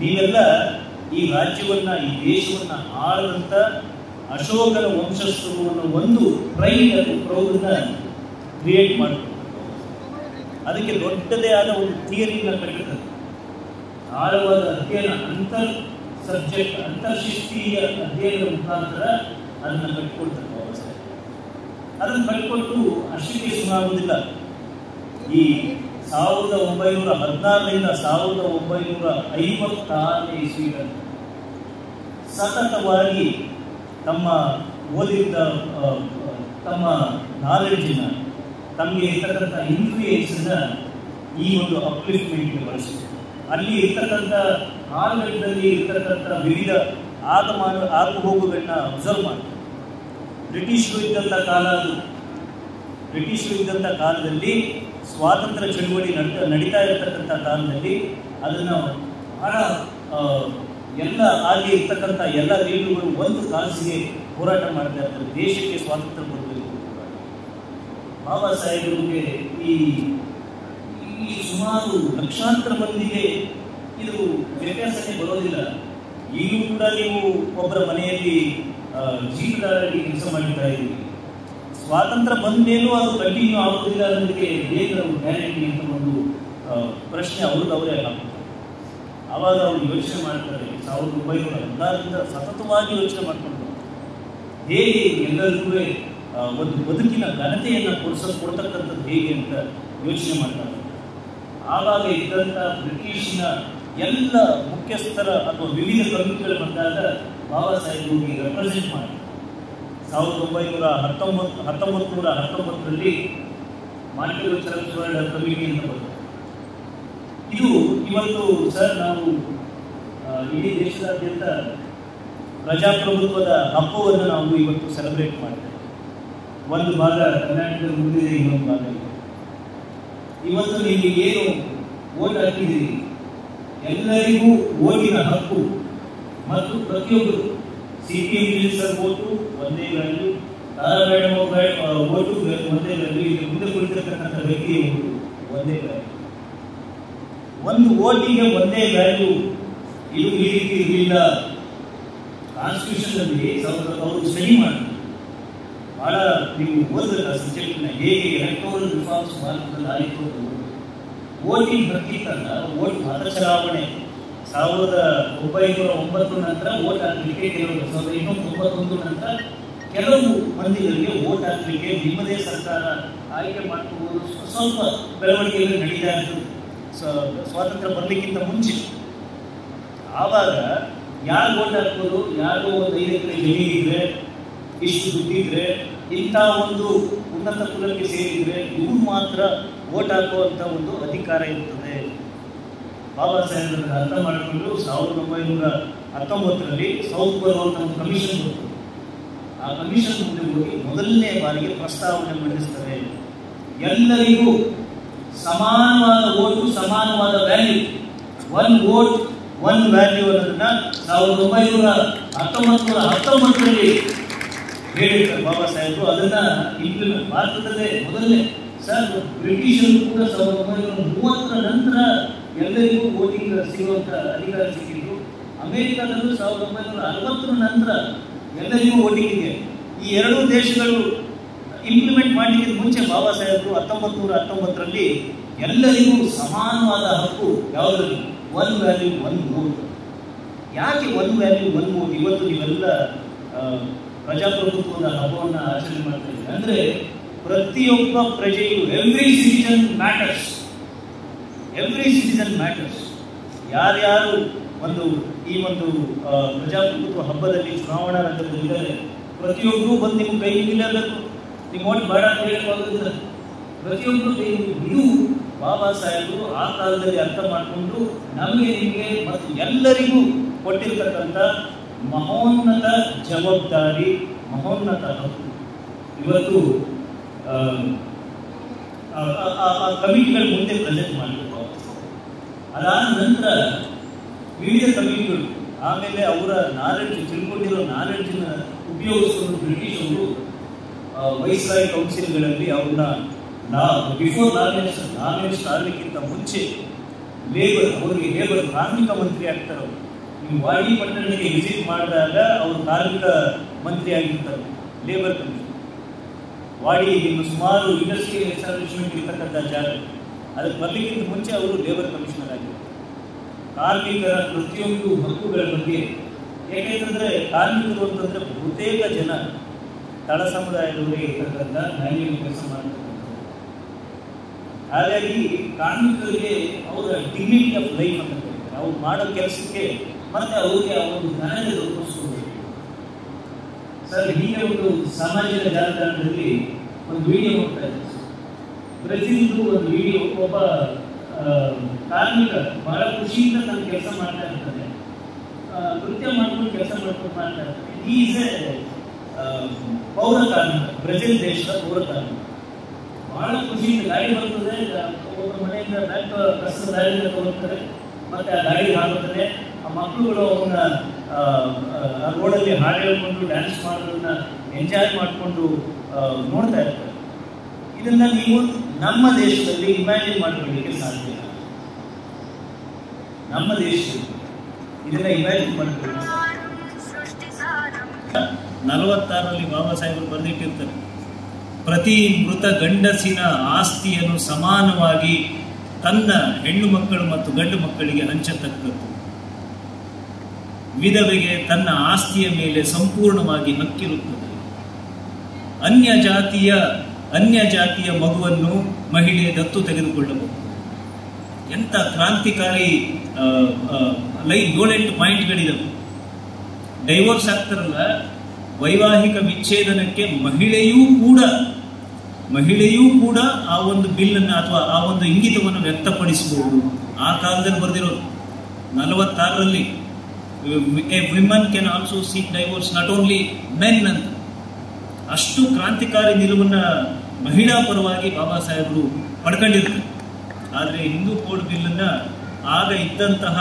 ನೀವೆಲ್ಲ ಈ ರಾಜ್ಯವನ್ನ, ಈ ದೇಶವನ್ನ ಆಳದಂತ ಅಶೋಕನ ವಂಶಸ್ಥರು ಅನ್ನೋ ಒಂದು ಪ್ರೈಡ್ ಅನ್ನು ಪ್ರೌಢನ ಕ್ರಿಯೇಟ್ ಮಾಡ್ತಾರೆ ಅದಕ್ಕೆ ದೊಡ್ಡದೇ ಆದ ಒಂದು ಥಿಯರಿನ ಕಟ್ಟಿದ್ದಾರೆ ಆಳವಾದ ಅಧ್ಯಯನ, ಅಂತರ್ ಸಬ್ಜೆಕ್ಟ್ ಅಂತರ್ಶಿಸ್ತೀಯ ಅಧ್ಯಯನದ ಮುಖಾಂತರ ಅದನ್ನ ಸಾಹೇಬ್ ಅದನ್ನು ಕಟ್ಕೊಟ್ಟು ಅಷ್ಟಕ್ಕೆ ಸುಮಾರುವುದಿಲ್ಲ ಈ ಸಾವಿರದ ಒಂಬೈನೂರ ಹದಿನಾರರಿಂದ ಸಾವಿರದ ಒಂಬೈನೂರ ಐವತ್ತಾರನೇ ಇಸ್ವಿಗಳಲ್ಲಿ ಸತತವಾಗಿ ತಮ್ಮ ಓದಿದ್ದ ತಮ್ಮ ನಾಲೆಡ್ಜಿನ ತಮಗೆ ಇರ್ತಕ್ಕಂಥ ಇನ್ಫ್ಲೂಯೆನ್ಸನ್ನ ಈ ಒಂದು ಅಪ್ಲಿಫ್ಟ್ಮೆಂಟ್ಗೆ ಬಳಸಿ ಅಲ್ಲಿ ಇರ್ತಕ್ಕಂಥ ಆಡಳಿತದಲ್ಲಿ ಇರ್ತಕ್ಕಂಥ ವಿವಿಧ ಆಗಮಾನ ಆಗು ಹೋಗುಗಳನ್ನ ಅಬ್ಸರ್ವ್ ಮಾಡಿ ಬ್ರಿಟಿಷರು ಇದ್ದಂಥ ಕಾಲ ಅದು. ಬ್ರಿಟಿಷರು ಇದ್ದಂಥ ಕಾಲದಲ್ಲಿ ಸ್ವಾತಂತ್ರ್ಯ ಚಳುವಳಿ ನಡ್ತ ನಡೀತಾ ಇರತಕ್ಕಂಥ ಕಾಲದಲ್ಲಿ ಅದನ್ನು ಬಹಳ ಎಲ್ಲ ಅಲ್ಲಿ ಇರ್ತಕ್ಕಂಥ ಎಲ್ಲ ಲೀಡರ್ಗಳು ಒಂದು ಕಾಲಸಿಗೆ ಹೋರಾಟ ಮಾಡ್ತಾ ಇರ್ತಾರೆ ದೇಶಕ್ಕೆ ಸ್ವಾತಂತ್ರ್ಯ ಹೋರಾಟ. ಬಾಬಾ ಸಾಹೇಬರಿಗೆ ಈ ಈ ಸುಮಾರು ಲಕ್ಷಾಂತರ ಮಂದಿಗೆ ಇದು ವ್ಯತ್ಯಾಸಕ್ಕೆ ಬರೋದಿಲ್ಲ. ಈಗಲೂ ಕೂಡ ನೀವು ಒಬ್ಬರ ಮನೆಯಲ್ಲಿ ಜೀವನದಾರರಿಗೆ ಕೆಲಸ ಮಾಡಿರ್ತಾ ಸ್ವಾತಂತ್ರ್ಯ ಬಂದ ಮೇಲೂ ಅದು ಕಂಟಿನ್ಯೂ ಆಗುವುದಿಲ್ಲ ಅನ್ನೋದಕ್ಕೆ ನಾವು ಗ್ಯಾರಂಟಿ ಅಂತ ಒಂದು ಪ್ರಶ್ನೆ ಅವ್ರದ್ದು ಅವರೇ ಆವಾಗ ಅವರು ಯೋಚನೆ ಮಾಡ್ತಾರೆ, ಸಾವಿರದ ಒಂಬೈನೂರ ಹದಿನಾರರಿಂದ ಸತತವಾಗಿ ಯೋಚನೆ ಮಾಡ್ಕೊಂಡು ಹೇಗೆ ಎಲ್ಲರಿಗೂ ಒಂದು, ಬದುಕಿನ ಘನತೆಯನ್ನು ಕೊಡಿಸಲು ಕೊಡ್ತಕ್ಕಂಥದ್ದು ಹೇಗೆ ಅಂತ ಯೋಚನೆ ಮಾಡ್ತಾರೆ. ಆವಾಗ ಇದ್ದಂಥ ಬ್ರಿಟಿಷಿನ ಎಲ್ಲ ಮುಖ್ಯಸ್ಥರ ಅಥವಾ ವಿವಿಧ ಕಮಿಟಿಗಳು ಬಂದಾಗ ಬಾಬಾ ಸಾಹೇಬ್ ಹೋಗಿ ರೆಪ್ರೆಸೆಂಟ್ ಮಾಡಿ ಸಾವಿರದ ಒಂಬೈನೂರ ಹತ್ತೊಂಬತ್ತು ಹತ್ತೊಂಬತ್ತು ನೂರ ಹತ್ತೊಂಬತ್ತರಲ್ಲಿ ಮಾಂಟೇರಿಯೋ ಚಲನಚಿತ್ರ ಕಮಿಟಿ ಅಂತ ಬಂತು ಇದು ಇವತ್ತು ಸರ್ ನಾವು ಇಡೀ ದೇಶದಾದ್ಯಂತ ಪ್ರಜಾಪ್ರಭುತ್ವದ ಹಬ್ಬವನ್ನು ನಾವು ಇವತ್ತು ಸೆಲೆಬ್ರೇಟ್ ಮಾಡ್ತೇವೆ. ಒಂದು ಭಾಗ ಕರ್ನಾಟಕದ ಮುಂದಿದೆ, ಇನ್ನೊಂದು ಭಾಗ ಇದೆ. ಇವತ್ತು ನೀವು ಏನು ಓಟ್ ಹಾಕಿದ್ದೀರಿ? ಎಲ್ಲರಿಗೂ ಓಟಿನ ಹಕ್ಕು ಮತ್ತು ಪ್ರತಿಯೊಬ್ಬರು C P M minister vote ಒಂದೇ ವ್ಯಾಲ್ಯೂ ತಾರಾ ಮೇಡಮ್ ಓಟು ಒಂದೇ ವ್ಯಾಲ್ಯೂ ಇಲ್ಲಿ ಮುಂದೆ ಕುಳಿತಿರ್ತಕ್ಕಂಥ ವ್ಯಕ್ತಿಯ ಒಂದೇ ವ್ಯಾಲ್ಯೂ ಒಂದು ಓಟಿಗೆ ಒಂದೇ ವ್ಯಾಲ್ಯೂ ಇದು ಈ ರೀತಿ ಇರಲಿಲ್ಲ. ಕಾನ್ಸ್ಟಿಟ್ಯೂಷನ್ ಅಲ್ಲಿ ಅವರು ಸ್ಟಡಿ ಮಾಡಿದ್ರು. ಬಹಳ ನೀವು ಆ ಸಬ್ಜೆಕ್ಟ್ನ ಹೇಗೆ ಎಲೆಕ್ಟೋರಲ್ ರಿಫಾರ್ಮ್ಸ್ ಭಾರತದಲ್ಲಿ ಆಯಿತು. ಓಟಿಂಗ್ ಬರ್ತಿತ್ತಲ್ಲ, ಓಟ್ ಮತ ಚಲಾವಣೆ ಸಾವಿರದ ಒಂಬೈನೂರ ಒಂಬತ್ತು ನಂತರ ಓಟ್ ಹಾಕಲಿಕ್ಕೆ ಕೆಲವರು ಸಾವಿರದ ಇನ್ನೂರ ಒಂಬತ್ತೊಂದು ನಂತರ ಕೆಲವು ಮಂದಿಗಳಿಗೆ ಓಟ್ ಹಾಕಲಿಕ್ಕೆ ನಿಮ್ಮದೇ ಸರ್ಕಾರ ಆಯ್ಕೆ ಮಾಡಿಕೊಳ್ಳುವುದು ಸ್ವ- ಸ್ವಲ್ಪ ಬೆಳವಣಿಗೆಯಲ್ಲಿ ನಡೀತಾ ಇತ್ತು. ಸ್ವಾತಂತ್ರ್ಯ ಬರಲಿಕ್ಕಿಂತ ಮುಂಚೆ. ಆವಾಗ ಯಾರು ಓಟ್ ಹಾಕ್ಬೋದು, ಯಾರು ಒಂದು ಐದು ಎಕರೆ ಜಮೀನಿದ್ರೆ ಇಷ್ಟು ದುಡ್ಡಿದ್ರೆ, ಇಂಥ ಒಂದು ಉನ್ನತ ಕುಲಕ್ಕೆ ಸೇರಿದ್ರೆ ಇವ್ರು ಮಾತ್ರ ಓಟ್ ಹಾಕುವಂತ ಒಂದು ಅಧಿಕಾರ ಇರುತ್ತದೆ ಬಾಬಾ ಸಾಹೇಬ್ ಅರ್ಥ ಮಾಡಿಕೊಂಡು ಸಾವಿರದ ಒಂಬೈನೂರ ಹತ್ತೊಂಬತ್ತರಲ್ಲಿ ಸೌತ್ ಬರುವಂತ ಒಂದು ಕಮಿಷನ್ ಬಂತು. ಆ ಕಮಿಷನ್ ಮುಂದೆ ಹೋಗಿ ಮೊದಲನೇ ಬಾರಿಗೆ ಪ್ರಸ್ತಾವನೆ ಮಂಡಿಸ್ತಾರೆ. ಎಲ್ಲರಿಗೂ ಸಮಾನವಾದ ಓಟು ಸಮಾನವಾದ value one vote one value ಅನ್ನೋದನ್ನ ಸಾವಿರದ ಒಂಬೈನೂರ ಹತ್ತೊಂಬತ್ತು ನೂರ ಹತ್ತೊಂಬತ್ತರಲ್ಲಿ ಹೇಳಿರ್ತಾರೆ ಬಾಬಾ ಸಾಹೇಬರು. ಅದನ್ನ ಇಂಪ್ಲಿಮೆಂಟ್ ಭಾರತದಲ್ಲೇ ಮೊದಲನೇ. ಸರ್, ಬ್ರಿಟಿಷರು ಕೂಡ ಸಾವಿರದ ಒಂಬೈನೂರ ಮೂವತ್ತರ ನಂತರ ಎಲ್ಲರಿಗೂ ವೋಟಿಂಗ್ ಸಿಗುವಂತ ಅಧಿಕಾರ ಸಿಕ್ಕಿದ್ರು ಅಮೆರಿಕದಲ್ಲೂ ಸಾವಿರದ ಒಂಬೈನೂರ ಅರವತ್ತರ ನಂತರ ಎಲ್ಲರಿಗೂ ವೋಟಿಂಗ್ ಇದೆ. ಈ ಎರಡೂ ದೇಶಗಳು ಇಂಪ್ಲಿಮೆಂಟ್ ಮಾಡಲಿಕ್ಕೆ ಮುಂಚೆ ಬಾಬಾ ಸಾಹೇಬರು ಹತ್ತೊಂಬತ್ತು ನೂರ ಹತ್ತೊಂಬತ್ತರಲ್ಲಿ ಎಲ್ಲರಿಗೂ ಸಮಾನವಾದ ಹಕ್ಕು ಯಾವುದರಲ್ಲಿ? ಒನ್ ವ್ಯಾಲ್ಯೂ ಒನ್ ವೋಟ್ ಯಾಕೆ ಒನ್ ವ್ಯಾಲ್ಯೂ ಒನ್ ವೋಟ್ ಇವತ್ತು ನೀವೆಲ್ಲ ಪ್ರಜಾಪ್ರಭುತ್ವದ ಹಬ್ಬವನ್ನು ಆಚರಣೆ ಮಾಡ್ತಾ ಇದ್ದೀವಿ ಅಂದರೆ ಪ್ರತಿಯೊಬ್ಬ ಪ್ರಜೆಯು every citizen matters every citizen matters ಯಾರ್ಯಾರು ಒಂದು ಈ ಒಂದು ಪ್ರಜಾಪ್ರಭುತ್ವ ಹಬ್ಬದಲ್ಲಿ ಚುನಾವಣಾ ರಂಗದಲ್ಲಿದ್ದಾರೆ ಪ್ರತಿಯೊಬ್ಬರು ಬಂದು ನಿಮ್ಮ ಕೈ ನಿಲ್ಲಬೇಕು. ನಿಮ್ಮ ಓಟ್ ಬೇಡ ಅಂತ ಪ್ರತಿಯೊಬ್ಬರು ನೀವು ಬಾಬಾ ಸಾಹೇಬರು ಆ ಕಾಲದಲ್ಲಿ ಅರ್ಥ ಮಾಡಿಕೊಂಡು ನಮಗೆ ನಿಮಗೆ ಮತ್ತು ಎಲ್ಲರಿಗೂ ಕೊಟ್ಟಿರ್ತಕ್ಕಂಥ ಮಹೋನ್ನತ ಜವಾಬ್ದಾರಿ, ಮಹೋನ್ನತ ಹಕ್ಕು. ಇವತ್ತು, ಆ ಕಮಿಟಿಗಳ ಮುಂದೆ ಪ್ರೆಸೆಂಟ್ ಮಾಡಬೇಕು. ಅದಾದ ನಂತರ ವಿವಿಧ ಕಮಿಟಿಗಳು ಆಮೇಲೆ ಅವರ ನಾಲೆಡ್ಜ್ ತಿಳ್ಕೊಂಡಿರೋ ನಾಲೆಡ್ಜ್ನ ಉಪಯೋಗಿಸಿಕೊಂಡು ಬ್ರಿಟಿಷ್ ಅವರು ವೈಸ್ರಾಯ್ ಕೌನ್ಸಿಲ್ಗಳಲ್ಲಿ ಅವ್ರನ್ನ ನಾ, ಬಿಫೋರ್ ನಾಮಿನೇಷನ್ ನಾಮಿನೇಷನ್ ಆಗಲಿಕ್ಕಿಂತ ಮುಂಚೆ ಲೇಬರ್ ಅವರಿಗೆ ಲೇಬರ್ ಕಾರ್ಮಿಕ ಮಂತ್ರಿ ಆಗ್ತಾರೆ ಅವರು ನೀವು ವಾಡಿ ಪಟ್ಟಣಕ್ಕೆ ವಿಸಿಟ್ ಮಾಡಿದಾಗ ಅವರು ಕಾರ್ಮಿಕ ಮಂತ್ರಿ ಆಗಿರ್ತಾರೆ ಲೇಬರ್ ಕಮಿಷನ್ ವಾಡಿ ನಿಮ್ಮ ಸುಮಾರು ಇಂಡಸ್ಟ್ರಿಯಲ್ ಎಸ್ಟಾಬ್ಲಿಷ್ಮೆಂಟ್ ಇರ್ತಕ್ಕಂಥ ಜಾಗ. ಅದಕ್ಕೆ ಬರಲಿಕ್ಕಿಂತ ಮುಂಚೆ ಅವರು ಲೇಬರ್ ಕಮಿಷನರ್ ಆಗಿದ್ದರು. ಕಾರ್ಮಿಕರ ಪ್ರತಿಯೊಂದು ಹಕ್ಕುಗಳ ಬಗ್ಗೆ ಏಕೆಂತಂದರೆ ಕಾರ್ಮಿಕರು ಅಂತಂದ್ರೆ ಬಹುತೇಕ ಜನ ತಳ ಸಮುದಾಯದವರಿಗೆ ಇರ್ತಕ್ಕಂಥ ನ್ಯಾಯ ಕೆಲಸ ಮಾಡ್ತಕ್ಕಂಥ ಹಾಗಾಗಿ ಕಾರ್ಮಿಕರಿಗೆ ಅವರ ಡಿಗ್ನಿಟಿ ಆಫ್ ಲೈಫ್ ಅಂತ ಕರೀತಾರೆ ಅವ್ರು ಮಾಡೋ ಕೆಲಸಕ್ಕೆ ಮತ್ತೆ ಅವರಿಗೆ ಆ ಒಂದು ಜ್ಞಾನ ಸರ್, ಹೀಗೆ ಒಂದು ಸಾಮಾಜಿಕ ಜಾಲತಾಣದಲ್ಲಿ ಒಂದು ವಿಡಿಯೋ ಹೋಗ್ತಾ ಇದ್ದೆ. ಬ್ರೆಜಿಲ್ದು ಒಂದು ವಿಡಿಯೋ, ಒಬ್ಬ ಕಾರ್ಮಿಕ ಬಹಳ ಖುಷಿಯಿಂದ ತನ್ನ ಕೆಲಸ ಮಾಡ್ತಾ ಇರ್ತಾನೆ. ನೃತ್ಯ ಮಾಡ್ಕೊಂಡು ಕೆಲಸ ಮಾಡ್ಕೊಂಡು ಮಾಡ್ತಾ ಇರ್ತಾನೆ. ಈಸ್ ಎ ಪೌರ ಕಾರ್ಮಿಕ ಬ್ರೆಜಿಲ್ ದೇಶದ ಪೌರ ಕಾರ್ಮಿಕ. ಬಹಳ ಖುಷಿಯಿಂದ ಗಾಡಿ ಬರ್ತದೆ ಒಬ್ಬ ಮನೆಯಿಂದ ಬ್ಯಾಂಕ್ ಕಷ್ಟದ ದಾರಿಯಿಂದ ತಗೊಳ್ತಾರೆ, ಮತ್ತೆ ಆ ಗಾಡಿ ಹಾಕುತ್ತದೆ ಆ ಮಕ್ಕಳುಗಳು ಅವನ್ನ ರೋಡಲ್ಲಿ ಹಾಡು ಹೇಳ್ಕೊಂಡು ಡ್ಯಾನ್ಸ್ ಮಾಡೋದನ್ನ ಎಂಜಾಯ್ ಮಾಡಿಕೊಂಡು ನೋಡ್ತಾ ಇರ್ತಾರೆ. ಇದನ್ನ ನೀವು ನಮ್ಮ ದೇಶದಲ್ಲಿ ಇಮ್ಯಾಜಿನ್ ಮಾಡ್ಕೊಳ್ಳಿಕ್ಕೆ ಸಾಧ್ಯ ನಮ್ಮ ದೇಶದಲ್ಲಿ ಇದನ್ನ ಇಮ್ಯಾಜಿನ್ ಮಾಡ್ಕೊಳ್ಳಿ ನಲವತ್ತಾರರಲ್ಲಿ ಬಾಬಾ ಸಾಹೇಬರು ಬರೆದಿಟ್ಟಿರ್ತಾರೆ. ಪ್ರತಿ ಮೃತ ಗಂಡಸಿನ ಆಸ್ತಿಯನ್ನು ಸಮಾನವಾಗಿ ತನ್ನ ಹೆಣ್ಣು ಮಕ್ಕಳು ಮತ್ತು ಗಂಡು ಮಕ್ಕಳಿಗೆ ಹಂಚತಕ್ಕದ್ದು. ವಿಧವೆಗೆ ತನ್ನ ಆಸ್ತಿಯ ಮೇಲೆ ಸಂಪೂರ್ಣವಾಗಿ ಹಕ್ಕಿರುತ್ತದೆ. ಅನ್ಯ ಜಾತಿಯ ಅನ್ಯ ಜಾತಿಯ ಮಗುವನ್ನು ಮಹಿಳೆ ದತ್ತು ತೆಗೆದುಕೊಳ್ಳಬಹುದು. ಎಂತ ಕ್ರಾಂತಿಕಾರಿ ಲೈ ಏಳೆಂಟು ಪಾಯಿಂಟ್ಗಳಿದವು. ಡೈವೋರ್ಸ್ ಆಗ್ತಾರಲ್ಲ, ವೈವಾಹಿಕ ವಿಚ್ಛೇದನಕ್ಕೆ ಮಹಿಳೆಯೂ ಕೂಡ ಮಹಿಳೆಯೂ ಕೂಡ ಆ ಒಂದು ಬಿಲ್ಲನ್ನು ಅಥವಾ ಆ ಒಂದು ಇಂಗಿತವನ್ನು ವ್ಯಕ್ತಪಡಿಸಬಹುದು. ಆ ಕಾಲದಲ್ಲಿ ಬರೆದಿರೋದು. ನಲವತ್ತಾರರಲ್ಲಿ women can also seek divorce not only men ಅಂತ. ಅಷ್ಟು ಕ್ರಾಂತಿಕಾರಿ ನಿಲುವನ್ನು ಮಹಿಳಾ ಪರವಾಗಿ ಬಾಬಾ ಸಾಹೇಬರು ಪಡ್ಕೊಂಡಿರ್ತಾರೆ ಆದರೆ ಹಿಂದೂ ಕೋಡ್ ಬಿಲ್ಲನ್ನ ಆಗ ಇದ್ದಂತಹ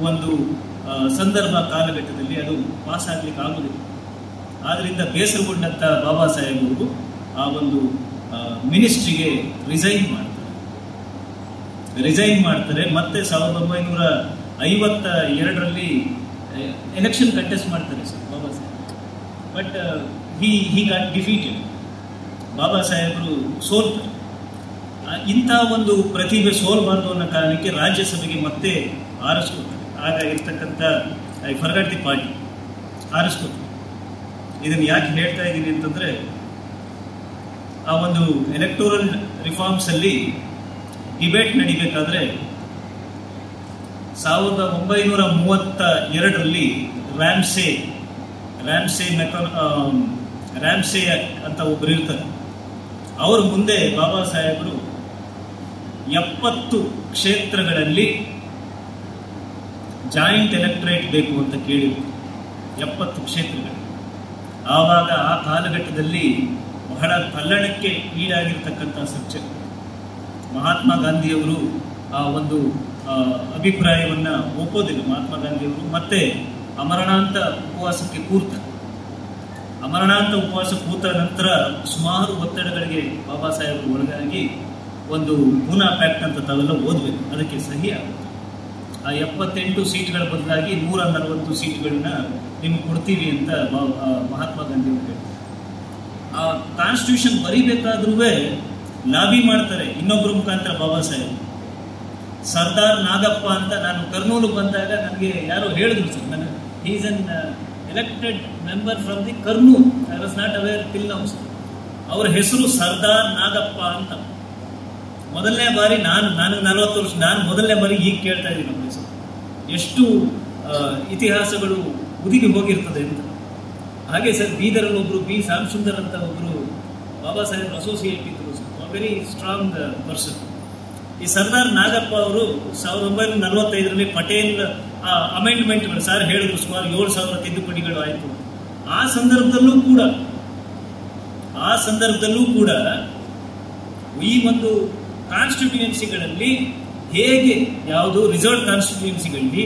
ಒಂದು ಸಂದರ್ಭ ಕಾಲಘಟ್ಟದಲ್ಲಿ ಅದು ಪಾಸ್ ಆಗ್ಲಿಕ್ಕೆ ಆಗುದಿಲ್ಲ ಆದ್ರಿಂದ ಬೇಸರಗೊಂಡಂತ ಬಾಬಾ ಸಾಹೇಬ್ ಅವರು ಆ ಒಂದು ಮಿನಿಸ್ಟ್ರಿಗೆ ರಿಸೈನ್ ಮಾಡ್ತಾರೆ. ರಿಸೈನ್ ಮಾಡ್ತಾರೆ. ಮತ್ತೆ ಸಾವಿರದ ಒಂಬೈನೂರ ಐವತ್ತ ಎರಡರಲ್ಲಿ ಎಲೆಕ್ಷನ್ ಕಂಟೆಸ್ಟ್ ಮಾಡ್ತಾರೆ sir Baba Saheb but he he got defeated Baba ಸಾಹೇಬರು ಸೋಲ್ತಾರೆ. ಇಂಥ ಒಂದು ಪ್ರತಿಭೆ ಸೋಲ್ಬಾರ್ದು ಅನ್ನೋ ಕಾರಣಕ್ಕೆ ರಾಜ್ಯಸಭೆಗೆ ಮತ್ತೆ ಆರಿಸ್ಕೊತಾರೆ ಆಗ ಇರ್ತಕ್ಕಂಥ ಐ ಫರ್ಗಾಟ್ ದಿ ಪಾರ್ಟಿ ಆರಿಸ್ಕೊತಾರೆ ಇದನ್ನು ಯಾಕೆ ಹೇಳ್ತಾ ಇದ್ದೀನಿ ಅಂತಂದರೆ, ಆ ಒಂದು ಎಲೆಕ್ಟೋರಲ್ ರಿಫಾರ್ಮ್ಸಲ್ಲಿ ಡಿಬೇಟ್ ನಡಿಬೇಕಾದ್ರೆ ಸಾವಿರದ ಒಂಬೈನೂರ ಮೂವತ್ತ ಎರಡರಲ್ಲಿ ರ್ಯಾಮ್ಸೆ ರ್ಯಾಮ್ಸೆ ಮೆಕನ್ ರ್ಯಾಮ್ಸೆ ಅಂತ ಒಬ್ಬರು ಇರ್ತಾರೆ. ಅವ್ರ ಮುಂದೆ ಬಾಬಾ ಸಾಹೇಬರು ಎಪ್ಪತ್ತು ಕ್ಷೇತ್ರಗಳಲ್ಲಿ ಜಾಯಿಂಟ್ ಎಲೆಕ್ಟ್ರೇಟ್ ಬೇಕು ಅಂತ ಕೇಳಿದ್ರು ಎಪ್ಪತ್ತು ಕ್ಷೇತ್ರಗಳು ಆವಾಗ ಆ ಕಾಲಘಟ್ಟದಲ್ಲಿ ಬಹಳ ತಲ್ಲಣಕ್ಕೆ ಈಡಾಗಿರ್ತಕ್ಕಂಥ ಸಬ್ಜೆಕ್ಟ್ ಮಹಾತ್ಮ ಗಾಂಧಿಯವರು ಆ ಒಂದು ಅಭಿಪ್ರಾಯವನ್ನು ಒಪ್ಪೋದಿಲ್ಲ. ಮಹಾತ್ಮ ಗಾಂಧಿಯವರು ಮತ್ತೆ ಅಮರಣಾಂತ ಉಪವಾಸಕ್ಕೆ ಕೂರ್ತಾರೆ. ಅಮರಣಾಂತ ಉಪವಾಸ ಕೂತ ನಂತರ ಸುಮಾರು ಒತ್ತಡಗಳಿಗೆ ಬಾಬಾ ಸಾಹೇಬರು ಒಳಗಾಗಿ ಒಂದು ಪೂನಾ ಪ್ಯಾಕ್ಟ್ ಅಂತ ತಾವೆಲ್ಲ ಓದಬೇಕು. ಅದಕ್ಕೆ ಸಹಿ ಆಗುತ್ತೆ. ಆ ಎಪ್ಪತ್ತೆಂಟು ಸೀಟ್ಗಳ ಬದಲಾಗಿ ನೂರ ನಲವತ್ತು ಸೀಟ್ಗಳನ್ನ ನಿಮ್ಗೆ ಕೊಡ್ತೀವಿ ಅಂತ ಮಹಾತ್ಮ ಗಾಂಧಿ ಅವರು ಹೇಳ್ತಾರೆ. ಆ ಕಾನ್ಸ್ಟಿಟ್ಯೂಷನ್ ಬರಿಬೇಕಾದ್ರೂ ಲಾಬಿ ಮಾಡ್ತಾರೆ ಇನ್ನೊಬ್ಬರ ಮುಖಾಂತರ ಬಾಬಾ ಸಾಹೇಬ್. ಸರ್ದಾರ್ ನಾಗಪ್ಪ ಅಂತ ನಾನು ಕರ್ನೂಲು ಬಂದಾಗ ನನಗೆ ಯಾರೋ ಹೇಳಿದ್ರು ಸರ್. ನನಗೆ is an elected member from the Kurnool I was not aware till now ಅವರ ಹೆಸರು ಸರ್ದಾರ್ ನಾಗಪ್ಪ ಅಂತ. ಮೊದಲನೇ ಬಾರಿ ನಾನು ನನಗೆ ನಲವತ್ತು ವರ್ಷ, ನಾನು ಮೊದಲನೇ ಬಾರಿ ಈಗ ಕೇಳ್ತಾ ಇದ್ದೀನಿ ನಮ್ಮ ಹೆಸರು. ಎಷ್ಟು ಇತಿಹಾಸಗಳು ಉದುಗಿ ಹೋಗಿರ್ತದೆ ಅಂತ. ಹಾಗೆ ಸರ್ ಬೀದರಲ್ಲಿ ಒಬ್ರು ಬಿ ಶ್ಯಾಮ್ ಅಂತ ಒಬ್ರು ಬಾಬಾ ಸಾಹೇಬ್ ಅಸೋಸಿಯೇಟ್ ಇದ್ರು ಸರ್. ವೆರಿ ಸ್ಟ್ರಾಂಗ್ ಪರ್ಸನ್ ಈ ಸರ್ದಾರ್ ನಾಗಪ್ಪ ಅವರು ಸಾವಿರದ ಒಂಬೈನೂರ ನಲವತ್ತೈದರಲ್ಲಿ ಪಟೇಲ್ ಅಮೆಂಡ್ಮೆಂಟ್ಗಳು ಸರ್ ಹೇಳಿದ್ರು ಸುಮಾರು ಏಳು ಸಾವಿರ ತಿದ್ದುಪಡಿಗಳು ಆಯಿತು. ಆ ಸಂದರ್ಭದಲ್ಲೂ ಕೂಡ, ಆ ಸಂದರ್ಭದಲ್ಲೂ ಕೂಡ ಈ ಒಂದು ಕಾನ್ಸ್ಟಿಟ್ಯೂಯೆನ್ಸಿಗಳಲ್ಲಿ ಹೇಗೆ ಯಾವುದು ರಿಸರ್ವ್ ಕಾನ್ಸ್ಟಿಟ್ಯೂಯೆನ್ಸಿಗಳಲ್ಲಿ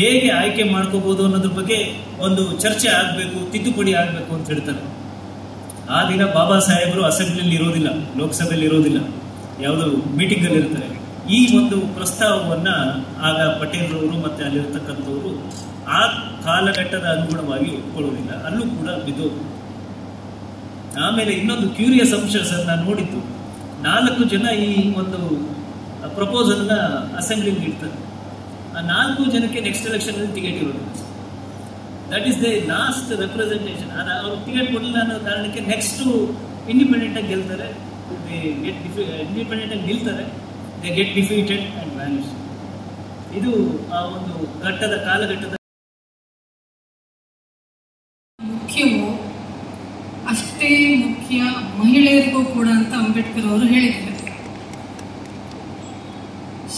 ಹೇಗೆ ಆಯ್ಕೆ ಮಾಡ್ಕೋಬಹುದು ಅನ್ನೋದ್ರ ಬಗ್ಗೆ ಒಂದು ಚರ್ಚೆ ಆಗಬೇಕು, ತಿದ್ದುಪಡಿ ಆಗಬೇಕು ಅಂತ ಹೇಳ್ತಾರೆ. ಆ ದಿನ ಬಾಬಾ ಸಾಹೇಬರು ಅಸೆಂಬ್ಲಿಯಲ್ಲಿ ಇರೋದಿಲ್ಲ, ಲೋಕಸಭೆಯಲ್ಲಿ ಇರೋದಿಲ್ಲ. ಯಾವುದು ಮೀಟಿಂಗ್ ಅಲ್ಲಿ ಇರ್ತಾರೆ ಈ ಒಂದು ಪ್ರಸ್ತಾವವನ್ನ ಆಗ ಪಟೇಲ್ ಅವರು ಮತ್ತೆ ಅಲ್ಲಿರ್ತಕ್ಕಂಥವ್ರು ಆ ಕಾಲಘಟ್ಟದ ಅನುಗುಣವಾಗಿ ಒಪ್ಕೊಳ್ಳೋದಿಲ್ಲ ಅಲ್ಲೂ ಕೂಡ ಬಿದ್ದು. ಆಮೇಲೆ ಇನ್ನೊಂದು ಕ್ಯೂರಿಯಸ್ ಅಂಶ ಸರ್ ನಾನು ನೋಡಿದ್ದು. ನಾಲ್ಕು ಜನ ಈ ಒಂದು ಪ್ರಪೋಸಲ್ನ ಅಸೆಂಬ್ಲಿಗೆ ಇಡ್ತಾರೆ. ಆ ನಾಲ್ಕು ಜನಕ್ಕೆ ನೆಕ್ಸ್ಟ್ ಎಲೆಕ್ಷನ್ ಟಿಕೆಟ್ ಇರೋದು. That is the last representation ಅವ್ರು ಟಿಕೆಟ್ ಕೊಡಲಿಲ್ಲ ಅನ್ನೋ ಕಾರಣಕ್ಕೆ ನೆಕ್ಸ್ಟ್ ಇಂಡಿಪೆಂಡೆಂಟಾಗಿ ಗೆಲ್ತಾರೆ. ಗೆಟ್ ಇಂಡಿಪೆಂಡೆಂಟ್ ಆಗಿ ನಿಲ್ತಾರೆ. They get defeated and vanish ಇದು ಆ ಒಂದು ಘಟ್ಟದ, ಕಾಲಘಟ್ಟದ ಮುಖ್ಯವೋ ಅಷ್ಟೇ ಮುಖ್ಯ ಮಹಿಳೆಯರಿಗೂ ಕೂಡ ಅಂತ ಅಂಬೇಡ್ಕರ್ ಅವರು ಹೇಳಿದ್ದಾರೆ.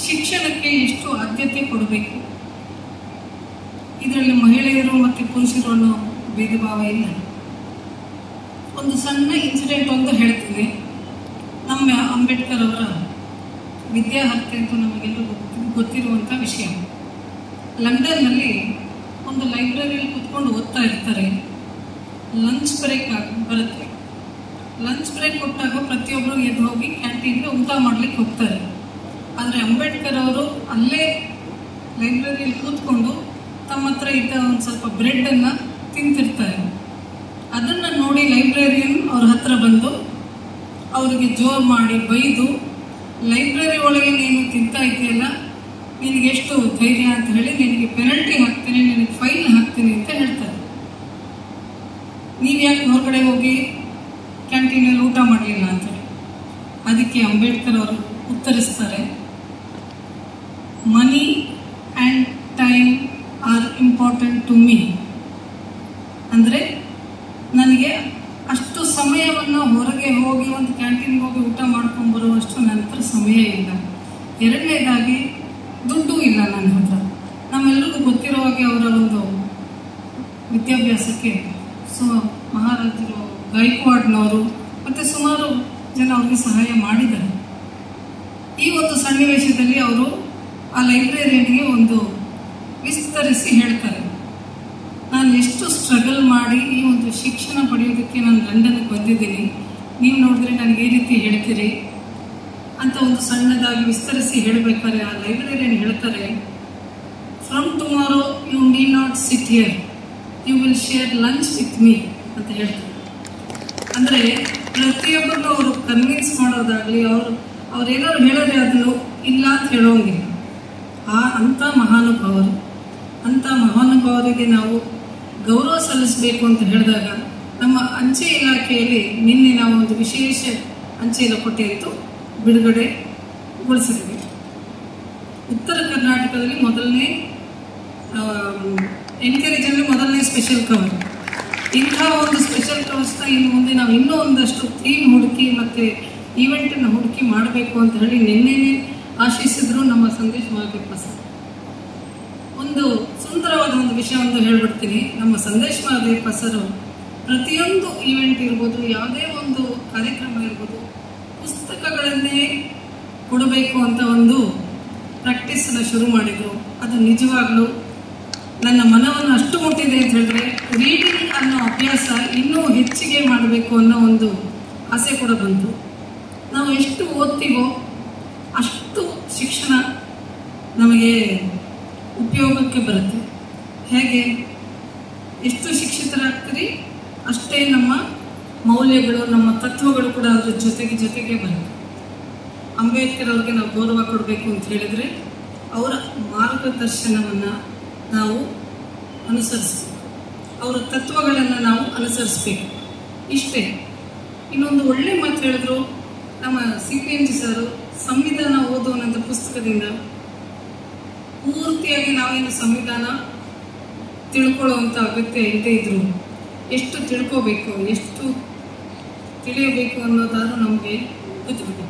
ಶಿಕ್ಷಣಕ್ಕೆ ಎಷ್ಟು ಆದ್ಯತೆ ಕೊಡಬೇಕು? ಇದರಲ್ಲಿ ಮಹಿಳೆಯರು ಮತ್ತು ಪುರುಷರು ಅನ್ನೋ ಭೇದ ಭಾವ ಇಲ್ಲ. ಒಂದು ಸಣ್ಣ ಇನ್ಸಿಡೆಂಟ್ ಒಂದು ಹೇಳ್ತೀನಿ. ನಮ್ಮ ಅಂಬೇಡ್ಕರ್ ಅವರ ವಿದ್ಯಾಹರ್ತೆ ಅಂತ ನಮಗೆಲ್ಲರೂ ಗೊತ್ತಿ- ಗೊತ್ತಿರುವಂಥ ವಿಷಯ. ಲಂಡನ್ನಲ್ಲಿ ಒಂದು ಲೈಬ್ರರಿಯಲ್ಲಿ ಕುತ್ಕೊಂಡು ಓದ್ತಾ ಇರ್ತಾರೆ. ಲಂಚ್ ಬ್ರೇಕ್ ಆಗಿ, ಬರುತ್ತೆ. ಲಂಚ್ ಬ್ರೇಕ್ ಕೊಟ್ಟಾಗ ಪ್ರತಿಯೊಬ್ಬರು ಎದ್ದು ಹೋಗಿ ಕ್ಯಾಂಟೀನ್ಗೆ ಊಟ ಮಾಡ್ಲಿಕ್ಕೆ ಹೋಗ್ತಾರೆ. ಆದರೆ ಅಂಬೇಡ್ಕರ್ ಅವರು ಅಲ್ಲೇ ಲೈಬ್ರರಿಯಲ್ಲಿ ಕೂತ್ಕೊಂಡು ತಮ್ಮ ಹತ್ರ ಇದ್ದ ಒಂದು ಸ್ವಲ್ಪ ಬ್ರೆಡ್ಡನ್ನು ತಿಂತಿರ್ತಾರೆ. ಅದನ್ನು ನೋಡಿ ಲೈಬ್ರರಿಯನ್ ಅವ್ರ ಹತ್ರ ಬಂದು ಅವರಿಗೆ ಜೋರು ಮಾಡಿ ಬೈದು ಲೈಬ್ರರಿ ಒಳಗೆ ನೀನು ತಿಂತಾ ಇದೆಯಲ್ಲ ನಿನಗೆ ಎಷ್ಟು ಧೈರ್ಯ ಅಂತ ಹೇಳಿ ನಿನಗೆ ಪೆನಲ್ಟಿ ಹಾಕ್ತೀನಿ, ನಿನಗೆ ಫೈನ್ ಹಾಕ್ತೀನಿ ಅಂತ ಹೇಳ್ತಾರೆ. ನೀವು ಯಾಕೆ ಹೊರಗಡೆ ಹೋಗಿ ಕ್ಯಾಂಟೀನಲ್ಲಿ ಊಟ ಮಾಡಲಿಲ್ಲ ಅಂತೇಳಿ ಅದಕ್ಕೆ ಅಂಬೇಡ್ಕರ್ ಅವರು ಉತ್ತರಿಸ್ತಾರೆ money and time are important to me ಅಂದರೆ ನನಗೆ ಅಷ್ಟು ಸಮಯವನ್ನು ಹೊರಗೆ ಹೋಗಿ ಒಂದು ಕ್ಯಾಂಟೀನ್ಗೆ ಹೋಗಿ ಊಟ ಮಾಡ್ಕೊಂಡು ಸಮಯ ಇಲ್ಲ ಎರಡನೇದಾಗಿ, ದುಡ್ಡು ಇಲ್ಲ ನನ್ನ ಹತ್ರ. ನಮ್ಮೆಲ್ಲರಿಗೂ ಗೊತ್ತಿರೋ ಹಾಗೆ ಅವರ ಒಂದು ವಿದ್ಯಾಭ್ಯಾಸಕ್ಕೆ ಸೊ ಮಹಾರಾಜರು ಗೈಕ್ವಾಡ್ನವರು ಮತ್ತು ಸುಮಾರು ಜನ ಅವ್ರಿಗೆ ಸಹಾಯ ಮಾಡಿದ್ದಾರೆ. ಈ ಒಂದು ಸನ್ನಿವೇಶದಲ್ಲಿ ಅವರು ಆ ಲೈಬ್ರರಿಯನ್ಗೆ ಒಂದು ವಿಸ್ತರಿಸಿ ಹೇಳ್ತಾರೆ. ನಾನು ಎಷ್ಟು ಸ್ಟ್ರಗಲ್ ಮಾಡಿ ಈ ಒಂದು ಶಿಕ್ಷಣ ಪಡೆಯೋದಕ್ಕೆ ನಾನು ಲಂಡನ್ಗೆ ಬಂದಿದ್ದೀನಿ. ನೀವು ನೋಡಿದ್ರೆ ನನಗೆ ಈ ರೀತಿ ಹೇಳ್ತೀರಿ. ಅಂತ ಒಂದು ಸಣ್ಣದಾಗಿ ವಿಸ್ತರಿಸಿ ಹೇಳಬೇಕಾದ್ರೆ ಆ ಲೈಬ್ರರಿಯನ್ ಹೇಳ್ತಾರೆ from tomorrow you need not sit here you will share lunch with me ಅಂತ ಹೇಳ್ತಾರೆ. ಅಂದರೆ ಪ್ರತಿಯೊಬ್ಬರನ್ನು ಅವರು ಕನ್ವಿನ್ಸ್ ಮಾಡೋದಾಗಲಿ, ಅವರು ಅವ್ರೇನಾದ್ರು ಹೇಳಿದ್ರೆ ಅದನ್ನು ಇಲ್ಲ ಅಂತ ಹೇಳೋಂಗಿಲ್ಲ ಆ ಅಂಥ ಮಹಾನುಭಾವರು ಅಂಥ ಮಹಾನುಭಾವರಿಗೆ ನಾವು ಗೌರವ ಸಲ್ಲಿಸಬೇಕು ಅಂತ ಹೇಳಿದಾಗ, ನಮ್ಮ ಅಂಚೆ ಇಲಾಖೆಯಲ್ಲಿ ನಿನ್ನೆ ನಾವು ಒಂದು ವಿಶೇಷ ಅಂಚೆಯನ್ನು ಕೊಟ್ಟಿತ್ತು ಬಿಡುಗಡೆಗೊಳಿಸಿದ್ವಿ ಉತ್ತರ ಕರ್ನಾಟಕದಲ್ಲಿ ಮೊದಲನೇ ಎನ್ಕರೇಜಲ್ಲಿ ಮೊದಲನೇ ಸ್ಪೆಷಲ್ ಕವರ್ ಇಂಥ ಒಂದು ಸ್ಪೆಷಲ್ ಕವರ್ಸ್ನ ಇನ್ನು ಮುಂದೆ ನಾವು ಇನ್ನೂ ಒಂದಷ್ಟು ಥೀಮ್ ಹುಡುಕಿ ಮತ್ತು ಈವೆಂಟನ್ನು ಹುಡುಕಿ ಮಾಡಬೇಕು ಅಂತ ಹೇಳಿ ನಿನ್ನೆನೇ ಆಶಿಸಿದ್ರು ನಮ್ಮ ಸಂದೇಶ ಮಹಾದೇವಪ್ಪ ಸರ್ ಒಂದು ಸುಂದರವಾದ ಒಂದು ವಿಷಯ ಒಂದು ಹೇಳ್ಬಿಡ್ತೀನಿ. ನಮ್ಮ ಸಂದೇಶ್ ಮಹಾದೇವಪ್ಪ ಸರ್ ಪ್ರತಿಯೊಂದು ಈವೆಂಟ್ ಇರ್ಬೋದು, ಯಾವುದೇ ಒಂದು ಕಾರ್ಯಕ್ರಮ ಇರ್ಬೋದು ಪುಸ್ತಕಗಳನ್ನೇ ಕೊಡಬೇಕು ಅಂತ ಒಂದು ಪ್ರಾಕ್ಟೀಸನ್ನು ಶುರು ಮಾಡಿದರು ಅದು ನಿಜವಾಗ್ಲೂ ನನ್ನ ಮನವನ್ನು ಅಷ್ಟು ಮುಟ್ಟಿದೆ ಅಂತ ಹೇಳಿದ್ರೆ ರೀಡಿಂಗ್ ಅನ್ನೋ ಅಭ್ಯಾಸ ಇನ್ನೂ ಹೆಚ್ಚಿಗೆ ಮಾಡಬೇಕು ಅನ್ನೋ ಒಂದು ಆಸೆ ಕೂಡ ಬಂತು. ನಾವು ಎಷ್ಟು ಓದ್ತೀವೋ ಅಷ್ಟು ಶಿಕ್ಷಣ ನಮಗೆ ಉಪಯೋಗಕ್ಕೆ ಬರುತ್ತೆ. ಹೇಗೆ? ಎಷ್ಟು ಶಿಕ್ಷಿತರಾಗ್ತೀರಿ, ಅಷ್ಟೇ ನಮ್ಮ ಮೌಲ್ಯಗಳು, ನಮ್ಮ ತತ್ವಗಳು ಕೂಡ ಅದ್ರ ಜೊತೆಗೆ ಜೊತೆಗೆ ಬರುತ್ತೆ ಅಂಬೇಡ್ಕರ್ ಅವ್ರಿಗೆ ನಾವು ಗೌರವ ಕೊಡಬೇಕು ಅಂತ ಹೇಳಿದ್ರೆ ಅವರ ಮಾರ್ಗದರ್ಶನವನ್ನು ನಾವು ಅನುಸರಿಸಬೇಕು. ಅವರ ತತ್ವಗಳನ್ನು ನಾವು ಅನುಸರಿಸಬೇಕು. ಇಷ್ಟೇ. ಇನ್ನೊಂದು ಒಳ್ಳೆ ಮಾತು ಹೇಳಿದ್ರು, ನಮ್ಮ C P M ji sir, ಸಂವಿಧಾನ ಓದುವಂಥ ಪುಸ್ತಕದಿಂದ ಪೂರ್ತಿಯಾಗಿ ನಾವೇನು ಸಂವಿಧಾನ ತಿಳ್ಕೊಳ್ಳುವಂಥ ಅಗತ್ಯ ಇಲ್ಲದೇ ಇದ್ರು ಎಷ್ಟು ತಿಳ್ಕೋಬೇಕು, ಎಷ್ಟು ತಿಳಿಯಬೇಕು ಅನ್ನೋದಾದ್ರೂ ನಮಗೆ ಗೊತ್ತಿರಬೇಕು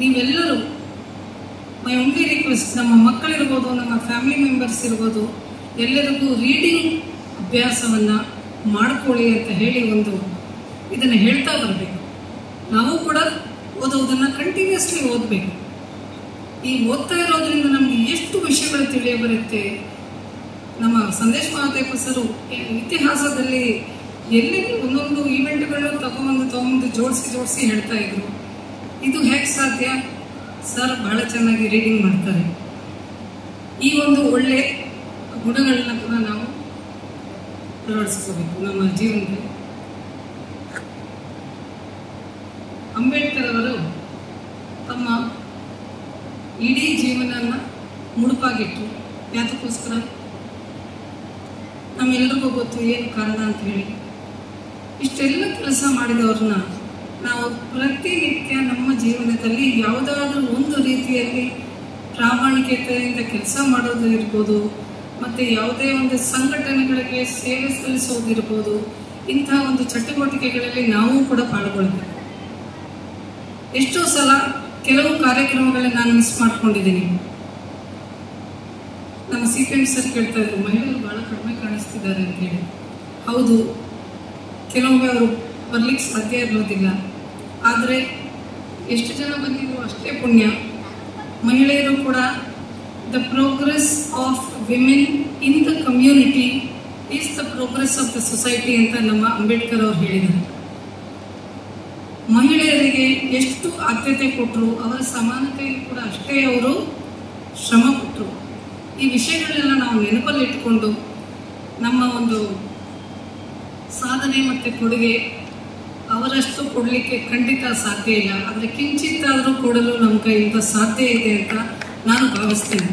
ನೀವೆಲ್ಲರೂ ಮೈ ಓನ್ಲಿ ರಿಕ್ವೆಸ್ಟ್ ನಮ್ಮ ಮಕ್ಕಳಿರ್ಬೋದು, ನಮ್ಮ ಫ್ಯಾಮಿಲಿ ಮೆಂಬರ್ಸ್ ಇರ್ಬೋದು, ಎಲ್ಲರಿಗೂ ರೀಡಿಂಗ್ ಅಭ್ಯಾಸವನ್ನು ಮಾಡ್ಕೊಳ್ಳಿ ಅಂತ ಹೇಳಿ ಒಂದು ಇದನ್ನು ಹೇಳ್ತಾ ಬರಬೇಕು. ನಾವು ಕೂಡ ಓದೋದನ್ನು ಕಂಟಿನ್ಯೂಸ್ಲಿ ಓದಬೇಕು. ಈ ಓದ್ತಾ ಇರೋದ್ರಿಂದ ನಮಗೆ ಎಷ್ಟು ವಿಷಯಗಳು ತಿಳಿಯ ಬರುತ್ತೆ ನಮ್ಮ ಸಂದೇಶ ಮಹಾದೇವ ಸರು ಇತಿಹಾಸದಲ್ಲಿ ಎಲ್ಲಿ ಒಂದೊಂದು ಈವೆಂಟ್ಗಳನ್ನ ತಗೊಂಬಂದು ತಗೊಂಡು ಜೋಡಿಸಿ ಜೋಡಿಸಿ ಹೇಳ್ತಾ ಇದ್ರು. ಇದು ಹೇಗೆ ಸಾಧ್ಯ? ಸರ್ ಬಹಳ ಚೆನ್ನಾಗಿ ರೀಡಿಂಗ್ ಮಾಡ್ತಾರೆ. ಈ ಒಂದು ಒಳ್ಳೆ ಗುಣಗಳನ್ನ ಕೂಡ ನಾವು ಅಳವಡಿಸ್ಕೋಬೇಕು ನಮ್ಮ ಜೀವನದಲ್ಲಿ. ಅಂಬೇಡ್ಕರ್ ಅವರು ತಮ್ಮ ಇಡೀ ಜೀವನನ ಮುಡುಪಾಗಿಟ್ಟು ಯಾತಕ್ಕೋಸ್ಕರ ನಮ್ಮೆಲ್ಲರಿಗೂ ಗೊತ್ತು ಏನು ಕಾರಣ ಅಂತ ಹೇಳಿ. ಇಷ್ಟೆಲ್ಲ ಕೆಲಸ ಮಾಡಿದವ್ರನ್ನ ನಾವು ಪ್ರತಿನಿತ್ಯ ನಮ್ಮ ಜೀವನದಲ್ಲಿ ಯಾವುದಾದ್ರೂ ಒಂದು ರೀತಿಯಲ್ಲಿ ಪ್ರಾಮಾಣಿಕತೆಯಿಂದ ಕೆಲಸ ಮಾಡೋದು ಇರ್ಬೋದು, ಮತ್ತು ಯಾವುದೇ ಒಂದು ಸಂಘಟನೆಗಳಿಗೆ ಸೇವೆ ಸಲ್ಲಿಸೋದಿರ್ಬೋದು ಇಂಥ ಒಂದು ಚಟುವಟಿಕೆಗಳಲ್ಲಿ ನಾವು ಕೂಡ ಪಾಲ್ಗೊಳ್ಬೇಕು ಎಷ್ಟೋ ಸಲ ಕೆಲವು ಕಾರ್ಯಕ್ರಮಗಳನ್ನ ನಾನು ಮಿಸ್ ಮಾಡ್ಕೊಂಡಿದ್ದೀನಿ. ನಮ್ಮ ಸಿ ಪಿ ಎಂ ಸರ್ ಕೇಳ್ತಾ ಇದ್ರು, ಮಹಿಳೆಯರು ಬಹಳ ಕಡಿಮೆ ಕಾಣಿಸ್ತಿದ್ದಾರೆ ಅಂತ ಹೇಳಿ. ಹೌದು ಕೆಲವೊಮ್ಮೆ ಅವರು ಬರ್ಲಿಕ್ಕೆ ಸಾಧ್ಯ ಇರೋದಿಲ್ಲ ಆದರೆ ಎಷ್ಟು ಜನ ಬಂದಿದ್ರು ಅಷ್ಟೇ ಪುಣ್ಯ. ಮಹಿಳೆಯರು ಕೂಡ the progress of women in the community is the progress of the society ಅಂತ ನಮ್ಮ ಅಂಬೇಡ್ಕರ್ ಅವರು ಹೇಳಿದರು ಮಹಿಳೆಯರಿಗೆ ಎಷ್ಟು ಆದ್ಯತೆ ಕೊಟ್ಟರು ಅವರ ಸಮಾನತೆಯಲ್ಲಿ ಕೂಡ ಅಷ್ಟೇ ಅವರು ಶ್ರಮ ಕೊಟ್ಟರು ಈ ವಿಷಯಗಳನ್ನೆಲ್ಲ ನಾವು ನೆನಪಲ್ಲಿ ಇಟ್ಕೊಂಡು ನಮ್ಮ ಒಂದು ಸಾಧನೆ ಮತ್ತು ಕೊಡುಗೆ ಅವರಷ್ಟು ಕೊಡಲಿಕ್ಕೆ ಖಂಡಿತ ಸಾಧ್ಯ ಇಲ್ಲ. ಆದರೆ ಕಿಂಚಿತ್ತಾದರೂ ಕೊಡಲು ನಮ್ಮ ಕೈಯಿಂದ ಸಾಧ್ಯ ಇದೆ ಅಂತ ನಾನು ಭಾವಿಸ್ತೇನೆ.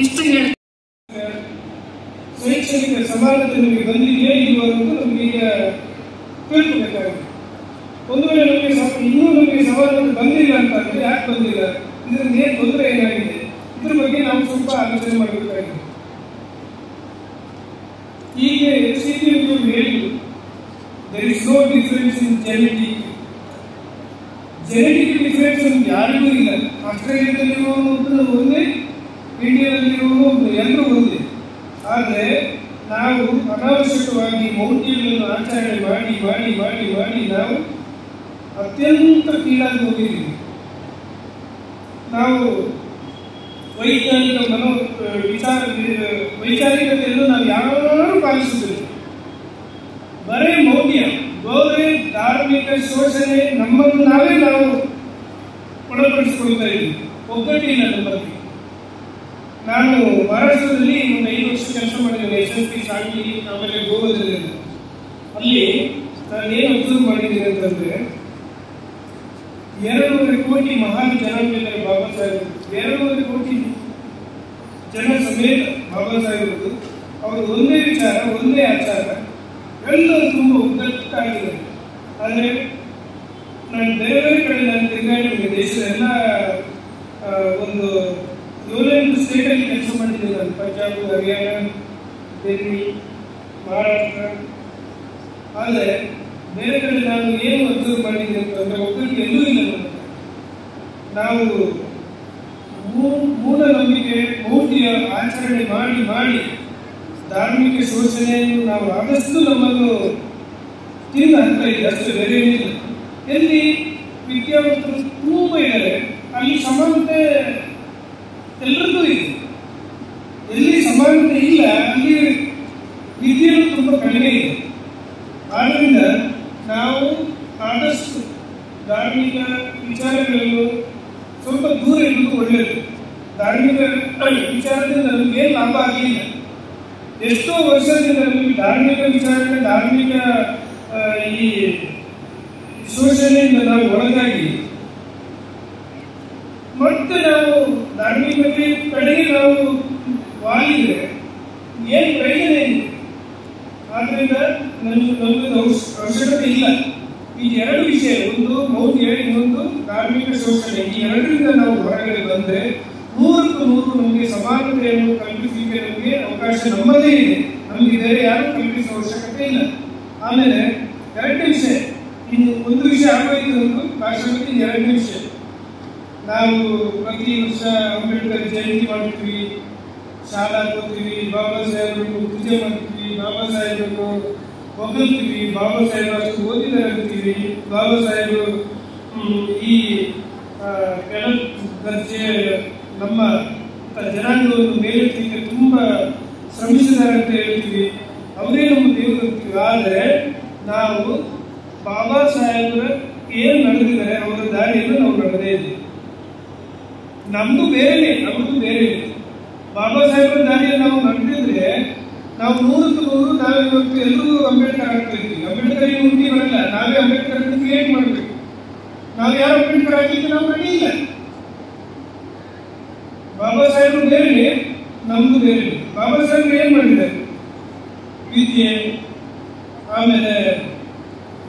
ಇಷ್ಟು ಹೇಳ. ಶೈಕ್ಷಣಿಕ ಸಮಾನತೆ ನಮಗೆ ಅನ್ನೋದು ನಮಗೆ ಈಗ ಒಂದು ವೇಳೆ ನಮಗೆ ಇನ್ನೂ ನಮಗೆ ಸಮಾನತೆ ಬಂದಿಲ್ಲ ಅಂತ ಅಂದ್ರೆ ಯಾಕೆ ಬಂದಿಲ್ಲ? ಇದರಿಂದ ಏನು ತೊಂದರೆ ಏನಾಗಿದೆ? ಇದ್ರ ಬಗ್ಗೆ ನಾವು ಸ್ವಲ್ಪ ಆಲೋಚನೆ ಮಾಡಬೇಕಾಗಿದೆ. ಈಗ ಸಿ ಪಿ ಹೇಳಿದ್ರು there is no difference in genetic genetic difference ಯಾರಿಗೂ ಇಲ್ಲ. ಆಸ್ಟ್ರೇಲಿಯಾದಲ್ಲಿರುವವನು ಒಂದೇ ಇಂಡಿಯಾದಲ್ಲಿರುವವನು ಒಂದು ಎಲ್ಲರೂ ಒಂದೇ. ಆದರೆ ನಾವು ಅನಾವಶ್ಯಕವಾಗಿ ಮೌಢ್ಯಗಳನ್ನು ಆಚರಣೆ ಮಾಡಿ ಮಾಡಿ ಮಾಡಿ ಮಾಡಿ ನಾವು ಅತ್ಯಂತ ಕೀಳಾಗಿ ಹೋಗಿದ್ದೀವಿ. ನಾವು ವೈಜ್ಞಾನಿಕ ಮನೋ, ವಿಚಾರ, ವೈಚಾರಿಕತೆಯನ್ನು ನಾವು ಯಾರು ಪಾಲಿಸುತ್ತಿಲ್ಲ ಬರೇ ಮೌಢ್ಯ, ಗೌರಿ ಧಾರ್ಮಿಕ ಶೋಷಣೆ ನಮ್ಮನ್ನು ನಾವೇ ನಾವು ಒಳಪಡಿಸಿಕೊಳ್ತಾ ಇದ್ದೀವಿ. ಒಗ್ಗಟ್ಟಿಲ್ಲ ನಮ್ಮಲ್ಲಿ ನಾನು ಮಹಾರಾಷ್ಟ್ರದಲ್ಲಿ ಒಂದು ಐದು ವರ್ಷ ಕೆಲಸ ಮಾಡಿದ್ದೇನೆ, ಎಸ್ ಎಸ್ ಪಿ ಆಮೇಲೆ ಗೋವಾದಲ್ಲಿ. ಅಲ್ಲಿ ನಾನು ಏನು ಅಬ್ಸರ್ವ್ ಮಾಡಿದ್ದೀನಿ ಅಂತಂದ್ರೆ, ಎರಡೂವರೆ ಕೋಟಿ ಮಹಾನ್ ಜನಾಂಗದಲ್ಲಿ ಬಾಬಾ ಸಾಹೇಬ್. ಎರಡೂವರೆ ಕೋಟಿ ಜನ ಸಮೇತ ಬಾಬಾ ಸಾಹೇಬ್ ಅವರು ಒಂದೇ ವಿಚಾರ, ಒಂದೇ ಆಚಾರ. ಎಲ್ಲರೂ ತುಂಬ ಒಗ್ಗಟ್ಟಾಗಿದ್ದಾರೆ ಆದರೆ ನಾನು ಬೇರೆ ಕಡೆ ನಾನು ತಿರುಗಾಡಿದ್ದೀನಿ ದೇಶದ ಎಲ್ಲ ಒಂದು ಏಳೆಂಟು ಸ್ಟೇಟಲ್ಲಿ ಕೆಲಸ ಮಾಡಿದ್ದೀನಿ ನಾನು. ಪಂಜಾಬ್, ಹರಿಯಾಣ ಡೆಲ್ಲಿ ಮಹಾರಾಷ್ಟ್ರ. ಆದರೆ ಬೇರೆ ಕಡೆ ನಾನು ಏನು ಅಬ್ಸರ್ವ್ ಮಾಡಿದ್ದೀನಿ ಅಂತಂದ್ರೆ ಒಬ್ಬರಿಗೆ ಎಲ್ಲೂ ಇಲ್ಲ ನಾವು ಮೂಢನಂಬಿಕೆ, ಮೂರ್ತಿಯ ಆಚರಣೆ ಮಾಡಿ ಮಾಡಿ ಧಾರ್ಮಿಕ ಶೋಷಣೆಯನ್ನು ನಾವು ಆದಷ್ಟು ನಮ್ಮನ್ನು ತಿಂದು ಹಾಕ್ತಾ ಇದೆ ಅಷ್ಟು ಬೇರೆ ಎಲ್ಲಿ ವಿದ್ಯಾವಂತರು ತುಂಬ ಇದ್ದಾರೆ ಅಲ್ಲಿ ಸಮಾನತೆ ಎಲ್ಲರಿಗೂ ಇದೆ. ಎಲ್ಲಿ ಸಮಾನತೆ ಇಲ್ಲ, ಅಲ್ಲಿ ವಿದ್ಯೆಯು ತುಂಬ ಕಡಿಮೆ ಇದೆ. ಆದ್ದರಿಂದ ನಾವು ಆದಷ್ಟು ಧಾರ್ಮಿಕ ವಿಚಾರಗಳನ್ನು ಸ್ವಲ್ಪ ದೂರ ಇರುವುದು ಒಳ್ಳೆಯದು. ಧಾರ್ಮಿಕ ವಿಚಾರದಿಂದ ನಮಗೆ ಲಾಭ ಆಗಲಿಲ್ಲ. ಎಷ್ಟೋ ವರ್ಷದಿಂದ ನಮಗೆ ಧಾರ್ಮಿಕ ವಿಚಾರಣೆ ಧಾರ್ಮಿಕ ಈ ಶೋಷಣೆಯಿಂದ ನಾವು ಒಳಗಾಗಿ ಮತ್ತೆ ನಾವು ಧಾರ್ಮಿಕತೆ ಕಡೆಗೆ ನಾವು ವಾಲಿದ್ರೆ ಏನು ಪ್ರಯೋಜನ ಇದೆ ಆದ್ರಿಂದ ನನ್ನ ನಮ್ಮದು ಅವಶ್ಯ- ಅವಶ್ಯಕತೆ ಇಲ್ಲ. ಈ ಎರಡು ವಿಷಯ, ಒಂದು ಮೌಲ್ಯ, ಇನ್ನೊಂದು ಧಾರ್ಮಿಕ ಶೋಷಣೆ. ಈ ಎರಡರಿಂದ ನಾವು ಹೊರಗಡೆ ಬಂದ್ರೆ ನೂರಕ್ಕೂ ನೂರು ನಮಗೆ ಸಮಾನತೆಯನ್ನು ಕಲ್ಪಿಸಲಿಕ್ಕೆ ನಮಗೆ ಅವಕಾಶ ನಮ್ಮದೇ ಇದೆ. ನಮಗೆ ಬೇರೆ ಯಾರು ಕಲ್ಪಿಸುವ ಅವಶ್ಯಕತೆ ಇಲ್ಲ. ಆಮೇಲೆ ಎರಡು ವಿಷಯ, ಇನ್ನು ಒಂದು ವಿಷಯ ಆಗೋಯ್ತು ಒಂದು ಭಾಷಣಕ್ಕೆ ಎರಡು ವಿಷಯ. ನಾವು ಪ್ರತಿ ವರ್ಷ ಅಂಬೇಡ್ಕರ್ ಜಯಂತಿ ಮಾಡ್ತೀವಿ, ಶಾಲಾ ಹೋಗ್ತೀವಿ ಬಾಬಾ ಸಾಹೇಬ್ರು ಪೂಜೆ ಮಾಡ್ತೀವಿ, ಬಾಬಾ ಸಾಹೇಬ್ರು ಹೊಗಳ್ತೀವಿ, ಬಾಬಾ ಸಾಹೇಬ್ ಅಷ್ಟು ಓದಿದ್ದಾರೆ ಅಂತೀವಿ ಬಾಬಾ ಸಾಹೇಬರು ಈ ಕೆಲ ದರ್ಜೆ ನಮ್ಮ ಜನಾಂಗವನ್ನು ಮೇಲೆ ತುಂಬ ಶ್ರಮಿಸಿದ್ದಾರೆ ಅಂತ ಹೇಳ್ತೀವಿ. ಅವರೇ ನಮ್ಮ ದೇವರು ಆದರೆ ನಾವು ಬಾಬಾ ಸಾಹೇಬರ ಏನು ನಡೆದಿದ್ದಾರೆ, ಅವರ ದಾರಿಯನ್ನು ನಾವು ನಡೆದೇ ಇದ್ದೀವಿ ನಮ್ದು ಬೇರೆ ನಮ್ದು ಬೇರೆ. ಬಾಬಾ ಸಾಹೇಬರ ದಾರಿಯಲ್ಲಿ ನಾವು ನಡೆದಿದ್ರೆ ನಾವು ನೂರಕ್ಕೆ ನೂರು ನಾವೇ ಇವತ್ತು ಎಲ್ಲರೂ ಅಂಬೇಡ್ಕರ್ ಆಗ್ತಿರ್ತೀವಿ ಅಂಬೇಡ್ಕರ್ ಅಂಬೇಡ್ಕರ್ ಮುಂದೆ ಬರಲ್ಲ. ನಾವೇ ಅಂಬೇಡ್ಕರ್ ಕ್ರಿಯೇಟ್ ಮಾಡಬೇಕು. ನಾವು ಯಾರು ಅಂಬೇಡ್ಕರ್ ಆಗಿದ್ದು ನಾವು ಇಲ್ಲ. ಬಾಬಾ ಸಾಹೇಬ್ರು ಬೇರೆ ನಮ್ದು ಬೇರೆ ಬಾಬಾ ಅಂದ್ರೆ ಏನ್ ಮಾಡಿದೆ? ವಿದ್ಯೆ ಆಮೇಲೆ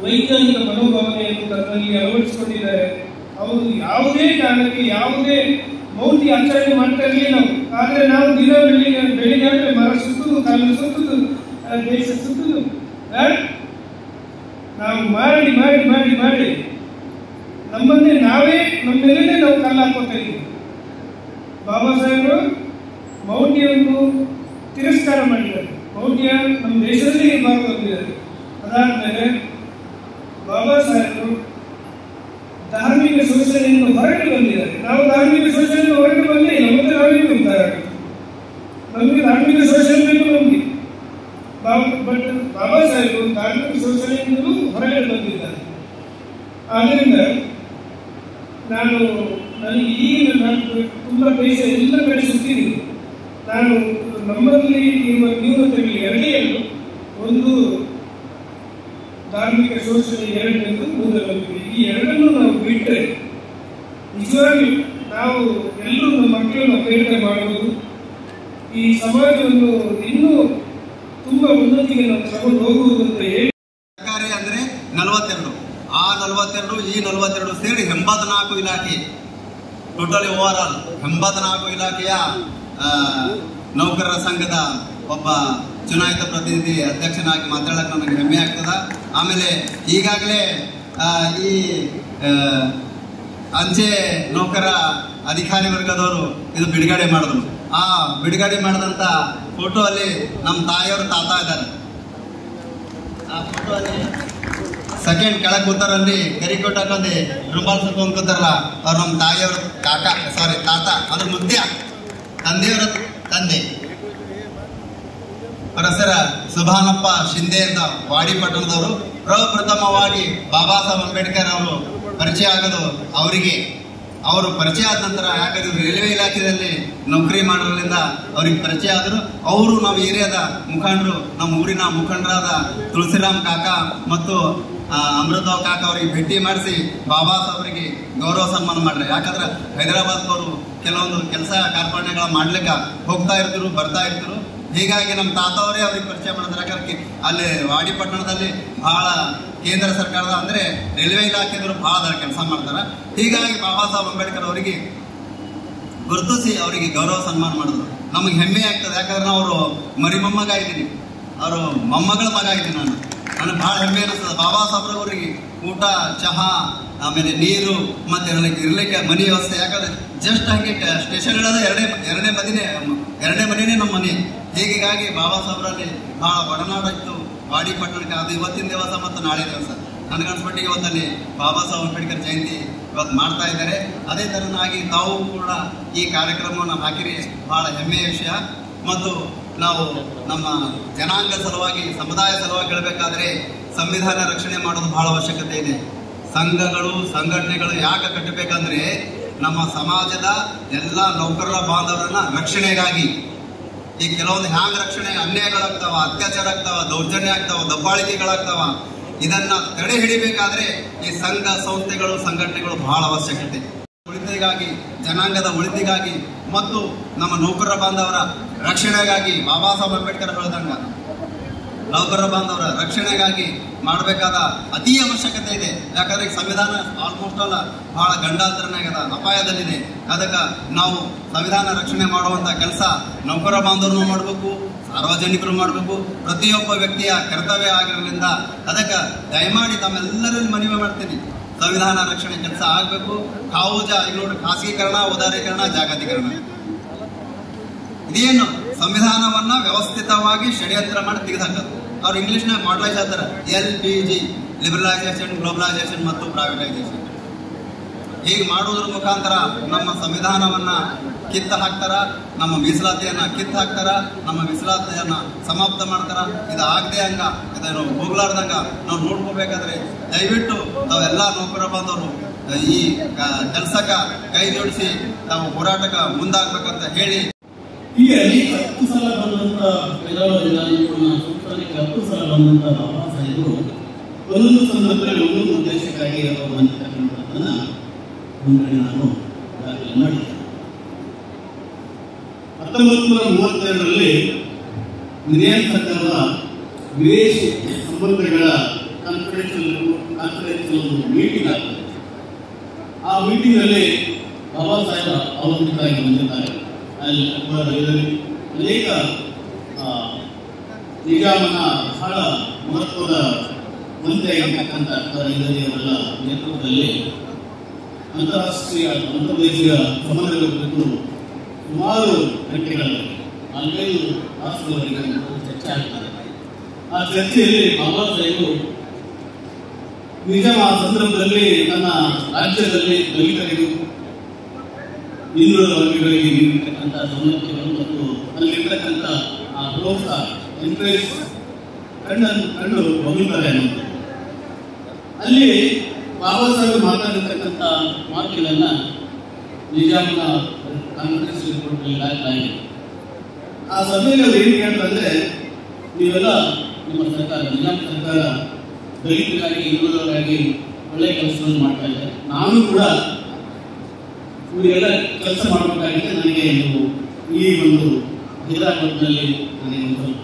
ವೈಜ್ಞಾನಿಕ ಮನೋಭಾವನೆಯನ್ನು ತನ್ನಲ್ಲಿ ಅಳವಡಿಸಿಕೊಂಡಿದ್ದಾರೆ. ಅವರು ಯಾವುದೇ ಕಾರಣಕ್ಕೆ, ಯಾವುದೇ ಮೌಲ್ಯ ಆಚರಣೆ ಮಾಡ್ತಾ ಇರಲಿ ನಾವು. ಆದ್ರೆ ನಾವು ದಿನ ಬೆಳಿಗ್ಗೆ ಬೆಳಿಗ್ಗೆ ಅಂದ್ರೆ ಮರ ಸುತ್ತುದು ಕಾಲ ಸುತ್ತುದು ದೇಶ ಸುತ್ತುದು? ನಾವು ಮಾಡಿ ಮಾಡಿ ಮಾಡಿ ಮಾಡಿ. ನಮ್ಮನ್ನೇ ನಾವೇ ನಮ್ಮೆಲ್ಲೇ ನಾವು ಕಾಲ ಹಾಕೋತಾ ಇದ್ದೀವಿ. ಬಾಬಾ ಸಾಹೇಬರು, ಮೌಢ್ಯವನ್ನು ತಿರಸ್ಕಾರ ಮಾಡಿದ್ದಾರೆ. ಮೌಢ್ಯ ನಮ್ಮ ದೇಶದಲ್ಲಿ ಇರಬಾರ್ದು ಅಂದಿದ್ದಾರೆ ಅದಾದ್ಮೇಲೆ ಬಾಬಾ ಸಾಹೇಬರು ಧಾರ್ಮಿಕ ಶೋಷಣೆಯಿಂದ ಹೊರಗೆ ಬಂದಿದ್ದಾರೆ. ನಾವು ಧಾರ್ಮಿಕ ಶೋಷಣೆಯಿಂದ ಹೊರಗೆ ಬಂದೇ ಇಲ್ಲ, ಮತ್ತೆ ನಾವೇನು ಆಗುತ್ತೆ? ನಮಗೆ ಧಾರ್ಮಿಕ ಶೋಷಣೆ ಬೇಕು ನಮಗೆ. ಬಟ್ ಬಾಬಾ ಸಾಹೇಬರು ಧಾರ್ಮಿಕ ಶೋಷಣೆಯಿಂದಲೂ ಹೊರಗೆ ಬಂದಿದ್ದಾರೆ. ಆದ್ದರಿಂದ ನಾನು ನನಗೆ ಈಗ ನಾನು ತುಂಬ ಬೇಸ ಎಲ್ಲ ಕಡೆ ಸುತ್ತಿದ್ದೀನಿ ನಾನು ನಮ್ಮಲ್ಲಿ ನಿಮ್ಮ ನ್ಯೂನತೆಗಳು ಎರಡೇ ಎರಡು ಒಂದು ಧಾರ್ಮಿಕ ಶೋಷಣೆ ಎರಡನೇದು ಮೂಢನಂಬಿಕೆ ಈ ಎರಡನ್ನು ನಾವು ಬಿಟ್ಟರೆ ನಿಜವಾಗಿ ನಾವು ಎಲ್ಲರೂ ನಮ್ಮ ಮಕ್ಕಳನ್ನು ಪ್ರೇರಣೆ ಮಾಡಬಹುದು ಈ ಸಮಾಜವನ್ನು ಇನ್ನೂ ತುಂಬಾ ಉನ್ನತಿಗೆ ನಾವು ತಗೊಂಡು ಹೋಗುವುದು ಅಂತ ಹೇಳಿ. ಅಂದ್ರೆ ನಲವತ್ತೆರಡು. ಆ ನಲವತ್ತೆರಡು, ಈ ನಲವತ್ತೆರಡು ಸೇರಿ ಎಂಬತ್ನಾಲ್ಕು ಇಲಾಖೆ. ಟೋಟಲಿ ಓವರ್ ಆಲ್ ಎಂಬತ್ನಾಲ್ಕು ಇಲಾಖೆಯ ನೌಕರರ ಸಂಘದ ಒಬ್ಬ ಚುನಾಯಿತ ಪ್ರತಿನಿಧಿ ಅಧ್ಯಕ್ಷನಾಗಿ ಮಾತಾಡಕ್ಕೆ ನನಗೆ ಹೆಮ್ಮೆ ಆಗ್ತದ. ಆಮೇಲೆ ಈಗಾಗಲೇ ಈ ಅಂಚೆ ನೌಕರ ಅಧಿಕಾರಿ ವರ್ಗದವರು ಇದು ಬಿಡುಗಡೆ ಮಾಡಿದ್ರು. ಆ ಬಿಡುಗಡೆ ಮಾಡಿದಂತ ಫೋಟೋ ಅಲ್ಲಿ ನಮ್ಮ ತಾಯಿಯವರು ತಾತ ಇದ್ದಾರೆ. ಆ ಫೋಟೋ ಅಲ್ಲಿ ಸೆಕೆಂಡ್ ಕೆಳಗೆ ಕೂತಾರಲ್ಲಿ ಕರಿ ರುಮಾಲ್ ಸುತ್ಕೊಂಡ್ ಕೂತಾರಲ್ಲ ಅವ್ರು ನಮ್ಮ ತಾಯಿಯವ್ರ ಕಾಕ ಸಾರಿ ತಾತ ಅದ್ರ ಮುತ್ಯ ತಂದೆಯವರ. ತಂದೆ. ಅವರ ಸುಭಾನಪ್ಪ ಶಿಂದೆ ಅಂತ ವಾಡಿ ಪಟ್ಟಣದವರು ಪ್ರಪ್ರಥಮವಾಗಿ ಬಾಬಾ ಸಾಹೇಬ್ ಅಂಬೇಡ್ಕರ್ ಅವರು ಪರಿಚಯ ಆಗೋದು ಅವರಿಗೆ. ಅವರು ಪರಿಚಯ ಆದ ನಂತರ ಯಾಕಂದ್ರೆ ರೈಲ್ವೆ ಇಲಾಖೆಯಲ್ಲಿ ನೌಕರಿ ಮಾಡೋದ್ರಿಂದ ಅವ್ರಿಗೆ ಪರಿಚಯ ಆದರು ಅವರು ನಮ್ಮ ಏರಿಯಾದ ಮುಖಂಡರು, ನಮ್ಮ ಊರಿನ ಮುಖಂಡರಾದ ತುಳಸಿರಾಮ್ ಕಾಕಾ ಮತ್ತು ಅಮೃತರಾವ್ ಕಾಕ ಅವರಿಗೆ ಭೇಟಿ ಮಾಡಿಸಿ ಬಾಬಾ ಸಾಹೇಬರಿಗೆ ಗೌರವ ಸನ್ಮಾನ ಮಾಡ್ರಿ. ಯಾಕಂದ್ರೆ ಹೈದರಾಬಾದ್ ಅವರು ಕೆಲವೊಂದು ಕೆಲಸ ಕಾರ್ಪಣ್ಯಗಳ ಮಾಡ್ಲಿಕ್ಕೆ ಹೋಗ್ತಾ ಇರ್ತಿರು, ಬರ್ತಾ ಇರ್ತಿರು. ಹೀಗಾಗಿ ನಮ್ಮ ತಾತವರೇ ಅವ್ರಿಗೆ ಪರಿಚಯ ಮಾಡಿದ್ರು. ಯಾಕಂದ್ರೆ ಅಲ್ಲಿ ವಾಡಿಪಟ್ಟಣದಲ್ಲಿ ಬಹಳ ಕೇಂದ್ರ ಸರ್ಕಾರದ ಅಂದ್ರೆ ರೈಲ್ವೆ ಇಲಾಖೆಯವರು ಬಹಳ ಕೆಲಸ ಮಾಡ್ತಾರೆ. ಹೀಗಾಗಿ ಬಾಬಾ ಸಾಹೇಬ್ ಅಂಬೇಡ್ಕರ್ ಅವರಿಗೆ ಗುರುತಿಸಿ ಅವರಿಗೆ ಗೌರವ ಸನ್ಮಾನ ಮಾಡಿದ್ರು. ನಮಗೆ ಹೆಮ್ಮೆ ಆಗ್ತದೆ. ಯಾಕಂದ್ರೆ ನಾವು ಅವರು ಮರಿ ಮೊಮ್ಮಗ ಅವರು ಮೊಮ್ಮಗಳ ಮಗ ಇದ್ದೀನಿ ನಾನು. ನನಗೆ ಬಹಳ ಹೆಮ್ಮೆ ಅನಿಸ್ತದೆ. ಬಾಬಾ ಸಾಹೇಬ್ರವರಿಗೆ ಊಟ, ಚಹಾ, ಆಮೇಲೆ ನೀರು, ಮತ್ತೆ ನನಗೆ ಇರ್ಲಿಕ್ಕೆ ಮನೆ ವ್ಯವಸ್ಥೆ. ಯಾಕಂದ್ರೆ ಜಸ್ಟ್ ಹಂಗೆ ಸ್ಟೇಷನ್ ಎರಡೇ ಎರಡನೇ ಮದಿನೇ ಎರಡನೇ ಮನೆನೇ ನಮ್ಮ ಮನೆ. ಹೀಗಾಗಿ ಬಾಬಾ ಸಾಹೇಬ್ರಲ್ಲಿ ಬಹಳ ಒಡನಾಡ ಇತ್ತು. ವಾಡಿ ಪಟ್ಟಣಕ್ಕೆ ಅದು ಇವತ್ತಿನ ದಿವಸ ಮತ್ತು ನಾಳೆ ದಿವಸ. ನನಗನ್ಸ್ಬಿಟ್ಟಿಗೆ ಇವತ್ತಲ್ಲಿ ಬಾಬಾ ಸಾಹೇಬ್ ಅಂಬೇಡ್ಕರ್ ಜಯಂತಿ ಇವತ್ತು ಮಾಡ್ತಾ ಇದ್ದಾರೆ. ಅದೇ ತರನಾಗಿ ತಾವು ಕೂಡ ಈ ಕಾರ್ಯಕ್ರಮವನ್ನು ಹಾಕಿರಿ. ಬಹಳ ಹೆಮ್ಮೆಯ ವಿಷಯ. ಮತ್ತು ನಾವು ನಮ್ಮ ಜನಾಂಗ ಸಲುವಾಗಿ, ಸಮುದಾಯ ಸಲುವಾಗಿ ಹೇಳಬೇಕಾದ್ರೆ ಸಂವಿಧಾನ ರಕ್ಷಣೆ ಮಾಡೋದು ಬಹಳ ಅವಶ್ಯಕತೆ ಇದೆ. ಸಂಘಗಳು, ಸಂಘಟನೆಗಳು ಯಾಕೆ ಕಟ್ಟಬೇಕಂದ್ರೆ ನಮ್ಮ ಸಮಾಜದ ಎಲ್ಲ ನೌಕರರ ಬಾಂಧವರನ್ನ ರಕ್ಷಣೆಗಾಗಿ. ಈ ಕೆಲವೊಂದು ಹ್ಯಾಂಗ್ ರಕ್ಷಣೆ ಅನ್ಯಾಯಗಳಾಗ್ತಾವ ಅತ್ಯಾಚಾರ ಆಗ್ತಾವ, ದೌರ್ಜನ್ಯ ಆಗ್ತಾವ ದಬ್ಬಾಳಿಕೆಗಳಾಗ್ತಾವ ಇದನ್ನ ತಡೆ ಹಿಡಿಬೇಕಾದ್ರೆ ಈ ಸಂಘ ಸಂಸ್ಥೆಗಳು, ಸಂಘಟನೆಗಳು ಬಹಳ ಅವಶ್ಯಕತೆ. ಉಳಿತಿಗಾಗಿ ಜನಾಂಗದ ಉಳಿತಿಗಾಗಿ ಮತ್ತು ನಮ್ಮ ನೌಕರರ ಬಾಂಧವರ ರಕ್ಷಣೆಗಾಗಿ ಬಾಬಾ ಸಾಹೇಬ್ ಅಂಬೇಡ್ಕರ್ ಹೇಳ್ದಂಗ ನೌಕರರ ಬಾಂಧವರ ರಕ್ಷಣೆಗಾಗಿ ಮಾಡಬೇಕಾದ ಅತಿ ಅವಶ್ಯಕತೆ ಇದೆ. ಯಾಕಂದ್ರೆ ಸಂವಿಧಾನ ಆಲ್ಮೋಸ್ಟ್ ಅಲ್ಲ, ಬಹಳ ಗಂಡಾಂತರನಾಗದ ಅಪಾಯದಲ್ಲಿದೆ. ಅದಕ್ಕೆ ನಾವು ಸಂವಿಧಾನ ರಕ್ಷಣೆ ಮಾಡುವಂತ ಕೆಲಸ ನೌಕರ ಬಾಂಧವರು ಮಾಡಬೇಕು, ಸಾರ್ವಜನಿಕರು ಮಾಡಬೇಕು. ಪ್ರತಿಯೊಬ್ಬ ವ್ಯಕ್ತಿಯ ಕರ್ತವ್ಯ ಆಗಿರೋದ್ರಿಂದ ಅದಕ್ಕೆ ದಯಮಾಡಿ ತಮ್ಮೆಲ್ಲರಲ್ಲಿ ಮನವಿ ಮಾಡ್ತೀನಿ. ಸಂವಿಧಾನ ರಕ್ಷಣೆ ಕೆಲಸ ಆಗಬೇಕು. ಕಾವುಜ ಈಗ ಖಾಸಗೀಕರಣ ಉದಾರೀಕರಣ ಜಾಗತೀಕರಣ. ಇದೇನು? ಸಂವಿಧಾನವನ್ನ ವ್ಯವಸ್ಥಿತವಾಗಿ ಷಡ್ಯಂತ್ರ ಮಾಡಿ ತೆಗೆದುಹಾಕೋದು ಅವ್ರು ಇಂಗ್ಲಿಷ್ನಾಗ ಮಾಡಲೈಸ್ ಹೇಳ್ತಾರೆ. L P G liberalisation globalisation ಮತ್ತು ಪ್ರೈವೇಟೈಸೇಷನ್ ಹೀಗೆ ಮಾಡೋದ್ರ ಮುಖಾಂತರ ನಮ್ಮ ಸಂವಿಧಾನವನ್ನ ಕಿತ್ತ ಹಾಕ್ತಾರ ನಮ್ಮ ಮೀಸಲಾತಿಯನ್ನ ಕಿತ್ತ ಹಾಕ್ತಾರ ನಮ್ಮ ಮೀಸಲಾತಿಯನ್ನ ಸಮಾಪ್ತ ಮಾಡ್ತಾರ. ಇದು ಆಗದೆ ಹಂಗ ಇದನ್ನು ಹೋಗ್ಲಾರ್ದಂಗ ನಾವು ನೋಡ್ಕೋಬೇಕಾದ್ರೆ ದಯವಿಟ್ಟು ತಾವೆಲ್ಲ ನೌಕರ ಬಂದವರು ಈ ಕೆಲಸಕ್ಕ ಕೈ ಜೋಡಿಸಿ ತಾವು ಹೋರಾಟಕ್ಕೆ ಮುಂದಾಗ್ಬೇಕಂತ ಹೇಳಿ. ಹೀಗೆ ಹತ್ತು ಸಲ ಬಂದಂತ ಹತ್ತು ಸಲ ಬಂದಂತ ಬಾಬಾ ಸಾಹೇಬರು ಒಂದೊಂದು ಸಂದರ್ಭದಲ್ಲಿ ಒಂದೊಂದು ಉದ್ದೇಶಕ್ಕಾಗಿ ಅವರು ಬಂದಿರ್ತಕ್ಕಂಥದ್ದನ್ನ ಮುಂದೆ ನಾನು ದಾಖಲೆ ಮಾಡಿದ್ದೇನೆ ಹತ್ತೊಂಬತ್ತು ನೂರ ಮೂವತ್ತೆರಡರಲ್ಲಿ ವಿದೇಶಿ ಸಂಬಂಧಗಳ ಕಾನ್ಫರೆನ್ಷಿಯಲ್ ಕಾನ್ಫರೆನ್ಷಿಯಲ್ ಒಂದು ಮೀಟಿಂಗ್ ಆಗ್ತದೆ. ಆ ಮೀಟಿಂಗ್ನಲ್ಲಿ ಬಾಬಾ ಸಾಹೇಬ ಅವಲಂಬಿತರಾಗಿ ಬಂದಿದ್ದಾರೆ. ಅಲ್ಲಿ ಅಕ್ಬರ್ ಇದರಲ್ಲಿ ಅನೇಕ ಆ, ನಿಜಾಮನ ಬಹಳ ಮಹತ್ವದ ಮಂತ್ರಿಯಾಗಿರ್ತಕ್ಕಂಥ ಅಕ್ಬರ್ ಇದರಲ್ಲಿ ಅವರ ನೇತೃತ್ವದಲ್ಲಿ ಅಂತಾರಾಷ್ಟ್ರೀಯ ಅಂತರ್ದೇಶೀಯ ಸಂಬಂಧಗಳ ಕುರಿತು ಸುಮಾರು ಗಂಟೆಗಳಲ್ಲಿ ನಾಲ್ಕೈದು ರಾಷ್ಟ್ರದವರೆಗೆ ಚರ್ಚೆ ಆಗ್ತಾರೆ ಆ ಚರ್ಚೆಯಲ್ಲಿ ಬಾಬಾ ಸಾಹೇಬರು ನಿಜಾಮ ಆ ಸಂದರ್ಭದಲ್ಲಿ ತನ್ನ ರಾಜ್ಯದಲ್ಲಿ ದಲಿತರಿಗೂ, ಹಿಂದುಳಿದ ವರ್ಗಗಳಿಗೆ ನೀಡಿರ್ತಕ್ಕಂಥ ಸೌಲಭ್ಯಗಳು ಮತ್ತು ಅಲ್ಲಿರ್ತಕ್ಕಂಥ ಆ ಪ್ರೋತ್ಸಾಹ ಎನ್ಕರೇಜ್ ಕಣ್ಣನ್ನು ಕಂಡು ಹೊಂದುತ್ತಾರೆ ಅನ್ನೋದು. ಅಲ್ಲಿ ಬಾಬಾ ಸಾಹೇಬ್ ಮಾತಾಡಿರ್ತಕ್ಕಂಥ ಮಾತುಗಳನ್ನ ನಿಜಾಮನ ಕಾಂಗ್ರೆಸ್ ಆಗಿದೆ. ಆ ಸಭೆಯಲ್ಲಿ ಏನು ಹೇಳ್ತಂದ್ರೆ ನೀವೆಲ್ಲ ನಿಮ್ಮ ಸರ್ಕಾರ ನಿಜಾಮ್ ಸರ್ಕಾರ ದಲಿತರಾಗಿ, ಹಿಂದುಳಿದವರಾಗಿ ಒಳ್ಳೆಯ ಕೆಲಸವನ್ನು ಮಾಡ್ತಾ ಇದೆ ನಾನು ಕೂಡ ಇವರಿಗೆಲ್ಲ ಕೆಲಸ ಮಾಡಬೇಕಾಗಿದೆ. ನನಗೆ ನೀವು ಈ ಒಂದು ಹೈದರಾಬಾದ್ನಲ್ಲಿ ನನಗೆ ಒಂದು ಸ್ವಲ್ಪ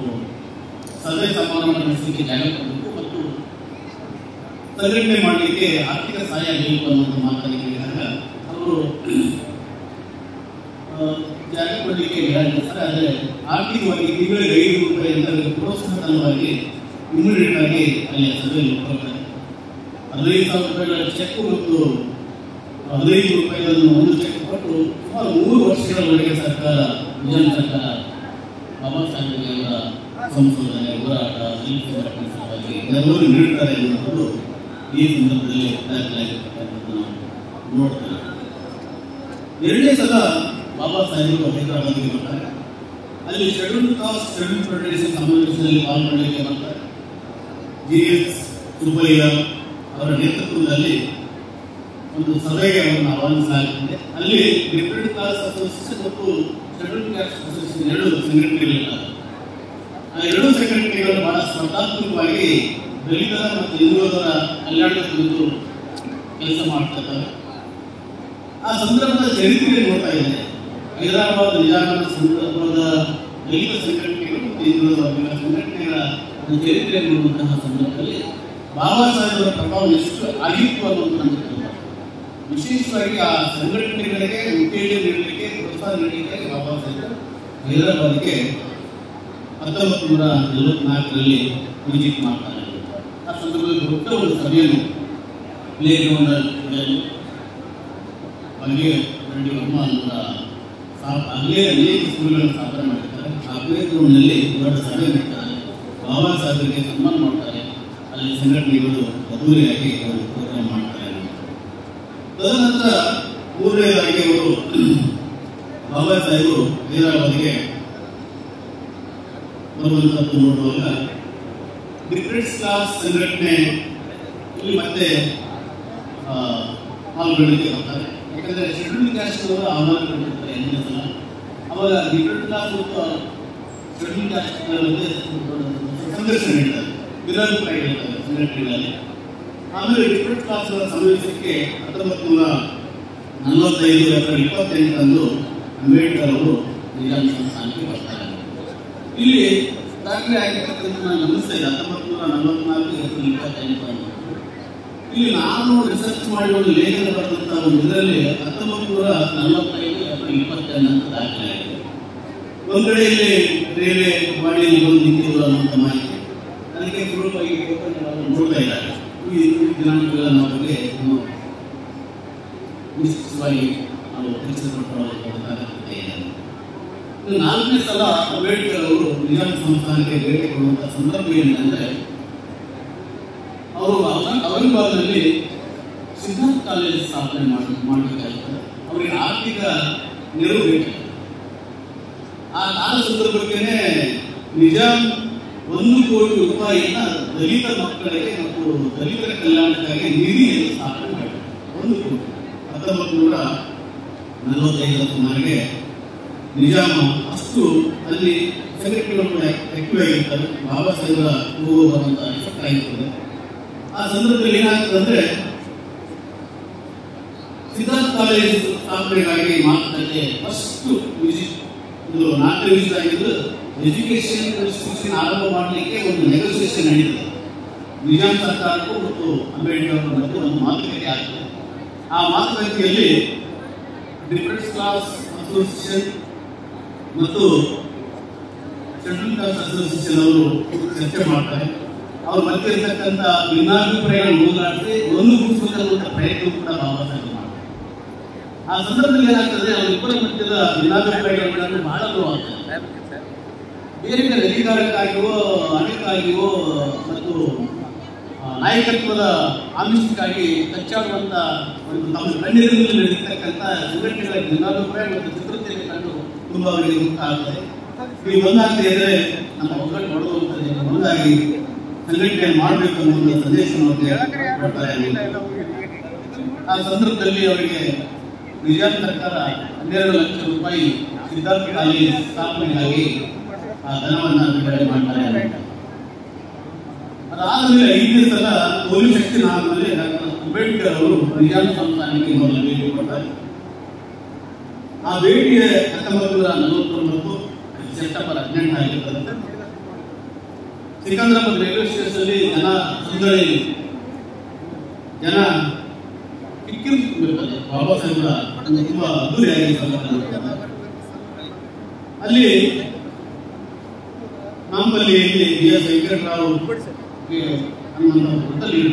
ಸಭೆ ಸಮಾರಂಭ ನಡೆಸಲಿಕ್ಕೆ ಜಾಗ ಕೊಡಬೇಕು ಸಂಘಟನೆ ಮಾಡಲಿಕ್ಕೆ ಆರ್ಥಿಕ ಸಹಾಯ ಬೇಕು ಅನ್ನೋದು ಮಾತನ್ನು ಕೇಳಿದಾಗ ಅವರು ಜಾರಿ ಮಾಡಲಿಕ್ಕೆ ನಿರಾಕರಿಸ್ತಾರೆ ಆದರೆ ಆರ್ಥಿಕವಾಗಿ ತಿಂಗಳಿಗೆ ಐದು ರೂಪಾಯಿ ಅಂತ ಪ್ರೋತ್ಸಾಹಧನವಾಗಿ ಇಮಿಡಿಯೇಟ್ ಆಗಿ ಅಲ್ಲಿ ಸಭೆಯಲ್ಲಿ ಒಪ್ಕೊಳ್ತಾರೆ ಹದಿನೈದು ಸಾವಿರ ರೂಪಾಯಿಗಳ ಚೆಕ್ ಮತ್ತು ಹದಿನೈದು ರೂಪಾಯಿಗಳನ್ನು ಒಂದು ಚೆಕ್ ಕೊಟ್ಟು ಸುಮಾರು ಮೂರು ವರ್ಷಗಳವರೆಗೆ ಸರ್ಕಾರ ವಿಧಾನ ಸರ್ಕಾರ ಬಾಬಾ ಸಾಹೇಬ್ ಅವರ ಸಂಶೋಧನೆ, ಹೋರಾಟ ದಲಿತ ಎಲ್ಲರೂ ನೀಡ್ತಾರೆ ಎನ್ನುವುದು ಈ ಸಂದರ್ಭದಲ್ಲಿ ದಾಖಲಾಗಿರ್ತಕ್ಕಂಥದ್ದು ನಾವು ನೋಡ್ತೇವೆ ಎರಡನೇ ಸಲ ಬಾಬಾ ಸಾಹೇಬರು ಹೈದರಾಬಾದ್ಗೆ ಬರ್ತಾರೆ ಅಲ್ಲಿ ಶೆಡ್ಯೂಲ್ ಕಾಸ್ಟ್ ಶೆಡ್ಯೂಲ್ ಫೆಡರೇಷನ್ ಸಮಾವೇಶದಲ್ಲಿ ಪಾಲ್ಗೊಳ್ಳಲಿಕ್ಕೆ ಬರ್ತಾರೆ ಜಿ ಎಸ್ ಸುಬ್ಬಯ್ಯ ಅವರ ನೇತೃತ್ವದಲ್ಲಿ ಒಂದು ಸಭೆಗೆ ಅವರನ್ನು ಆಹ್ವಾನಿಸಲಾಗುತ್ತದೆ ಅಲ್ಲಿ ಡಿಫ್ರೆಂಟ್ ಕಾಸ್ಟ್ ಅಸೋಸಿಯೇಷನ್ ಮತ್ತು ಶೆಡ್ಯೂಲ್ ಕಾಸ್ಟ್ ಅಸೋಸಿಯೇಷನ್ ಎರಡು ಸೆಕ್ರೆಟರಿಗಳಿಲ್ಲ ಆ ಎರಡೂ ಸೆಕ್ರೆಟರಿಗಳು ಬಹಳ ಸ್ಪರ್ಧಾತ್ಮಕವಾಗಿ ದಲಿತರ ಮತ್ತು ಹಿಂದುಳಿದರ ಕಲ್ಯಾಣದ ಕುರಿತು ಕೆಲಸ ಮಾಡ್ತಿರ್ತಾರೆ ಆ ಸಂದರ್ಭದ ಚರಿತ್ರೆ ನೋಡ್ತಾ ಇದೆ ಹೈದರಾಬಾದ್ ನಿಜಾಮದ ಸಂದರ್ಭದ ದಲಿತ ಸಂಘಟನೆಗಳು ಮತ್ತು ಹಿಂದುಳಿದ ವರ್ಗಗಳ ಸಂಘಟನೆಗಳ ಚರಿತ್ರೆ ನೋಡುವಂತಹ ಸಂದರ್ಭದಲ್ಲಿ ಬಾಬಾ ಸಾಹೇಬರ ಪ್ರಭಾವ ಎಷ್ಟು ಆಗಿತ್ತು ಅನ್ನೋದು ವಿಶೇಷವಾಗಿ ಆ ಸಂಘಟನೆಗಳಿಗೆ ಉತ್ತೇಜನ ನೀಡಲಿಕ್ಕೆ, ಪ್ರೋತ್ಸಾಹ ನೀಡಲಿಕ್ಕೆ ಬಾಬಾ ಸಾಹೇಬರು ಹೈದರಾಬಾದ್ಗೆ ಹತ್ತೊಂಬತ್ತು ನೂರ ನಲವತ್ನಾಲ್ಕರಲ್ಲಿ ವಿಜಿಟ್ ಮಾಡ್ತಾರೆ. ಸಂದರ್ಭದಲ್ಲಿ ದೊಡ್ಡ ಒಂದು ಸಭೆಯನ್ನು ಪ್ಲೇ ಗ್ರೌಂಡ್ ಅಲ್ಲಿಗೆ ರೆಡ್ಡಿ ವರ್ಮ ಸಾ ಅಲ್ಲೇ ಅನೇಕ ಸ್ಕೂಲ್ಗಳನ್ನು ಸ್ಥಾಪನೆ ಮಾಡಿರ್ತಾರೆ ಆ ಪ್ಲೇ ಗ್ರೌಂಡ್ನಲ್ಲಿ ದೊಡ್ಡ ಸಭೆ ಮಾಡ್ತಾರೆ ಬಾಬಾ ಸಾಹೇಬರಿಗೆ ಸನ್ಮಾನ ಮಾಡ್ತಾರೆ. ಅಲ್ಲಿ ಸಂಘಟನೆಗಳು ಅದ್ದೂರಿಯಾಗಿ ಅವರು ಪ್ರೋಗ್ರಾಮ್ ಮಾಡ್ತಾರೆ ತದನಂತರ ಮೂರನೇದಾಗಿ ಅವರು ಬಾಬಾ ಸಾಹೇಬರು ಹೈದರಾಬಾದ್ಗೆ ಬರುವಂತದ್ದು ನೋಡುವಾಗ ಕ್ಲಾಸ್ ಸಂಘಟನೆ ಇಲ್ಲಿ ಮತ್ತೆ ಪಾಲ್ಗೊಳ್ಳಲಿಕ್ಕೆ ಬರ್ತಾರೆ. ಯಾಕಂದ್ರೆ ಶೆಡ್ಯೂಲ್ ಕ್ಯಾಸ್ಟ್ ಅವರು ಆಹ್ವಾನ ಕೊಟ್ಟಿರ್ತಾರೆ ಎಂದಿನ ಸಲ. ಅವಾಗ ಡಿಫರೆಂಟ್ ಕ್ಲಾಸ್ ಮತ್ತು ಶೆಡ್ಯೂಲ್ ಕ್ಯಾಸ್ಟ್ ಸಂದರ್ಶನ ನೀಡ್ತಾರೆ. ವಿರೋಧಾಭಿಪ್ರಾಯ ಹೇಳ್ತಾರೆ ಸಂಘಟನೆಗಳಲ್ಲಿ. ಆಮೇಲೆ ಡಿಫರೆಂಟ್ ಕ್ಲಾಸ್ ಸಮಾವೇಶಕ್ಕೆ ಹತ್ತೊಂಬತ್ತು ನೂರ ನಲವತ್ತೈದು ಅಥವಾ ಇಪ್ಪತ್ತೆಂಟರಂದು ಅಂಬೇಡ್ಕರ್ ಅವರು ನಿಜಾಂ ಸಂಸ್ಥಾನಕ್ಕೆ ಬರ್ತಾರೆ. ಇಲ್ಲಿ ದಾಖಲೆ ಆಗಿರ್ತಕ್ಕಂಥ ಇದ್ದೆ ಹತ್ತೊಂಬತ್ತು ನೂರ ನಲವತ್ನಾಲ್ಕು ಏಪ್ರಿಲ್ ಇಪ್ಪತ್ತೆಂಟು. ಇಲ್ಲಿ ನಾನು ರಿಸರ್ಚ್ ಮಾಡಿ ಒಂದು ಲೇಖನ ಬರೆದಂತಹ ಒಂದು ಇದರಲ್ಲಿ ಹತ್ತೊಂಬತ್ತು ನೂರ ನಲವತ್ತೈದು ಏಪ್ರಿಲ್ ಇಪ್ಪತ್ತೆರಡು ಅಂತ ದಾಖಲೆ ಆಗಿದೆ. ಒಂದ್ ಕಡೆ ಇಲ್ಲಿ ರೈಲ್ವೆ ವಾಣಿಯಲ್ಲಿ ಬಂದು ನಿಂತಿರುವ ಅನ್ನುವಂಥ ಮಾಹಿತಿ. ಅದಕ್ಕೆ ಪೂರ್ವವಾಗಿ ನೋಡ್ತಾ ಇದ್ದಾರೆ. ಈ ದಿನಾಂಕಗಳ ನಮಗೆ ನಿಶ್ಚಿತವಾಗಿ ನಾವು ತಿಳಿಸಲ್ಪಟ್ಟವರಾಗಬೇಕಾಗುತ್ತೆ ಇದು ನಾಲ್ಕನೇ ಸಲ ಅಂಬೇಡ್ಕರ್ ನಿಜಾಂ ಸಂಸ್ಥಾನಕ್ಕೆ ಭೇಟಿ ಕೊಡುವಂತಹ ಸಂದರ್ಭ ಏನಂದ್ರೆ, ಅವರು ಔರಂಗಾಬಾದ್ನಲ್ಲಿ ಸಿದ್ಧಾರ್ಥ ಕಾಲೇಜ್ ಸ್ಥಾಪನೆ ಮಾಡಿ ಮಾಡಬೇಕಾಗಿತ್ತು ಅವರಿಗೆ ಆರ್ಥಿಕ ನೆರವು ಬೇಕು. ಆ ಕಾಲ ಸಂದರ್ಭಕ್ಕೇನೆ ನಿಜಾಮ್ ಒಂದು ಕೋಟಿ ರೂಪಾಯಿಯನ್ನ ದಲಿತ ಮಕ್ಕಳಿಗೆ ಮತ್ತು ದಲಿತರ ಕಲ್ಯಾಣಕ್ಕಾಗಿ ನಿಧಿಯನ್ನು ಸ್ಥಾಪನೆ ಮಾಡಿದ್ದಾರೆ ಒಂದು ಕೋಟಿ. ಹತ್ತೊಂಬತ್ತು ನೂರ ನಲವತ್ತೈದರ ಸುಮಾರಿಗೆ ನಿಜಾಮ ಅಷ್ಟು ಅಲ್ಲಿ ಸಂಘಟನೆಗಳು ಕೂಡ ಆಕ್ಟಿವ್ ಬಾಬಾ ಸಾಹೇಬರ ಹೋಗುವ ಬರುವಂತಹ ಎಫೆಕ್ಟ್ ಆಗಿರ್ತದೆ ಆ ಸಂದರ್ಭದಲ್ಲಿ ಏನಾಗ್ತದೆ ಅಂದ್ರೆ ಸಿದ್ಧಾರ್ಥ ಕಾಲೇಜ್ ಸ್ಥಾಪನೆಗಾಗಿ ಮಾತುಕತೆ ಫಸ್ಟ್ ವಿಸಿಟ್ ಇದು ನಾಲ್ಕನೇ ವಿಸಿಟ್ ಆಗಿದ್ದು ಎಜುಕೇಶನ್ ಇನ್ಸ್ಟಿಟ್ಯೂಷನ್ ಆರಂಭ ಮಾಡಲಿಕ್ಕೆ ಒಂದು ನೆಗೋಸಿಯೇಷನ್ ನಡೀತದೆ. ನಿಜಾಮ್ ಸರ್ಕಾರಕ್ಕೂ ಮತ್ತು ಅಂಬೇಡ್ಕರ್ ಅವರ ಮಧ್ಯೆ ಒಂದು ಮಾತುಕತೆ ಆಗ್ತದೆ ಆ ಮಾತುಕತೆಯಲ್ಲಿ ಡಿಫರೆಂಟ್ ಕ್ಲಾಸ್ ಅಸೋಸಿಯೇಷನ್ ಮತ್ತು ಅಸೋಸಿಯೇಷನ್ ಅವರು ಚರ್ಚೆ ಮಾಡ್ತಾರೆ. ಅವ್ರ ಮಧ್ಯೆ ಇರ್ತಕ್ಕಂಥ ಭಿನ್ನಾಭಿಪ್ರಾಯಗಳನ್ನು ಹೋಗಲಾಡಿಸಿ ಒಂದು ಗುರುತಿಸಬೇಕನ್ನುವಂಥ ಪ್ರಯತ್ನ ಕೂಡ ಬಾಬಾ ಸಾಹೇಬ್ ಮಾಡ್ತಾರೆ. ಆ ಸಂದರ್ಭದಲ್ಲಿ ಏನಾಗ್ತದೆ ಅವರಿಬ್ಬರ ಮಧ್ಯದ ಭಿನ್ನಾಭಿಪ್ರಾಯಗಳನ್ನು ಬಹಳ ನೋವಾಗ್ತದೆ ಬೇರೆ ಬೇರೆ ಅಧಿಕಾರಕ್ಕಾಗಿಯೋ ಹಣಕ್ಕಾಗಿಯೋ ಮತ್ತು ನಾಯಕತ್ವದ ಆಮಿಷಕ್ಕಾಗಿ ಕಚ್ಚಾಡುವಂತ ಒಂದು ತಮ್ಮ ಕಣ್ಣೀರಿನಲ್ಲಿ ನಡೆದಿರ್ತಕ್ಕಂಥ ಸಂಘಟನೆಗಳ ಭಿನ್ನಾಭಿಪ್ರಾಯ ಮತ್ತು ಚಿತ್ರತೆಯನ್ನು ಕಂಡು ತುಂಬ ಅವರಿಗೆ ಮುಕ್ತ ಆಗ್ತದೆ ಈ ಒಂದಾಗ್ತದೆ ಇದ್ರೆ ನಮ್ಮ ಒಗ್ಗಟ್ಟು ನೋಡುವಂತದ್ದು ಒಂದಾಗಿ ಸಂಘಟನೆ ಮಾಡಬೇಕು ಅನ್ನೋ ಒಂದು ಸಂದೇಶವನ್ನು ಆ ಸಂದರ್ಭದಲ್ಲಿ ಅವರಿಗೆ ವಿಜಯ ಸರ್ಕಾರ ಹನ್ನೆರಡು ಲಕ್ಷ ರೂಪಾಯಿ ಸಿದ್ಧಾರ್ಥ ಕಾಲೇಜ್ ಸ್ಥಾಪನೆಗಾಗಿ ಆ ಧನವನ್ನು ಬಿಡುಗಡೆ ಮಾಡ್ತಾರೆ. ಅದಾದ್ರೆ ಐದನೇ ಸಲ ಪೊಲೀಸ್ ಶಕ್ತಿ ಆದ್ಮೇಲೆ ಡಾಕ್ಟರ್ ಅಂಬೇಡ್ಕರ್ ಅವರು ನಿಜಾಂ ಸಂಸ್ಥಾನಕ್ಕೆ ಮೊದಲು ಭೇಟಿ ಕೊಡ್ತಾರೆ. ಆ ಭೇಟಿಯ ಹತ್ತೊಂಬತ್ತು ನೂರ ನಲವತ್ತೊಂಬತ್ತು ಸೆಪ್ಟೆಂಬರ್ ಹದಿನೆಂಟು ಆಗಿರ್ತದಂತೆ ಸಿಕಂದ್ರಾಬಾದ್ ರೈಲ್ವೆ ಸ್ಟೇಷನ್ ಜನ ಸುಂದರಿ ಜನ ಕಿಕ್ಕಿರಿಸಿಕೊಂಡಿರ್ತಾರೆ ಬಾಬಾ ಸಾಹೇಬರ ತುಂಬಾ ಅದ್ದೂರಿಯಾಗಿ ಅಲ್ಲಿ ನಮ್ಮಲ್ಲಿ ಬಿ ಎಸ್ ವೆಂಕಟರಾವ್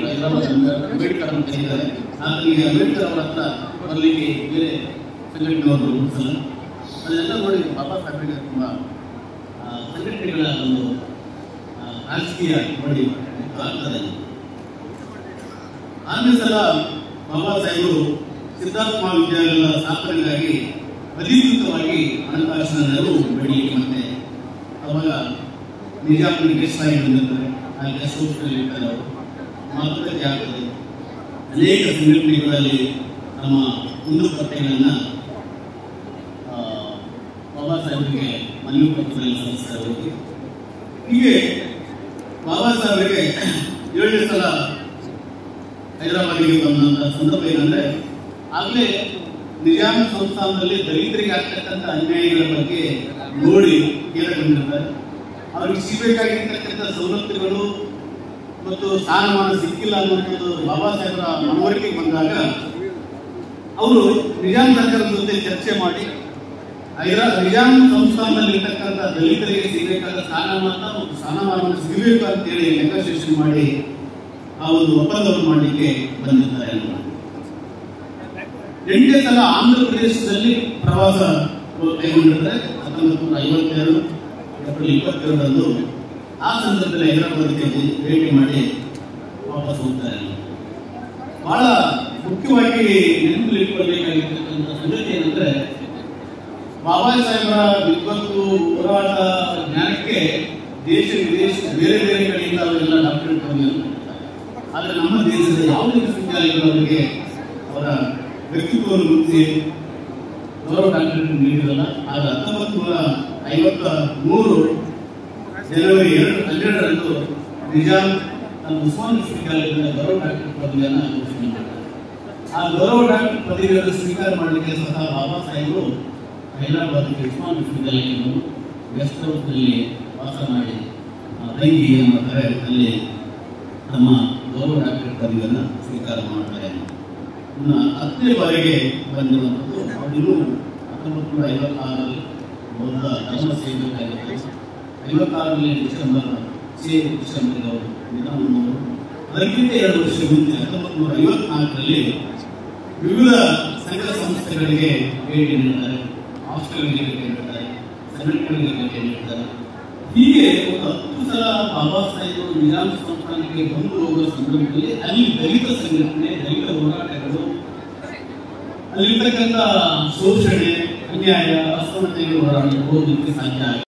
ಹೈದರಾಬಾದ್ ಅಂಬೇಡ್ಕರ್ ಅಂತ ಇದ್ದಾರೆ. ಆತನಿಗೆ ಅಂಬೇಡ್ಕರ್ ಅವರ ಹತ್ರ ಬರಲಿಕ್ಕೆ ಬೇರೆ ಸಂಘಟನೆಯವರು ಅದನ್ನೆಲ್ಲ ನೋಡಿ ಬಾಬಾ ಸಾಹೇಬರಿಗೆ ತುಂಬ ಸಂಘಟನೆಗಳ ಒಂದು ರಾಜಕೀಯ ನೋಡಿ ಆಗ್ತದೆ ಆರನೇ ಸಲ ಬಾಬಾ ಸಾಹೇಬರು ಸಿದ್ಧಾರ್ಥ ಮಹಾವಿದ್ಯಾಲಯದ ಸ್ಥಾಪನೆಗಾಗಿ ಅಧಿಕೃತವಾಗಿ ಹಣಕಾಸಿನ ನೆರವು ಬೇಡಲಿಕ್ಕೆ ಮತ್ತೆ ಅವಾಗ ನಿಜಾಪುರ ಗೆಸ್ಟ್ ಆಗಿ ಬಂದಿರ್ತಾರೆ. ಆ ಗೆಸ್ಟ್ ಹೌಸ್ನಲ್ಲಿ ಇರ್ತಾರೆ ಅವರು. ಮಾತುಕತೆ ಆಗ್ತದೆ. ಅನೇಕ ಸಂಘಟನೆಗಳಲ್ಲಿ ನಮ್ಮ ಕುಂದು ಪತ್ತೆಗಳನ್ನು ಬಾಬಾ ಸಾಹೇಬರಿಗೆ ಮನವಿ ಪತ್ರದಲ್ಲಿ ಸಲ್ಲಿಸ್ತಾ ಹೋಗಿ ಹೀಗೆ ಬಾಬಾ ಸಾಹೇಬರಿಗೆ ಏಳನೇ ಸಲ ಹೈದರಾಬಾದಿಗೆ ಬಂದಂತ ಸಂದರ್ಭ ಏನಂದ್ರೆ, ಆಗಲೇ ನಿಜಾಮ ಸಂಸ್ಥಾನದಲ್ಲಿ ದಲಿತರಿಗೆ ಆಗ್ತಕ್ಕಂಥ ಅನ್ಯಾಯಗಳ ಬಗ್ಗೆ ನೋಡಿ ಕೇಳಿಕೊಂಡಿರ್ತಾರೆ ಅವ್ರಿಗೆ ಸಿಗಬೇಕಾಗಿರ್ತಕ್ಕಂಥ ಸವಲತ್ತುಗಳು ಮತ್ತು ಸ್ಥಾನಮಾನ ಸಿಕ್ಕಿಲ್ಲ ಅನ್ನುವಂಥದ್ದು ಬಾಬಾ ಸಾಹೇಬರ ಮನವರಿಕೆಗೆ ಬಂದಾಗ, ಅವರು ನಿಜಾಮ್ ಸರ್ಕಾರದ ಜೊತೆ ಚರ್ಚೆ ಮಾಡಿ ಹೈದರಾ ನಿಜಾಂ ಸಂಸ್ಥಾನದಲ್ಲಿ ಇರ್ತಕ್ಕಂಥ ದಲಿತರಿಗೆ ಸಿಗಬೇಕಾದ ಸ್ಥಾನಮಾನ ಮತ್ತು ಸ್ಥಾನಮಾನವನ್ನು ಸಿಗಬೇಕು ಅಂತೇಳಿ ನೆಗೋಸಿಯೇಷನ್ ಮಾಡಿ ಆ ಒಂದು ಒಪ್ಪಂದವನ್ನು ಮಾಡಲಿಕ್ಕೆ ಬಂದಿದ್ದಾರೆ. ಎಂಟನೇ ಸಲ ಆಂಧ್ರ ಪ್ರದೇಶದಲ್ಲಿ ಪ್ರವಾಸ ಕೈಗೊಂಡಿದ್ದಾರೆ ಹತ್ತೊಂಬತ್ತು ನೂರ ಐವತ್ತೆರಡು, ಏಪ್ರಿಲ್ ಇಪ್ಪತ್ತೆರಡರಂದು ಆ ಸಂದರ್ಭದಲ್ಲಿ ಹೈದರಾಬಾದ್ಗೆ ಭೇಟಿ ಮಾಡಿ ವಾಪಸ್ ಹೋಗ್ತಾರೆ ಬಹಳ ಮುಖ್ಯವಾಗಿ ನೆನಪಿಟ್ಟುಕೊಳ್ಳಬೇಕಾಗಿರ್ತಕ್ಕಂಥ ಸಂಗತಿ ಏನಂದ್ರೆ ಬಾಬಾ ಸಾಹೇಬರ ವಿದ್ವತ್ತು ಹೋರಾಟ ಜ್ಞಾನಕ್ಕೆ ದೇಶ ವಿದೇಶ ಬೇರೆ ಬೇರೆ ಕಡೆಯಿಂದ ಅವರೆಲ್ಲ ಡಾಕ್ಟರೇಟ್ ಬಂದಿರ್ತಾರೆ ಆದರೆ ನಮ್ಮ ದೇಶದ ಯಾವುದೇ ವಿಶ್ವವಿದ್ಯಾಲಯಗಳು ಅವರಿಗೆ ಅವರ ವ್ಯಕ್ತಿತ್ವವನ್ನು ಗುರುತಿಸಿ ಗೌರವ ಡಾಕ್ಟರೇಟ್ ನೀಡಿರಲ್ಲ ಆದರೆ ಹತ್ತೊಂಬತ್ತು ನೂರ ಐವತ್ತ ಮೂರು ಜನವರಿ ಎರಡು, ಹನ್ನೆರಡರಂದು ನಿಜಾಮ್ ತನ್ನ ಉಸ್ಮಾನ್ ವಿಶ್ವವಿದ್ಯಾಲಯದಿಂದ ಗೌರವ ಡಾಕ್ಟರೇಟ್ ಪದವಿಯನ್ನು ಘೋಷಣೆ ಮಾಡಿದ್ದಾರೆ ಆ ಗೌರವ ಡಾಕ್ಟರ್ ಪದವಿಯನ್ನು ಸ್ವೀಕಾರ ಮಾಡಲಿಕ್ಕೆ ಸಹ ಬಾಬಾ ಸಾಹೇಬರು ಹೈದರಾಬಾದ್ ಉಸ್ಮಾನ್ ವಿಶ್ವವಿದ್ಯಾಲಯವನ್ನು ಗೆಸ್ಟ್ ಹೌಸ್ನಲ್ಲಿ ವಾಸ ಮಾಡಿ ತಂಗಿ ಎಂಬ ಕರೆ ಅಲ್ಲಿ ತಮ್ಮ ಗೌರವ ಡಾಕ್ಟರ್ ಪದವಿಯನ್ನು ಸ್ವೀಕಾರ ಮಾಡ್ತಾರೆ. ಇನ್ನು ಹತ್ತನೇ ಬಾರಿಗೆ ಬಂದಿರುವಂಥದ್ದು ಅವರಿಗೂ ಹತ್ತೊಂಬತ್ತು ನೂರ ಐವತ್ತಾರರಲ್ಲಿ ಬೌದ್ಧ ಧರ್ಮ ಸೇವೆಯಾಗಿತ್ತು ಐವತ್ತಾರರಲ್ಲಿ ಡಿಸೆಂಬರ್ ಸೇ ಡಿಸೆಂಬರ್ ಅವರು ನಿಧನವನ್ನು ಅದಕ್ಕಿಂತ ಎರಡು ವರ್ಷ ಮುಂಚೆ ಹತ್ತೊಂಬತ್ತು ನೂರ ಐವತ್ನಾಲ್ಕರಲ್ಲಿ ವಿವಿಧ ಸಂಘ ಸಂಸ್ಥೆಗಳಿಗೆ ಭೇಟಿ ನೀಡುತ್ತಾರೆ ಹೀಗೆ ಒಂದು ಹತ್ತು ಸಲ ಬಾಬಾ ವಿಧಾನ ಸಂಸ್ಥಾನಕ್ಕೆ ಬಂದು ಹೋಗುವ ಸಂದರ್ಭದಲ್ಲಿ ಅಲ್ಲಿ ದಲಿತ ಸಂಘಟನೆ ದಲಿತ ಹೋರಾಟಗಳು ಅಲ್ಲಿರ್ತಕ್ಕಂಥ ಶೋಷಣೆ ಅನ್ಯಾಯ ಅಸಮತೆಗಳು ಹೋರಾಟ ಹೋಗಲಿಕ್ಕೆ ಸಾಧ್ಯ ಆಗಿಲ್ಲ